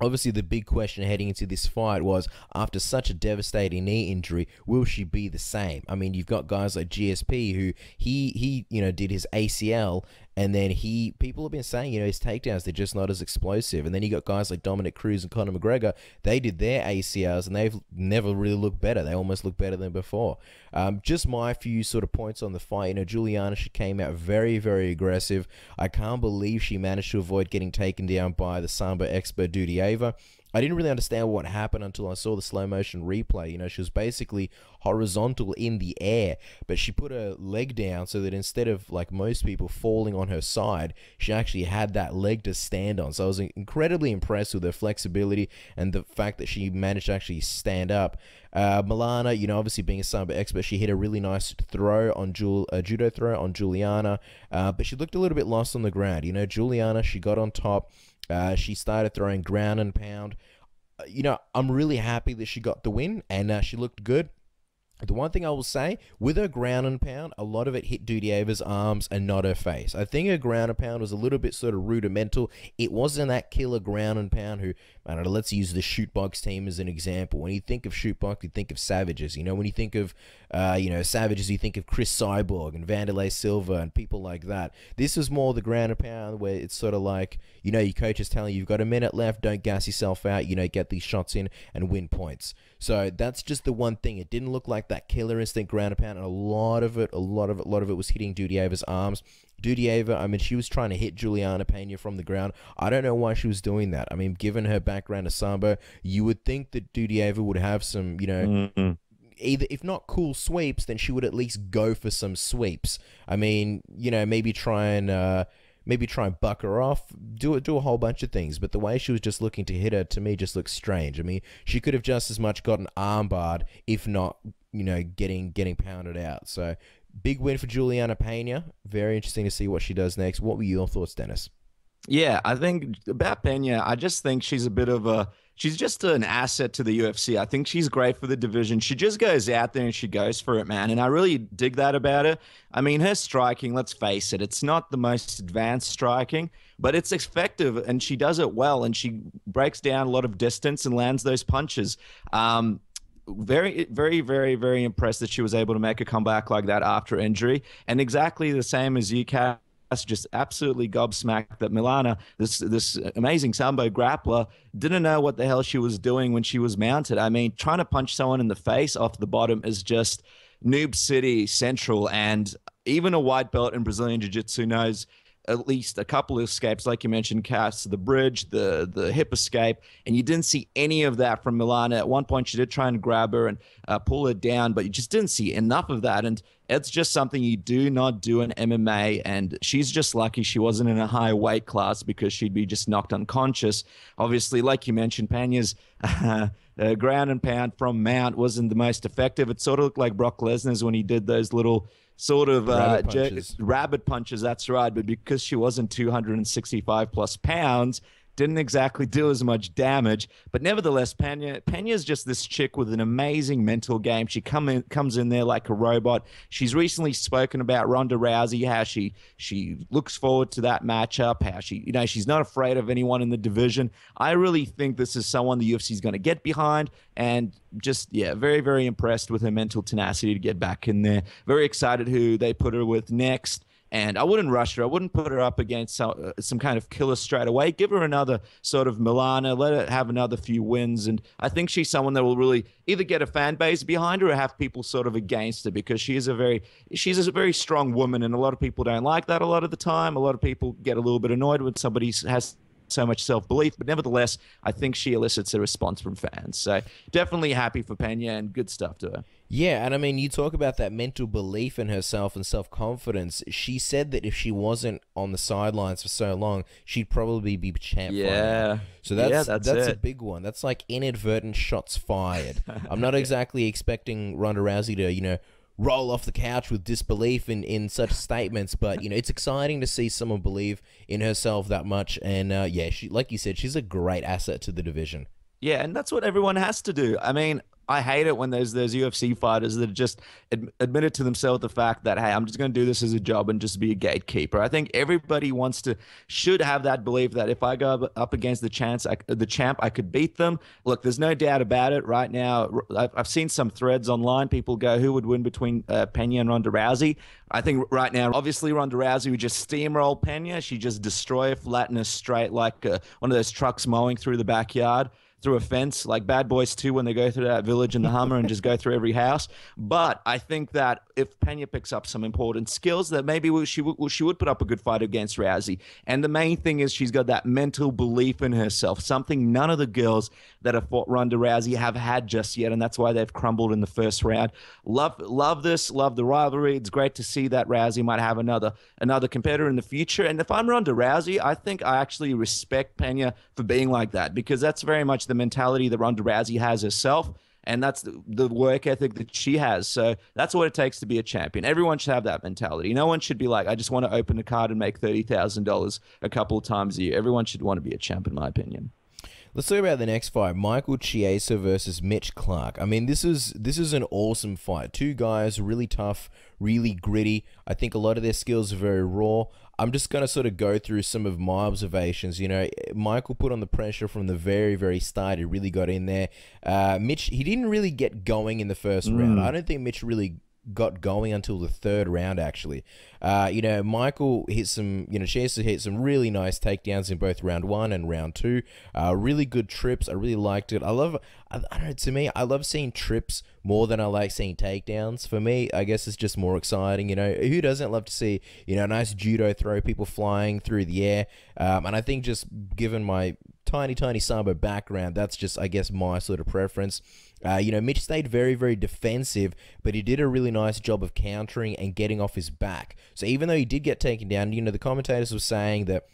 Obviously, the big question heading into this fight was after such a devastating knee injury, will she be the same? I mean, you've got guys like GSP who he he you know did his ACL and then he people have been saying you know his takedowns they're just not as explosive, and then you got guys like Dominick Cruz and Conor McGregor. They did their ACLs and they've never really looked better. They almost look better than before. Um, just my few sort of points on the fight. You know, Juliana she came out very very aggressive. I can't believe she managed to avoid getting taken down by the Sambo expert Dudieva. I didn't really understand what happened until I saw the slow motion replay. You know, she was basically horizontal in the air, but she put her leg down so that instead of like most people falling on her side, she actually had that leg to stand on. So I was incredibly impressed with her flexibility and the fact that she managed to actually stand up. Uh, Milana, you know, obviously being a Sambo expert, she hit a really nice throw on Jul- judo throw on Juliana, uh, but she looked a little bit lost on the ground. You know, Juliana, she got on top. Uh, she started throwing ground and pound. Uh, you know, I'm really happy that she got the win and uh, she looked good. The one thing I will say, with her ground and pound, a lot of it hit Dudieva's arms and not her face. I think her ground and pound was a little bit sort of rudimental. It wasn't that killer ground and pound who, I don't know, let's use the Chute Boxe team as an example. When you think of Chute Boxe, you think of savages. You know, when you think of, uh, you know, savages, you think of Cris Cyborg and Wanderlei Silva and people like that. This is more the ground and pound where it's sort of like, you know, your coach is telling you you've got a minute left, don't gas yourself out, you know, get these shots in and win points. So that's just the one thing. It didn't look like that killer instinct ground and pound, and a lot of it, a lot of it, a lot of it was hitting Dudieva's arms. Dudieva, I mean, she was trying to hit Juliana Pena from the ground. I don't know why she was doing that. I mean, given her background as Sambo, you would think that Dudieva would have some, you know, Mm-hmm. either if not cool sweeps, then she would at least go for some sweeps. I mean, you know, maybe try and uh, maybe try and buck her off, do it, do a whole bunch of things. But the way she was just looking to hit her to me just looks strange. I mean, she could have just as much gotten armbarred, if not, you know, getting getting pounded out. So big win for Juliana Pena. Very interesting to see what she does next. What were your thoughts, Dennis? Yeah, I think about Pena, I just think she's a bit of a she's just an asset to the UFC. I think she's great for the division. She just goes out there and she goes for it, man. And I really dig that about her. I mean, her striking, let's face it, it's not the most advanced striking, but it's effective and she does it well and she breaks down a lot of distance and lands those punches. Um very, very, very, very impressed that she was able to make a comeback like that after injury. And exactly the same as you, Cass, just absolutely gobsmacked that Milana, this this amazing sambo grappler, didn't know what the hell she was doing when she was mounted. I mean, trying to punch someone in the face off the bottom is just noob city central and even a white belt in Brazilian Jiu Jitsu knows at least a couple of escapes, like you mentioned, Cass, the bridge, the the hip escape, and you didn't see any of that from Milana. At one point, she did try and grab her and uh, pull her down, but you just didn't see enough of that. And it's just something you do not do in MMA. And she's just lucky she wasn't in a high weight class because she'd be just knocked unconscious. Obviously, like you mentioned, Pena's. Uh, uh, ground and pound from Mount wasn't the most effective. It sort of looked like Brock Lesnar's when he did those little sort of uh, Rabbit punches. rabbit punches. That's right. But because she wasn't 265 plus pounds, didn't exactly do as much damage. But nevertheless, Pena Pena's just this chick with an amazing mental game. She come in, comes in there like a robot. She's recently spoken about Ronda Rousey, how she she looks forward to that matchup, how she you know she's not afraid of anyone in the division. I really think this is someone the UFC is going to get behind, and just yeah, very very impressed with her mental tenacity to get back in there. Very excited who they put her with next. And I wouldn't rush her. I wouldn't put her up against some, uh, some kind of killer straight away. Give her another sort of Milana. Let her have another few wins. And I think she's someone that will really either get a fan base behind her or have people sort of against her because she is a very she's a very strong woman, and a lot of people don't like that. A lot of the time, a lot of people get a little bit annoyed when somebody has so much self belief, but nevertheless, I think she elicits a response from fans. So definitely happy for Pena and good stuff to her. Yeah, and I mean, you talk about that mental belief in herself and self confidence. She said that if she wasn't on the sidelines for so long, she'd probably be champ. Yeah. So that's Yeah, that's, that's a big one. That's like inadvertent shots fired. I'm not exactly expecting Ronda Rousey to, you know, roll off the couch with disbelief in, in such statements, but you know, it's exciting to see someone believe in herself that much. And uh, yeah, she like you said, she's a great asset to the division. Yeah, and that's what everyone has to do. I mean, I hate it when there's there's UFC fighters that just ad- admitted to themselves the fact that hey, I'm just going to do this as a job and just be a gatekeeper. I think everybody wants to should have that belief that if I go up- against the chance I, the champ, I could beat them. Look, there's no doubt about it. Right now, I've, I've seen some threads online. People go, who would win between uh, Pena and Ronda Rousey? I think right now, obviously, Ronda Rousey would just steamroll Pena. She just destroy flatten her straight like uh, one of those trucks mowing through the backyard through a fence, like Bad Boys 2 when they go through that village in the Hummer and just go through every house. But I think that if Pena picks up some important skills, that maybe she would she would put up a good fight against Rousey. And the main thing is she's got that mental belief in herself, something none of the girls that have fought Ronda Rousey have had just yet, and that's why they've crumbled in the first round. Love love this, love the rivalry. It's great to see that Rousey might have another another competitor in the future. And if I'm Ronda Rousey, I think I actually respect Pena for being like that because that's very much the mentality that Ronda Rousey has herself. And that's the, the work ethic that she has. So that's what it takes to be a champion. Everyone should have that mentality. No one should be like, I just want to open a card and make $30,000 a couple of times a year. Everyone should want to be a champ, in my opinion. Let's talk about the next fight: Michael Chiesa versus Mitch Clark. I mean, this is this is an awesome fight. Two guys, really tough, really gritty. I think a lot of their skills are very raw. I'm just gonna sort of go through some of my observations. You know, Michael put on the pressure from the very, very start. He really got in there. Uh, Mitch, he didn't really get going in the first round. I don't think Mitch really got going until the third round actually. Uh, you know, Michael hit some, you know, Chiesa hit some really nice takedowns in both round one and round two. Uh, really good trips. I really liked it. I love, I, I don't know, to me, I love seeing trips more than I like seeing takedowns. For me, I guess it's just more exciting. You know, who doesn't love to see, you know, a nice judo throw, people flying through the air? Um, and I think just given my tiny, tiny Sambo background, that's just, I guess, my sort of preference. Uh, you know, Mitch stayed very, very defensive, but he did a really nice job of countering and getting off his back. So even though he did get taken down, you know, the commentators were saying that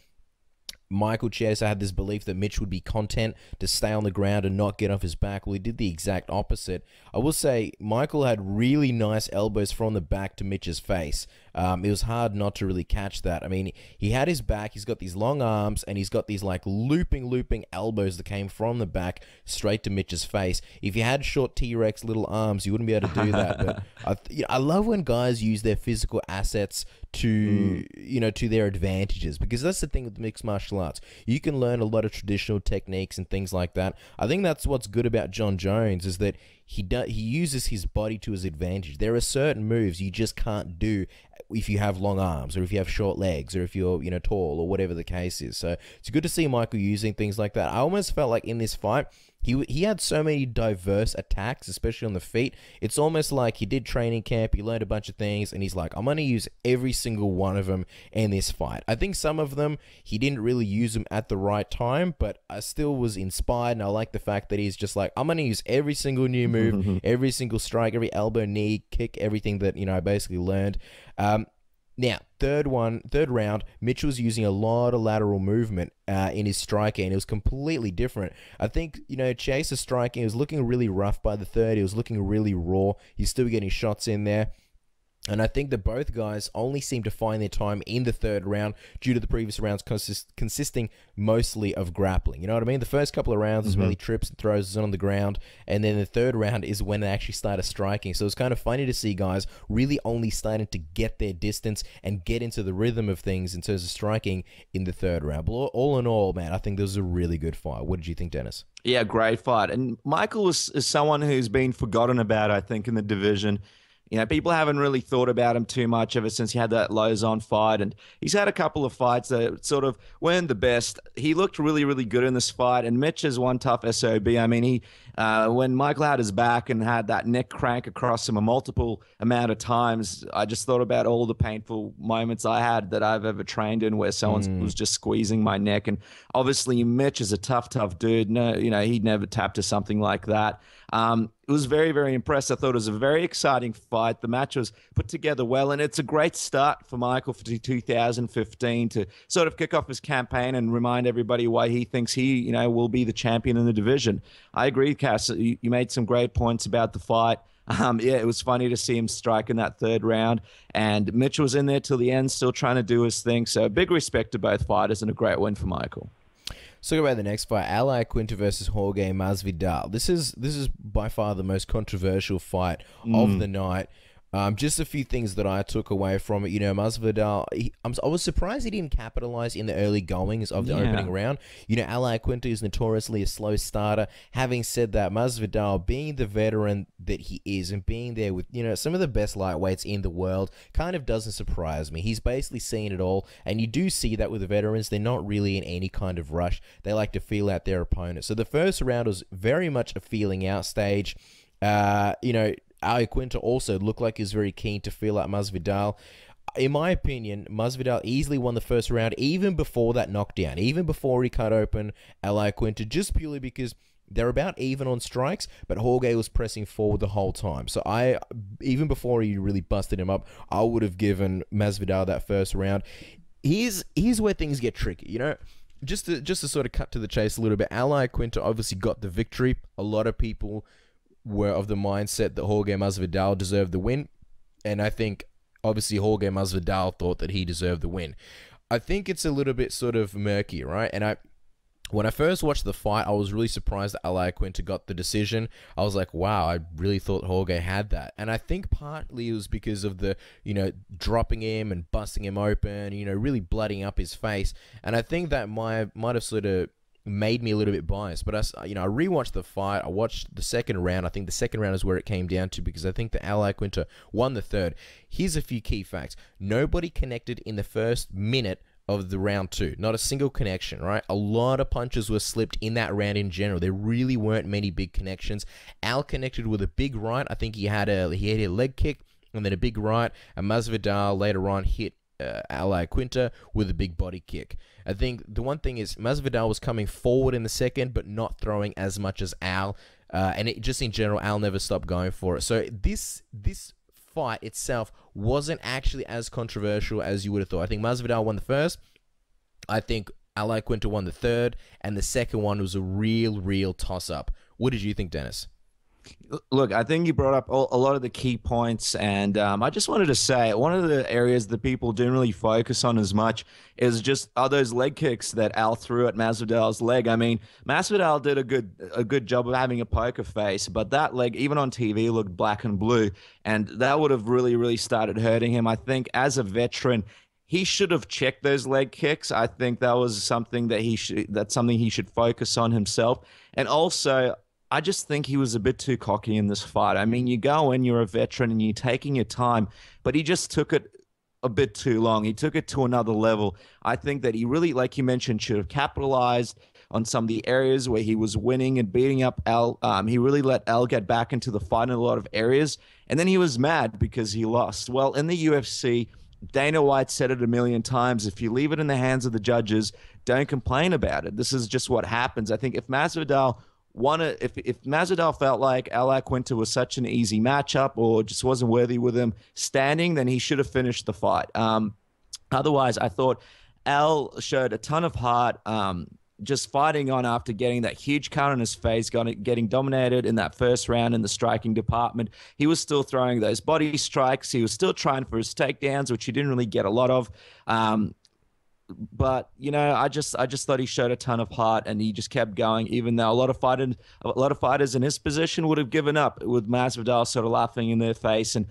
Michael Chiesa had this belief that Mitch would be content to stay on the ground and not get off his back. Well, he did the exact opposite. I will say Michael had really nice elbows from the back to Mitch's face. Um, it was hard not to really catch that. I mean, he had his back, he's got these long arms, and he's got these like looping, looping elbows that came from the back straight to Mitch's face. If you had short T Rex little arms, you wouldn't be able to do that. But I, th- you know, I love when guys use their physical assets to you know to their advantages because that's the thing with mixed martial arts you can learn a lot of traditional techniques and things like that i think that's what's good about jon jones is that he does he uses his body to his advantage. There are certain moves you just can't do if you have long arms or if you have short legs or if you're you know tall or whatever the case is. So it's good to see michael using things like that. I almost felt like in this fight he he had so many diverse attacks, especially on the feet. It's almost like he did training camp, he learned a bunch of things, and he's like, I'm gonna use every single one of them in this fight. I think some of them he didn't really use them at the right time, but I still was inspired, and I like the fact that he's just like, I'm gonna use every single new move, every single strike, every elbow, knee, kick, everything that you know I basically learned. Um, now, third one, third round, Mitchell was using a lot of lateral movement uh, in his striking. It was completely different. I think you know Chase's striking was looking really rough by the third. He was looking really raw. He's still getting shots in there. And I think that both guys only seem to find their time in the third round due to the previous rounds consist- consisting mostly of grappling. You know what I mean? The first couple of rounds is Mhm. really trips and throws on the ground, and then the third round is when they actually started striking. So it's kind of funny to see guys really only starting to get their distance and get into the rhythm of things in terms of striking in the third round. But all, all in all, man, I think this was a really good fight. What did you think, Dennis? Yeah, great fight. And Michael is, is someone who's been forgotten about, I think, in the division. You know, people haven't really thought about him too much ever since he had that Lauzon fight. And he's had a couple of fights that sort of weren't the best. He looked really, really good in this fight. And Mitch is one tough SOB. I mean, he uh, when Michael had his back and had that neck crank across him a multiple amount of times, I just thought about all the painful moments I had that I've ever trained in where someone Mm. was just squeezing my neck. And obviously, Mitch is a tough, tough dude. No, you know, he'd never tap to something like that. Um, it was very, very impressed. I thought it was a very exciting fight. The match was put together well, and it's a great start for Michael for 2015 to sort of kick off his campaign and remind everybody why he thinks he, you know, will be the champion in the division. I agree, Cass. You, you made some great points about the fight. Um, yeah, it was funny to see him strike in that third round, and Mitch was in there till the end, still trying to do his thing. So big respect to both fighters, and a great win for Michael. Let's talk about the next fight: Al Iaquinta versus Jorge Masvidal. This is this is by far the most controversial fight of mm. the night. Um, just a few things that I took away from it. You know, Masvidal. He, I'm, was surprised he didn't capitalize in the early goings of the Yeah. opening round. You know, Al Iaquinta is notoriously a slow starter. Having said that, Masvidal, being the veteran that he is and being there with you know some of the best lightweights in the world, kind of doesn't surprise me. He's basically seen it all, and you do see that with the veterans. They're not really in any kind of rush. They like to feel out their opponent. So the first round was very much a feeling out stage. Uh, you know, Al Iaquinta also looked like he was very keen to feel out Masvidal. In my opinion, Masvidal easily won the first round, even before that knockdown, even before he cut open Al Iaquinta, just purely because they're about even on strikes, but Jorge was pressing forward the whole time. So I, even before he really busted him up, I would have given Masvidal that first round. Here's here's where things get tricky, you know. Just to just to sort of cut to the chase a little bit, Al Iaquinta obviously got the victory. A lot of people were of the mindset that Jorge Masvidal deserved the win, and I think obviously Jorge Masvidal thought that he deserved the win. I think it's a little bit sort of murky, right? And I when I first watched the fight, I was really surprised that Al Iaquinta got the decision. I was like, wow, I really thought Jorge had that. And I think partly it was because of the, you know, dropping him and busting him open, you know, really blooding up his face. And I think that might might have sort of made me a little bit biased. But I, uh, you know, I rewatched the fight. I watched the second round. I think the second round is where it came down to because I think that Al Iaquinta won the third. Here's a few key facts. Nobody connected in the first minute of the round two. Not a single connection, right? A lot of punches were slipped in that round in general. There really weren't many big connections. Al connected with a big right. I think he had a he had a leg kick and then a big right. And Masvidal later on hit uh, Al Iaquinta with a big body kick. I think the one thing is Masvidal was coming forward in the second, but not throwing as much as Al. Uh, and it, just in general, Al never stopped going for it. So this this fight itself wasn't actually as controversial as you would have thought. I think Masvidal won the first. I think Al Iaquinta won the third, and the second one was a real, real toss up. What did you think, Dennis? Look, I think you brought up a lot of the key points, and um, I just wanted to say one of the areas that people didn't really focus on as much is just are those leg kicks that Al threw at Masvidal's leg. I mean, Masvidal did a good a good job of having a poker face, but that leg, even on TV, looked black and blue, and that would have really really started hurting him. I think as a veteran, he should have checked those leg kicks. I think that was something that he should that's something he should focus on himself. And also, I just think he was a bit too cocky in this fight. I mean, you go in, you're a veteran, and you're taking your time, but he just took it a bit too long. He took it to another level. I think that he really, like you mentioned, should have capitalized on some of the areas where he was winning and beating up Al. Um, he really let Al get back into the fight in a lot of areas. And then he was mad because he lost. Well, in the UFC, Dana White said it a million times. If you leave it in the hands of the judges, don't complain about it. This is just what happens. I think if Masvidal wanted, if if Masvidal felt like Al Iaquinta was such an easy matchup or just wasn't worthy with him standing, then he should have finished the fight. Um, otherwise, I thought Al showed a ton of heart. Um, just fighting on after getting that huge cut on his face, getting dominated in that first round in the striking department. He was still throwing those body strikes. He was still trying for his takedowns, which he didn't really get a lot of. Um, but you know, I just I just thought he showed a ton of heart, and he just kept going, even though a lot of fighters a lot of fighters in his position would have given up with Masvidal sort of laughing in their face and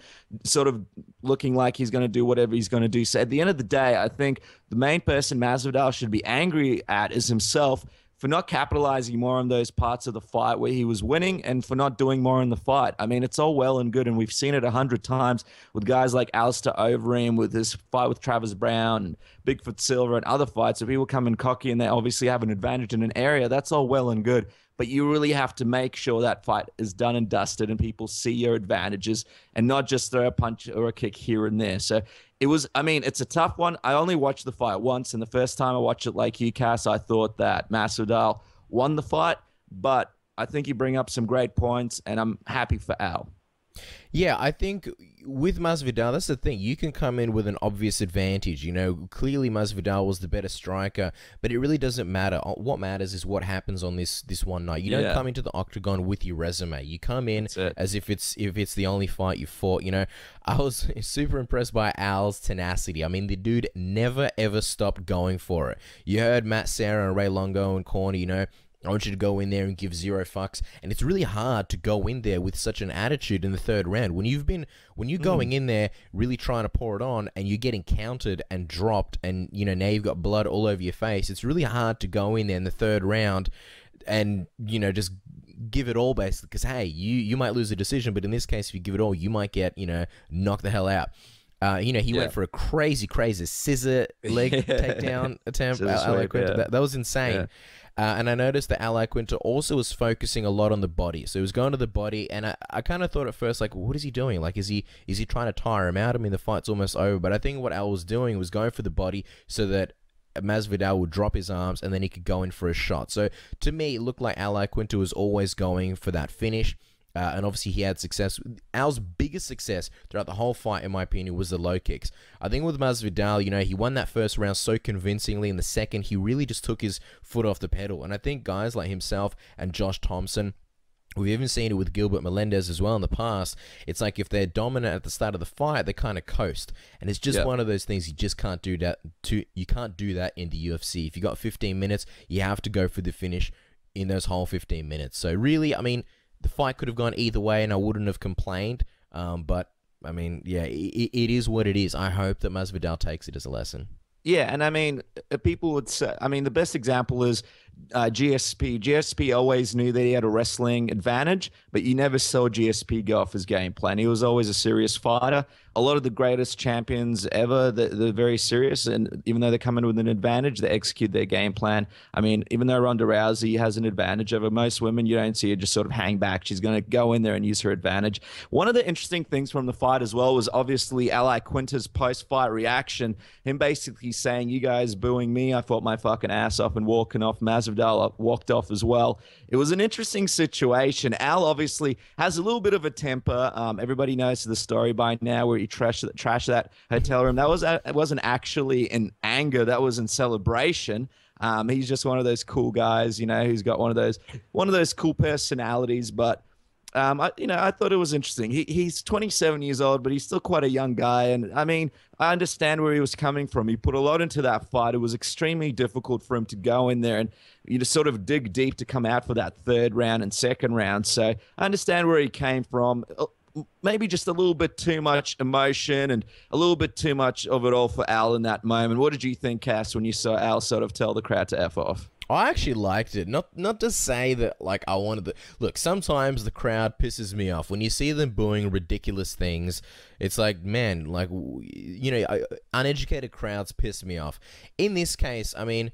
sort of looking like he's going to do whatever he's going to do. So at the end of the day, I think the main person Masvidal should be angry at is himself for not capitalizing more on those parts of the fight where he was winning and for not doing more in the fight. I mean, it's all well and good, and we've seen it a hundred times with guys like Alistair Overeem with his fight with Travis Browne and Bigfoot Silva and other fights. If people come in cocky and they obviously have an advantage in an area, that's all well and good. But you really have to make sure that fight is done and dusted and people see your advantages and not just throw a punch or a kick here and there. So it was i mean it's a tough one i only watched the fight once and the first time i watched it like ucas i thought that masvidal won the fight but i think you bring up some great points and i'm happy for al yeah, I think with Masvidal, that's the thing. You can come in with an obvious advantage. You know, clearly Masvidal was the better striker, but it really doesn't matter. What matters is what happens on this this one night. You don't come into the octagon with your resume. You come in as if it's if it's the only fight you fought. You know, I was super impressed by Al's tenacity. I mean, the dude never ever stopped going for it. You heard Matt Serra and Ray Longo and Corny. You know, I want you to go in there and give zero fucks. And it's really hard to go in there with such an attitude in the third round. When you've been when you're going mm. in there really trying to pour it on and you're getting countered and dropped and you know now you've got blood all over your face, it's really hard to go in there in the third round and you know just give it all basically because hey you you might lose a decision but in this case if you give it all you might get you know knocked the hell out uh, you know, he yeah. went for a crazy, crazy scissor leg takedown attempt. Swipe, yeah. that, that, was insane. Yeah. Uh, and I noticed that Al Iaquinta also was focusing a lot on the body. So he was going to the body, and I, I kind of thought at first, like, what is he doing? Like, is he is he trying to tire him out? I mean, the fight's almost over. But I think what Al was doing was going for the body so that Masvidal would drop his arms and then he could go in for a shot. So to me, it looked like Al Iaquinta was always going for that finish. Uh, and obviously, he had success. Al's biggest success throughout the whole fight, in my opinion, was the low kicks. I think with Masvidal, you know, he won that first round so convincingly. In the second, he really just took his foot off the pedal. And I think guys like himself and Josh Thompson. We've even seen it with Gilbert Melendez as well in the past. It's like if they're dominant at the start of the fight, they kind of coast, and it's just yep. one of those things you just can't do that. To you can't do that in the UFC. If you got 15 minutes, you have to go for the finish in those whole 15 minutes. So really, I mean, the fight could have gone either way, and I wouldn't have complained. Um, but I mean, yeah, it, it is what it is. I hope that Masvidal takes it as a lesson. Yeah, and I mean, uh, people would say, I mean, the best example is uh, GSP. GSP always knew that he had a wrestling advantage, but you never saw GSP go off his game plan. He was always a serious fighter. A lot of the greatest champions ever, they're, they're very serious, and even though they come in with an advantage, they execute their game plan. I mean, even though Ronda Rousey has an advantage over most women, you don't see her just sort of hang back. She's going to go in there and use her advantage. One of the interesting things from the fight as well was obviously Al Iaquinta's post-fight reaction. Him basically saying, "You guys booing me. I fought my fucking ass off and walking off." Masvidal walked off as well. It was an interesting situation. Al obviously has a little bit of a temper. Um, everybody knows the story by now where he trashed, trashed that hotel room. That was it wasn't actually in anger. That was in celebration. Um, he's just one of those cool guys, you know, who's got one of those one of those cool personalities, but um, I, you know, I thought it was interesting. He, he's 27 years old, but he's still quite a young guy. And I mean, I understand where he was coming from. He put a lot into that fight. It was extremely difficult for him to go in there and you know sort of dig deep to come out for that third round and second round. So I understand where he came from. Uh, maybe just a little bit too much emotion and a little bit too much of it all for Al in that moment. What did you think, Cass, when you saw Al sort of tell the crowd to f off? I actually liked it. Not not to say that like I wanted to look. Sometimes the crowd pisses me off when you see them booing ridiculous things. It's like man, like you know, uneducated crowds piss me off. In this case, I mean.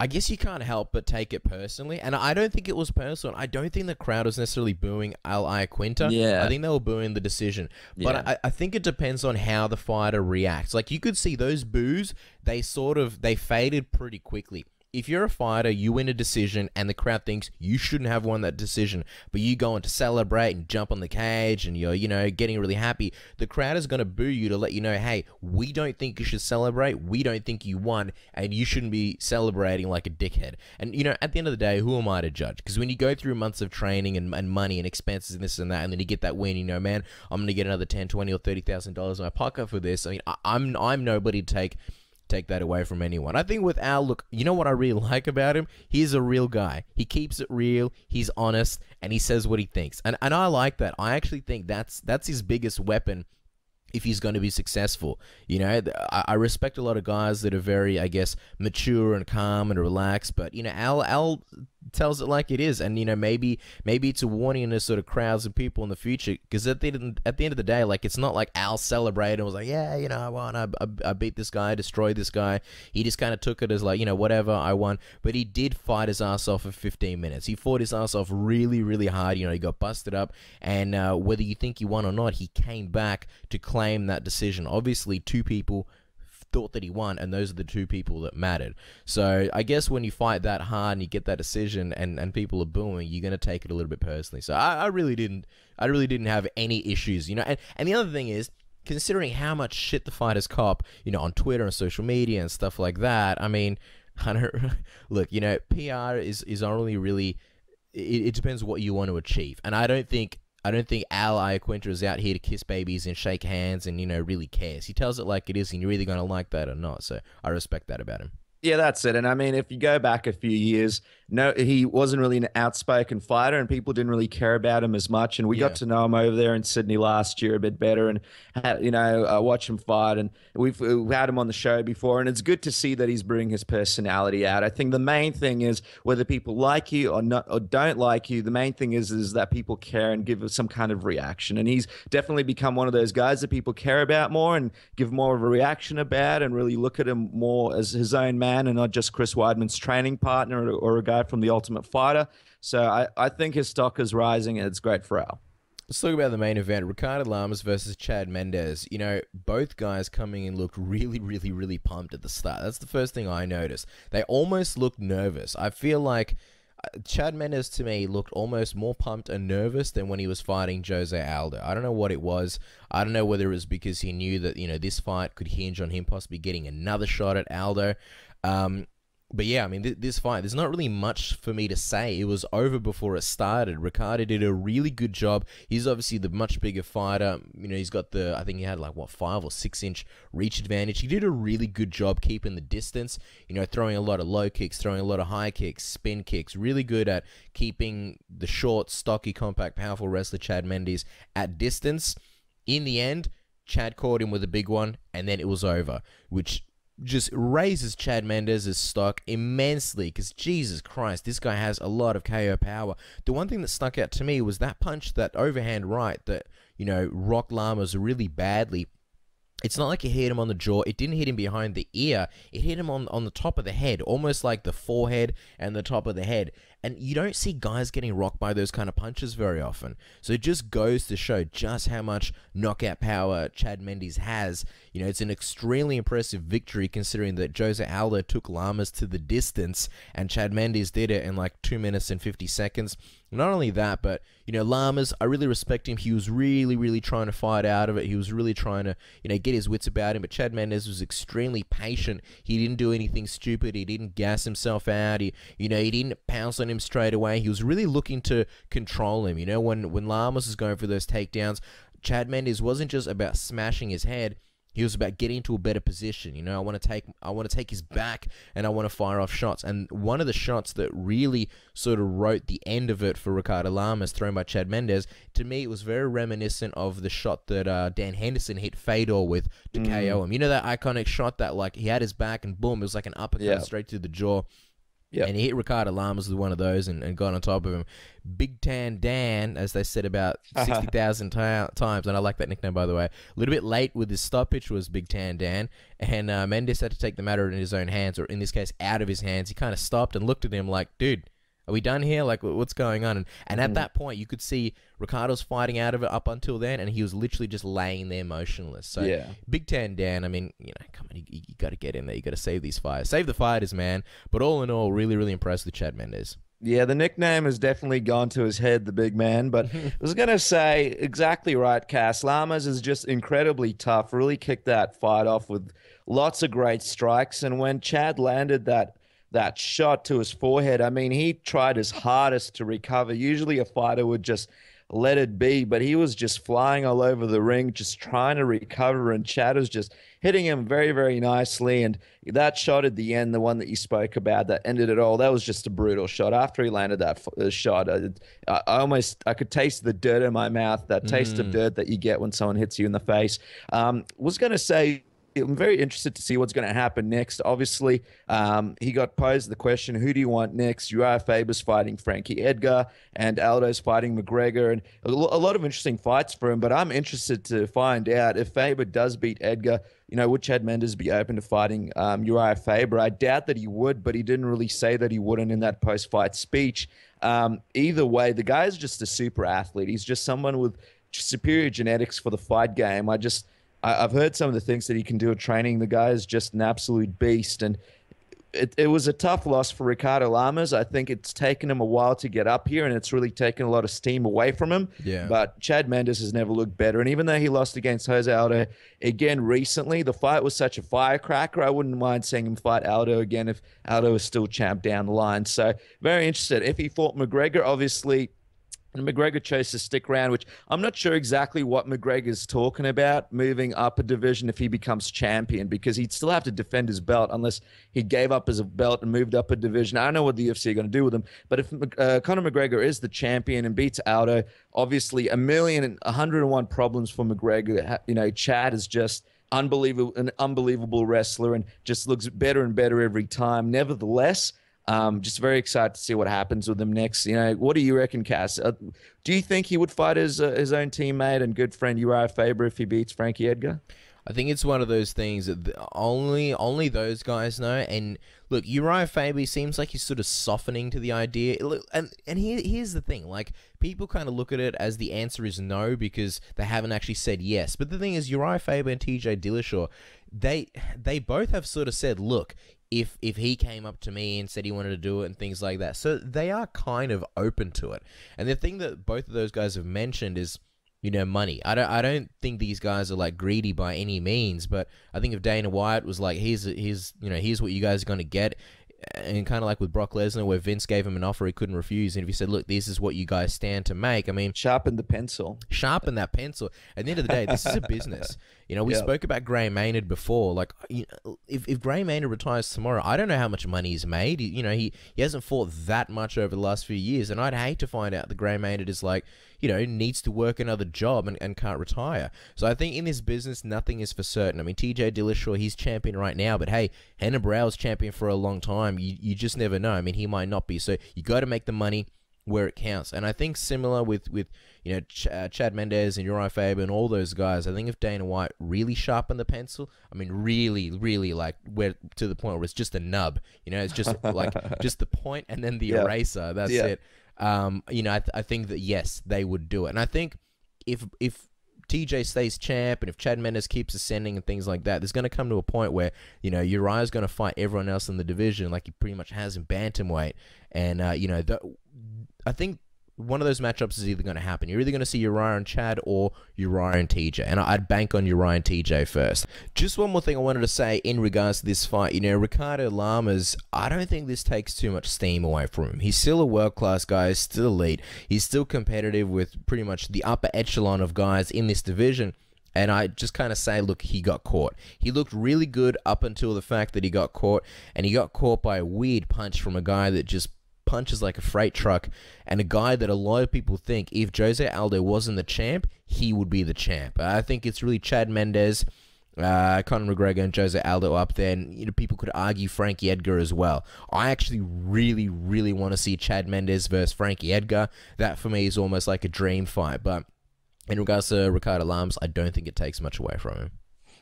I guess you can't help but take it personally, and I don't think it was personal. I don't think the crowd was necessarily booing Al Iaquinta. Yeah. I think they were booing the decision. But Yeah. I, I think it depends on how the fighter reacts. Like you could see those boos, they sort of they faded pretty quickly. If you're a fighter, you win a decision, and the crowd thinks you shouldn't have won that decision, but you go on to celebrate and jump on the cage, and you're, you know, getting really happy. The crowd is going to boo you to let you know, hey, we don't think you should celebrate. We don't think you won, and you shouldn't be celebrating like a dickhead. And you know, at the end of the day, who am I to judge? Because when you go through months of training and, and money and expenses and this and that, and then you get that win, you know, man, I'm going to get another ten, twenty, or thirty thousand dollars in my pocket for this. I mean, I, I'm I'm nobody to take take that away from anyone. I think with Al, look, you know what I really like about him? He's a real guy. He keeps it real. He's honest, and he says what he thinks. And and I like that. I actually think that's that's his biggest weapon. If he's going to be successful, you know, I, respect a lot of guys that are very, I guess, mature and calm and relaxed. But you know, Al Al tells it like it is, and you know, maybe maybe it's a warning to sort of crowds of people in the future. Because at the end, at the end of the day, like it's not like Al celebrated and was like, yeah, you know, I won, I, I, I beat this guy, I destroyed this guy. He just kind of took it as like, you know, whatever, I won. But he did fight his ass off for 15 minutes. He fought his ass off really, really hard. You know, he got busted up, and uh, whether you think he won or not, he came back to claim that decision. Obviously, two people thought that he won, and those are the two people that mattered. So I guess when you fight that hard and you get that decision, and, and people are booing, you're gonna take it a little bit personally. So I, I really didn't, I really didn't have any issues, you know. And and the other thing is. Considering how much shit the fighters cop, you know, on Twitter and social media and stuff like that, I mean, I don't look. You know, PR is is only really. It, it depends what you want to achieve, and I don't think I don't think Al Iaquinta is out here to kiss babies and shake hands and you know really cares. He tells it like it is, and you're either going to like that or not. So I respect that about him. Yeah, that's it. And I mean, if you go back a few years, no, he wasn't really an outspoken fighter, and people didn't really care about him as much. And we Yeah. got to know him over there in Sydney last year a bit better, and had, you know, uh, watch him fight. And we've, we've had him on the show before, and it's good to see that he's bringing his personality out. I think the main thing is whether people like you or not or don't like you. The main thing is is that people care and give some kind of reaction. And he's definitely become one of those guys that people care about more and give more of a reaction about, and really look at him more as his own man and not just Chris Weidman's training partner or, or a guy from the Ultimate Fighter. So I, I think his stock is rising, and it's great for Al. Let's talk about the main event: Ricardo Lamas versus Chad Mendes. You know, both guys coming in looked really, really, really pumped at the start. That's the first thing I noticed. They almost looked nervous. I feel like. uh, Chad Mendes to me looked almost more pumped and nervous than when he was fighting Jose Aldo. I don't know what it was. I don't know whether it was because he knew that you know this fight could hinge on him possibly getting another shot at Aldo. Um, but yeah, I mean, th- this fight, there's not really much for me to say. It was over before it started. Ricardo did a really good job. He's obviously the much bigger fighter. You know, he's got the, I think he had like, what, five or six inch reach advantage. He did a really good job keeping the distance, you know, throwing a lot of low kicks, throwing a lot of high kicks, spin kicks. Really good at keeping the short, stocky, compact, powerful wrestler Chad Mendes at distance. In the end, Chad caught him with a big one, and then it was over, which just raises Chad Mendes's stock immensely because Jesus Christ, this guy has a lot of KO power. The one thing that stuck out to me was that punch, that overhand right that, you know, rocked Lamas really badly. It's not like it hit him on the jaw. It didn't hit him behind the ear. It hit him on, on the top of the head, almost like the forehead and the top of the head. And you don't see guys getting rocked by those kind of punches very often. So it just goes to show just how much knockout power Chad Mendes has. You know, it's an extremely impressive victory considering that Jose Aldo took Lamas to the distance and Chad Mendes did it in like 2 minutes and 50 seconds. Not only that, but, you know, Lamas, I really respect him. He was really, really trying to fight out of it. He was really trying to, you know, get his wits about him. But Chad Mendes was extremely patient. He didn't do anything stupid. He didn't gas himself out. He, you know, he didn't pounce on him straight away. He was really looking to control him. You know, when, when Lamas was going for those takedowns, Chad Mendes wasn't just about smashing his head. He was about getting into a better position. You know, I want to take I want to take his back and I want to fire off shots. And one of the shots that really sort of wrote the end of it for Ricardo Lamas thrown by Chad Mendes, to me it was very reminiscent of the shot that uh, Dan Henderson hit Fedor with to KO him. You know that iconic shot that like he had his back and boom, it was like an uppercut Yeah. straight to the jaw. Yep. And he hit Ricardo Lamas with one of those and, and got on top of him. Big Tan Dan, as they said about 60,000 ti- times, and I like that nickname, by the way. A little bit late with his stoppage was Big Tan Dan, and uh, Mendes had to take the matter in his own hands, or in this case, out of his hands. He kind of stopped and looked at him like, dude, are we done here? Like, what's going on? And, and at mm. that point, you could see Ricardo's fighting out of it up until then, and he was literally just laying there motionless. So, Yeah. Big Ten Dan, I mean, you know, come on, you, you got to get in there. You got to save these fighters. Save the fighters, man. But all in all, really, really impressed with Chad Mendes. Yeah, the nickname has definitely gone to his head, the big man. But I was going to say exactly right, Cass. Lamas is just incredibly tough, really kicked that fight off with lots of great strikes. And when Chad landed that that shot to his forehead, I mean, he tried his hardest to recover. Usually a fighter would just let it be, but he was just flying all over the ring, just trying to recover. And Chad was just hitting him very, very nicely. And that shot at the end, the one that you spoke about that ended it all, that was just a brutal shot. After he landed that f- uh, shot, I, I almost I could taste the dirt in my mouth, that taste of dirt that you get when someone hits you in the face. Um, was going to say. I'm very interested to see what's going to happen next. Obviously, um, he got posed the question, who do you want next? Uriah Faber's fighting Frankie Edgar and Aldo's fighting McGregor. And a lot of interesting fights for him, but I'm interested to find out if Faber does beat Edgar, you know, would Chad Mendes be open to fighting um, Uriah Faber? I doubt that he would, but he didn't really say that he wouldn't in that post fight speech. Um, either way, the guy's just a super athlete. He's just someone with superior genetics for the fight game. I just, I, I've heard some of the things that he can do at training. The guy is just an absolute beast. And it, it was a tough loss for Ricardo Lamas. I think it's taken him a while to get up here, and it's really taken a lot of steam away from him. Yeah. But Chad Mendes has never looked better. And even though he lost against Jose Aldo again recently, the fight was such a firecracker. I wouldn't mind seeing him fight Aldo again if Aldo is still champ down the line. So very interested. If he fought McGregor, obviously. And McGregor chose to stick around, which I'm not sure exactly what McGregor's talking about moving up a division if he becomes champion, because he'd still have to defend his belt unless he gave up his belt and moved up a division. I don't know what the UFC are going to do with him, but if uh, Conor McGregor is the champion and beats Aldo, obviously a million and 101 problems for McGregor. You know, Chad is just unbelievable, an unbelievable wrestler, and just looks better and better every time. Nevertheless. Um, just very excited to see what happens with him next. You know, what do you reckon, Cass? Uh, do you think he would fight his uh, his own teammate and good friend Uriah Faber if he beats Frankie Edgar? I think it's one of those things that only only those guys know. And look, Uriah Faber seems like he's sort of softening to the idea. And and here, here's the thing: like people kind of look at it as the answer is no because they haven't actually said yes. But the thing is, Uriah Faber and T.J. Dillashaw, they they both have sort of said, look. If, if he came up to me and said he wanted to do it and things like that. So they are kind of open to it. And the thing that both of those guys have mentioned is you know, money. I don't, I don't think these guys are like greedy by any means, but I think if Dana White was like, here's, here's, you know, here's what you guys are going to get, and kind of like with Brock Lesnar, where Vince gave him an offer he couldn't refuse, and if he said, look, this is what you guys stand to make, I mean, Sharpen the pencil. sharpen that pencil. At the end of the day, this is a business. You know, we Yeah. spoke about Gray Maynard before. Like, you know, if, if Gray Maynard retires tomorrow, I don't know how much money he's made. He, you know, he, he hasn't fought that much over the last few years, and I'd hate to find out that Gray Maynard is like, you know, needs to work another job and, and can't retire. So I think in this business, nothing is for certain. I mean, TJ Dillashaw, he's champion right now, but hey, Renan Barão's champion for a long time. You, you just never know. I mean, he might not be. So you got to make the money where it counts. And I think similar with with you know Ch- uh, Chad Mendes and Uriah Faber and all those guys. I think if Dana White really sharpened the pencil, I mean really, really like where to the point where it's just a nub. You know, it's just like just the point and then the Yeah. eraser. That's Yeah. it. Um, you know, I, th- I think that yes, they would do it. And I think if if TJ stays champ and if Chad Mendes keeps ascending and things like that, there's going to come to a point where, you know, Uriah's going to fight everyone else in the division like he pretty much has in bantamweight. And, uh, you know, the, I think one of those matchups is either going to happen. You're either going to see Uriah and Chad or Uriah and TJ. And I'd bank on Uriah and TJ first. Just one more thing I wanted to say in regards to this fight. You know, Ricardo Lamas, I don't think this takes too much steam away from him. He's still a world class guy, he's still elite. He's still competitive with pretty much the upper echelon of guys in this division. And I just kind of say, look, he got caught. He looked really good up until the fact that he got caught, and he got caught by a weird punch from a guy that just punches like a freight truck, and a guy that a lot of people think if Jose Aldo wasn't the champ, he would be the champ. I think it's really Chad Mendes uh, Conor McGregor and Jose Aldo up there, and you know people could argue Frankie Edgar as well. I actually really, really want to see Chad Mendes versus Frankie Edgar. That for me is almost like a dream fight. But in regards to Ricardo Lamas, I don't think it takes much away from him.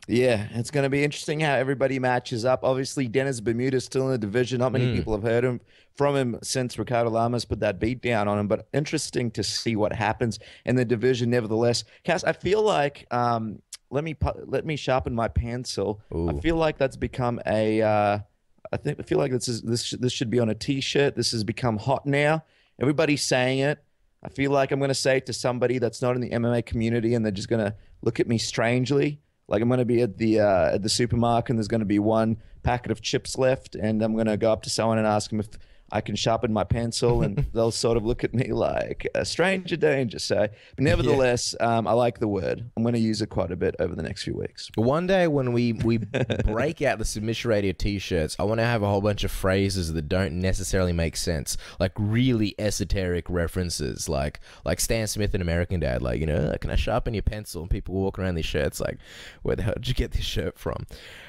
Yeah, it's going to be interesting how everybody matches up. Obviously, Dennis Bermudez is still in the division. Not many Mm. people have heard him from him since Ricardo Lamas put that beat down on him. But interesting to see what happens in the division. Nevertheless, Cass, I feel like um, let me let me sharpen my pencil. I feel like that's become a. Uh, I think I feel like this is this this should be on a T-shirt. This has become hot now. Everybody's saying it. I feel like I'm going to say it to somebody that's not in the MMA community, and they're just going to look at me strangely. Like I'm going to be at the uh, at the supermarket, and there's going to be one packet of chips left, and I'm going to go up to someone and ask them if I can sharpen my pencil, and they'll sort of look at me like a stranger danger. So, but nevertheless, um, I like the word. I'm going to use it quite a bit over the next few weeks. One day when we we break out the submission radio t-shirts, I want to have a whole bunch of phrases that don't necessarily make sense, like really esoteric references, like like Stan Smith in American Dad, like you know, can I sharpen your pencil? And people walk around these shirts like, where the hell did you get this shirt from?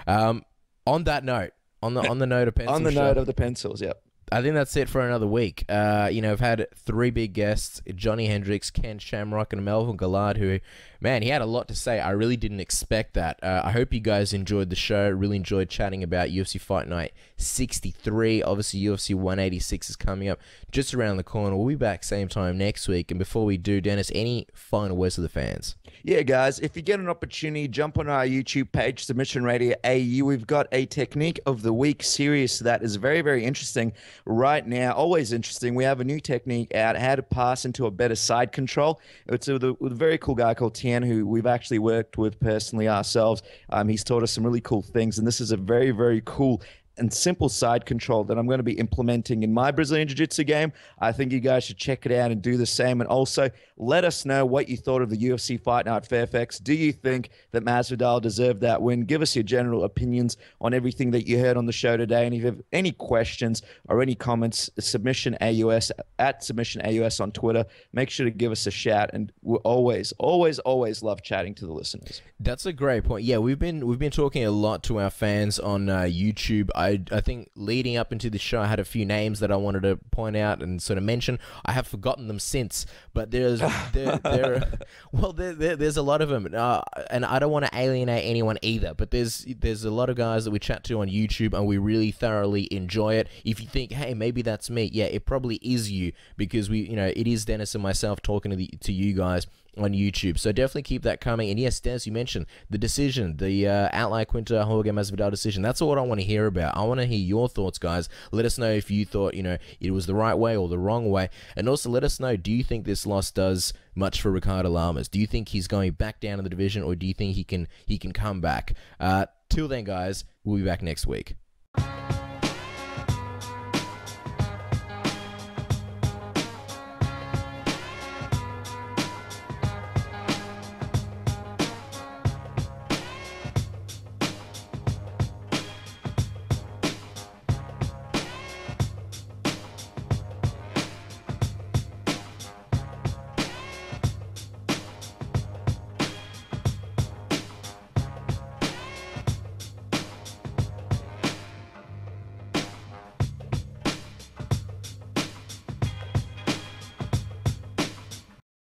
Um, on that note, on the on the note of pencil, on the sharp- note of the pencils, yep. I think that's it for another week. Uh, you know, I've had three big guests: Johny Hendricks, Ken Shamrock, and Melvin Guillard. Who, man, he had a lot to say. I really didn't expect that. Uh, I hope you guys enjoyed the show. Really enjoyed chatting about UFC Fight Night 63. Obviously, UFC 186 is coming up just around the corner. We'll be back same time next week. And before we do, Dennis, any final words to the fans? Yeah, guys, if you get an opportunity, jump on our YouTube page, Submission Radio AU. We've got a Technique of the Week series that is very, very interesting right now. Always interesting. We have a new technique out, how to pass into a better side control. It's with a, with a very cool guy called Tian, who we've actually worked with personally ourselves. Um, he's taught us some really cool things, and this is a very, very cool and simple side control that I'm going to be implementing in my Brazilian Jiu Jitsu game. I think you guys should check it out and do the same. And also, let us know what you thought of the UFC Fight Night Fairfax. Do you think that Masvidal deserved that win? Give us your general opinions on everything that you heard on the show today. And if you have any questions or any comments, submission AUS at submission AUS on Twitter. Make sure to give us a shout. And we always, always, always love chatting to the listeners. That's a great point. Yeah, we've been we've been talking a lot to our fans on uh, YouTube. I think leading up into the show, I had a few names that I wanted to point out and sort of mention. I have forgotten them since, but there's there there well there, there there's a lot of them, uh, and I don't want to alienate anyone either. But there's there's a lot of guys that we chat to on YouTube, and we really thoroughly enjoy it. If you think, hey, maybe that's me, yeah, it probably is you because we you know it is Dennis and myself talking to the to you guys on YouTube. So definitely keep that coming. And yes, as you mentioned the decision, the uh, Al Iaquinta Jorge Masvidal decision. That's what I want to hear about. I want to hear your thoughts, guys. Let us know if you thought, you know, it was the right way or the wrong way. And also let us know, do you think this loss does much for Ricardo Lamas? Do you think he's going back down in the division or do you think he can he can come back? Uh, till then, guys, we'll be back next week.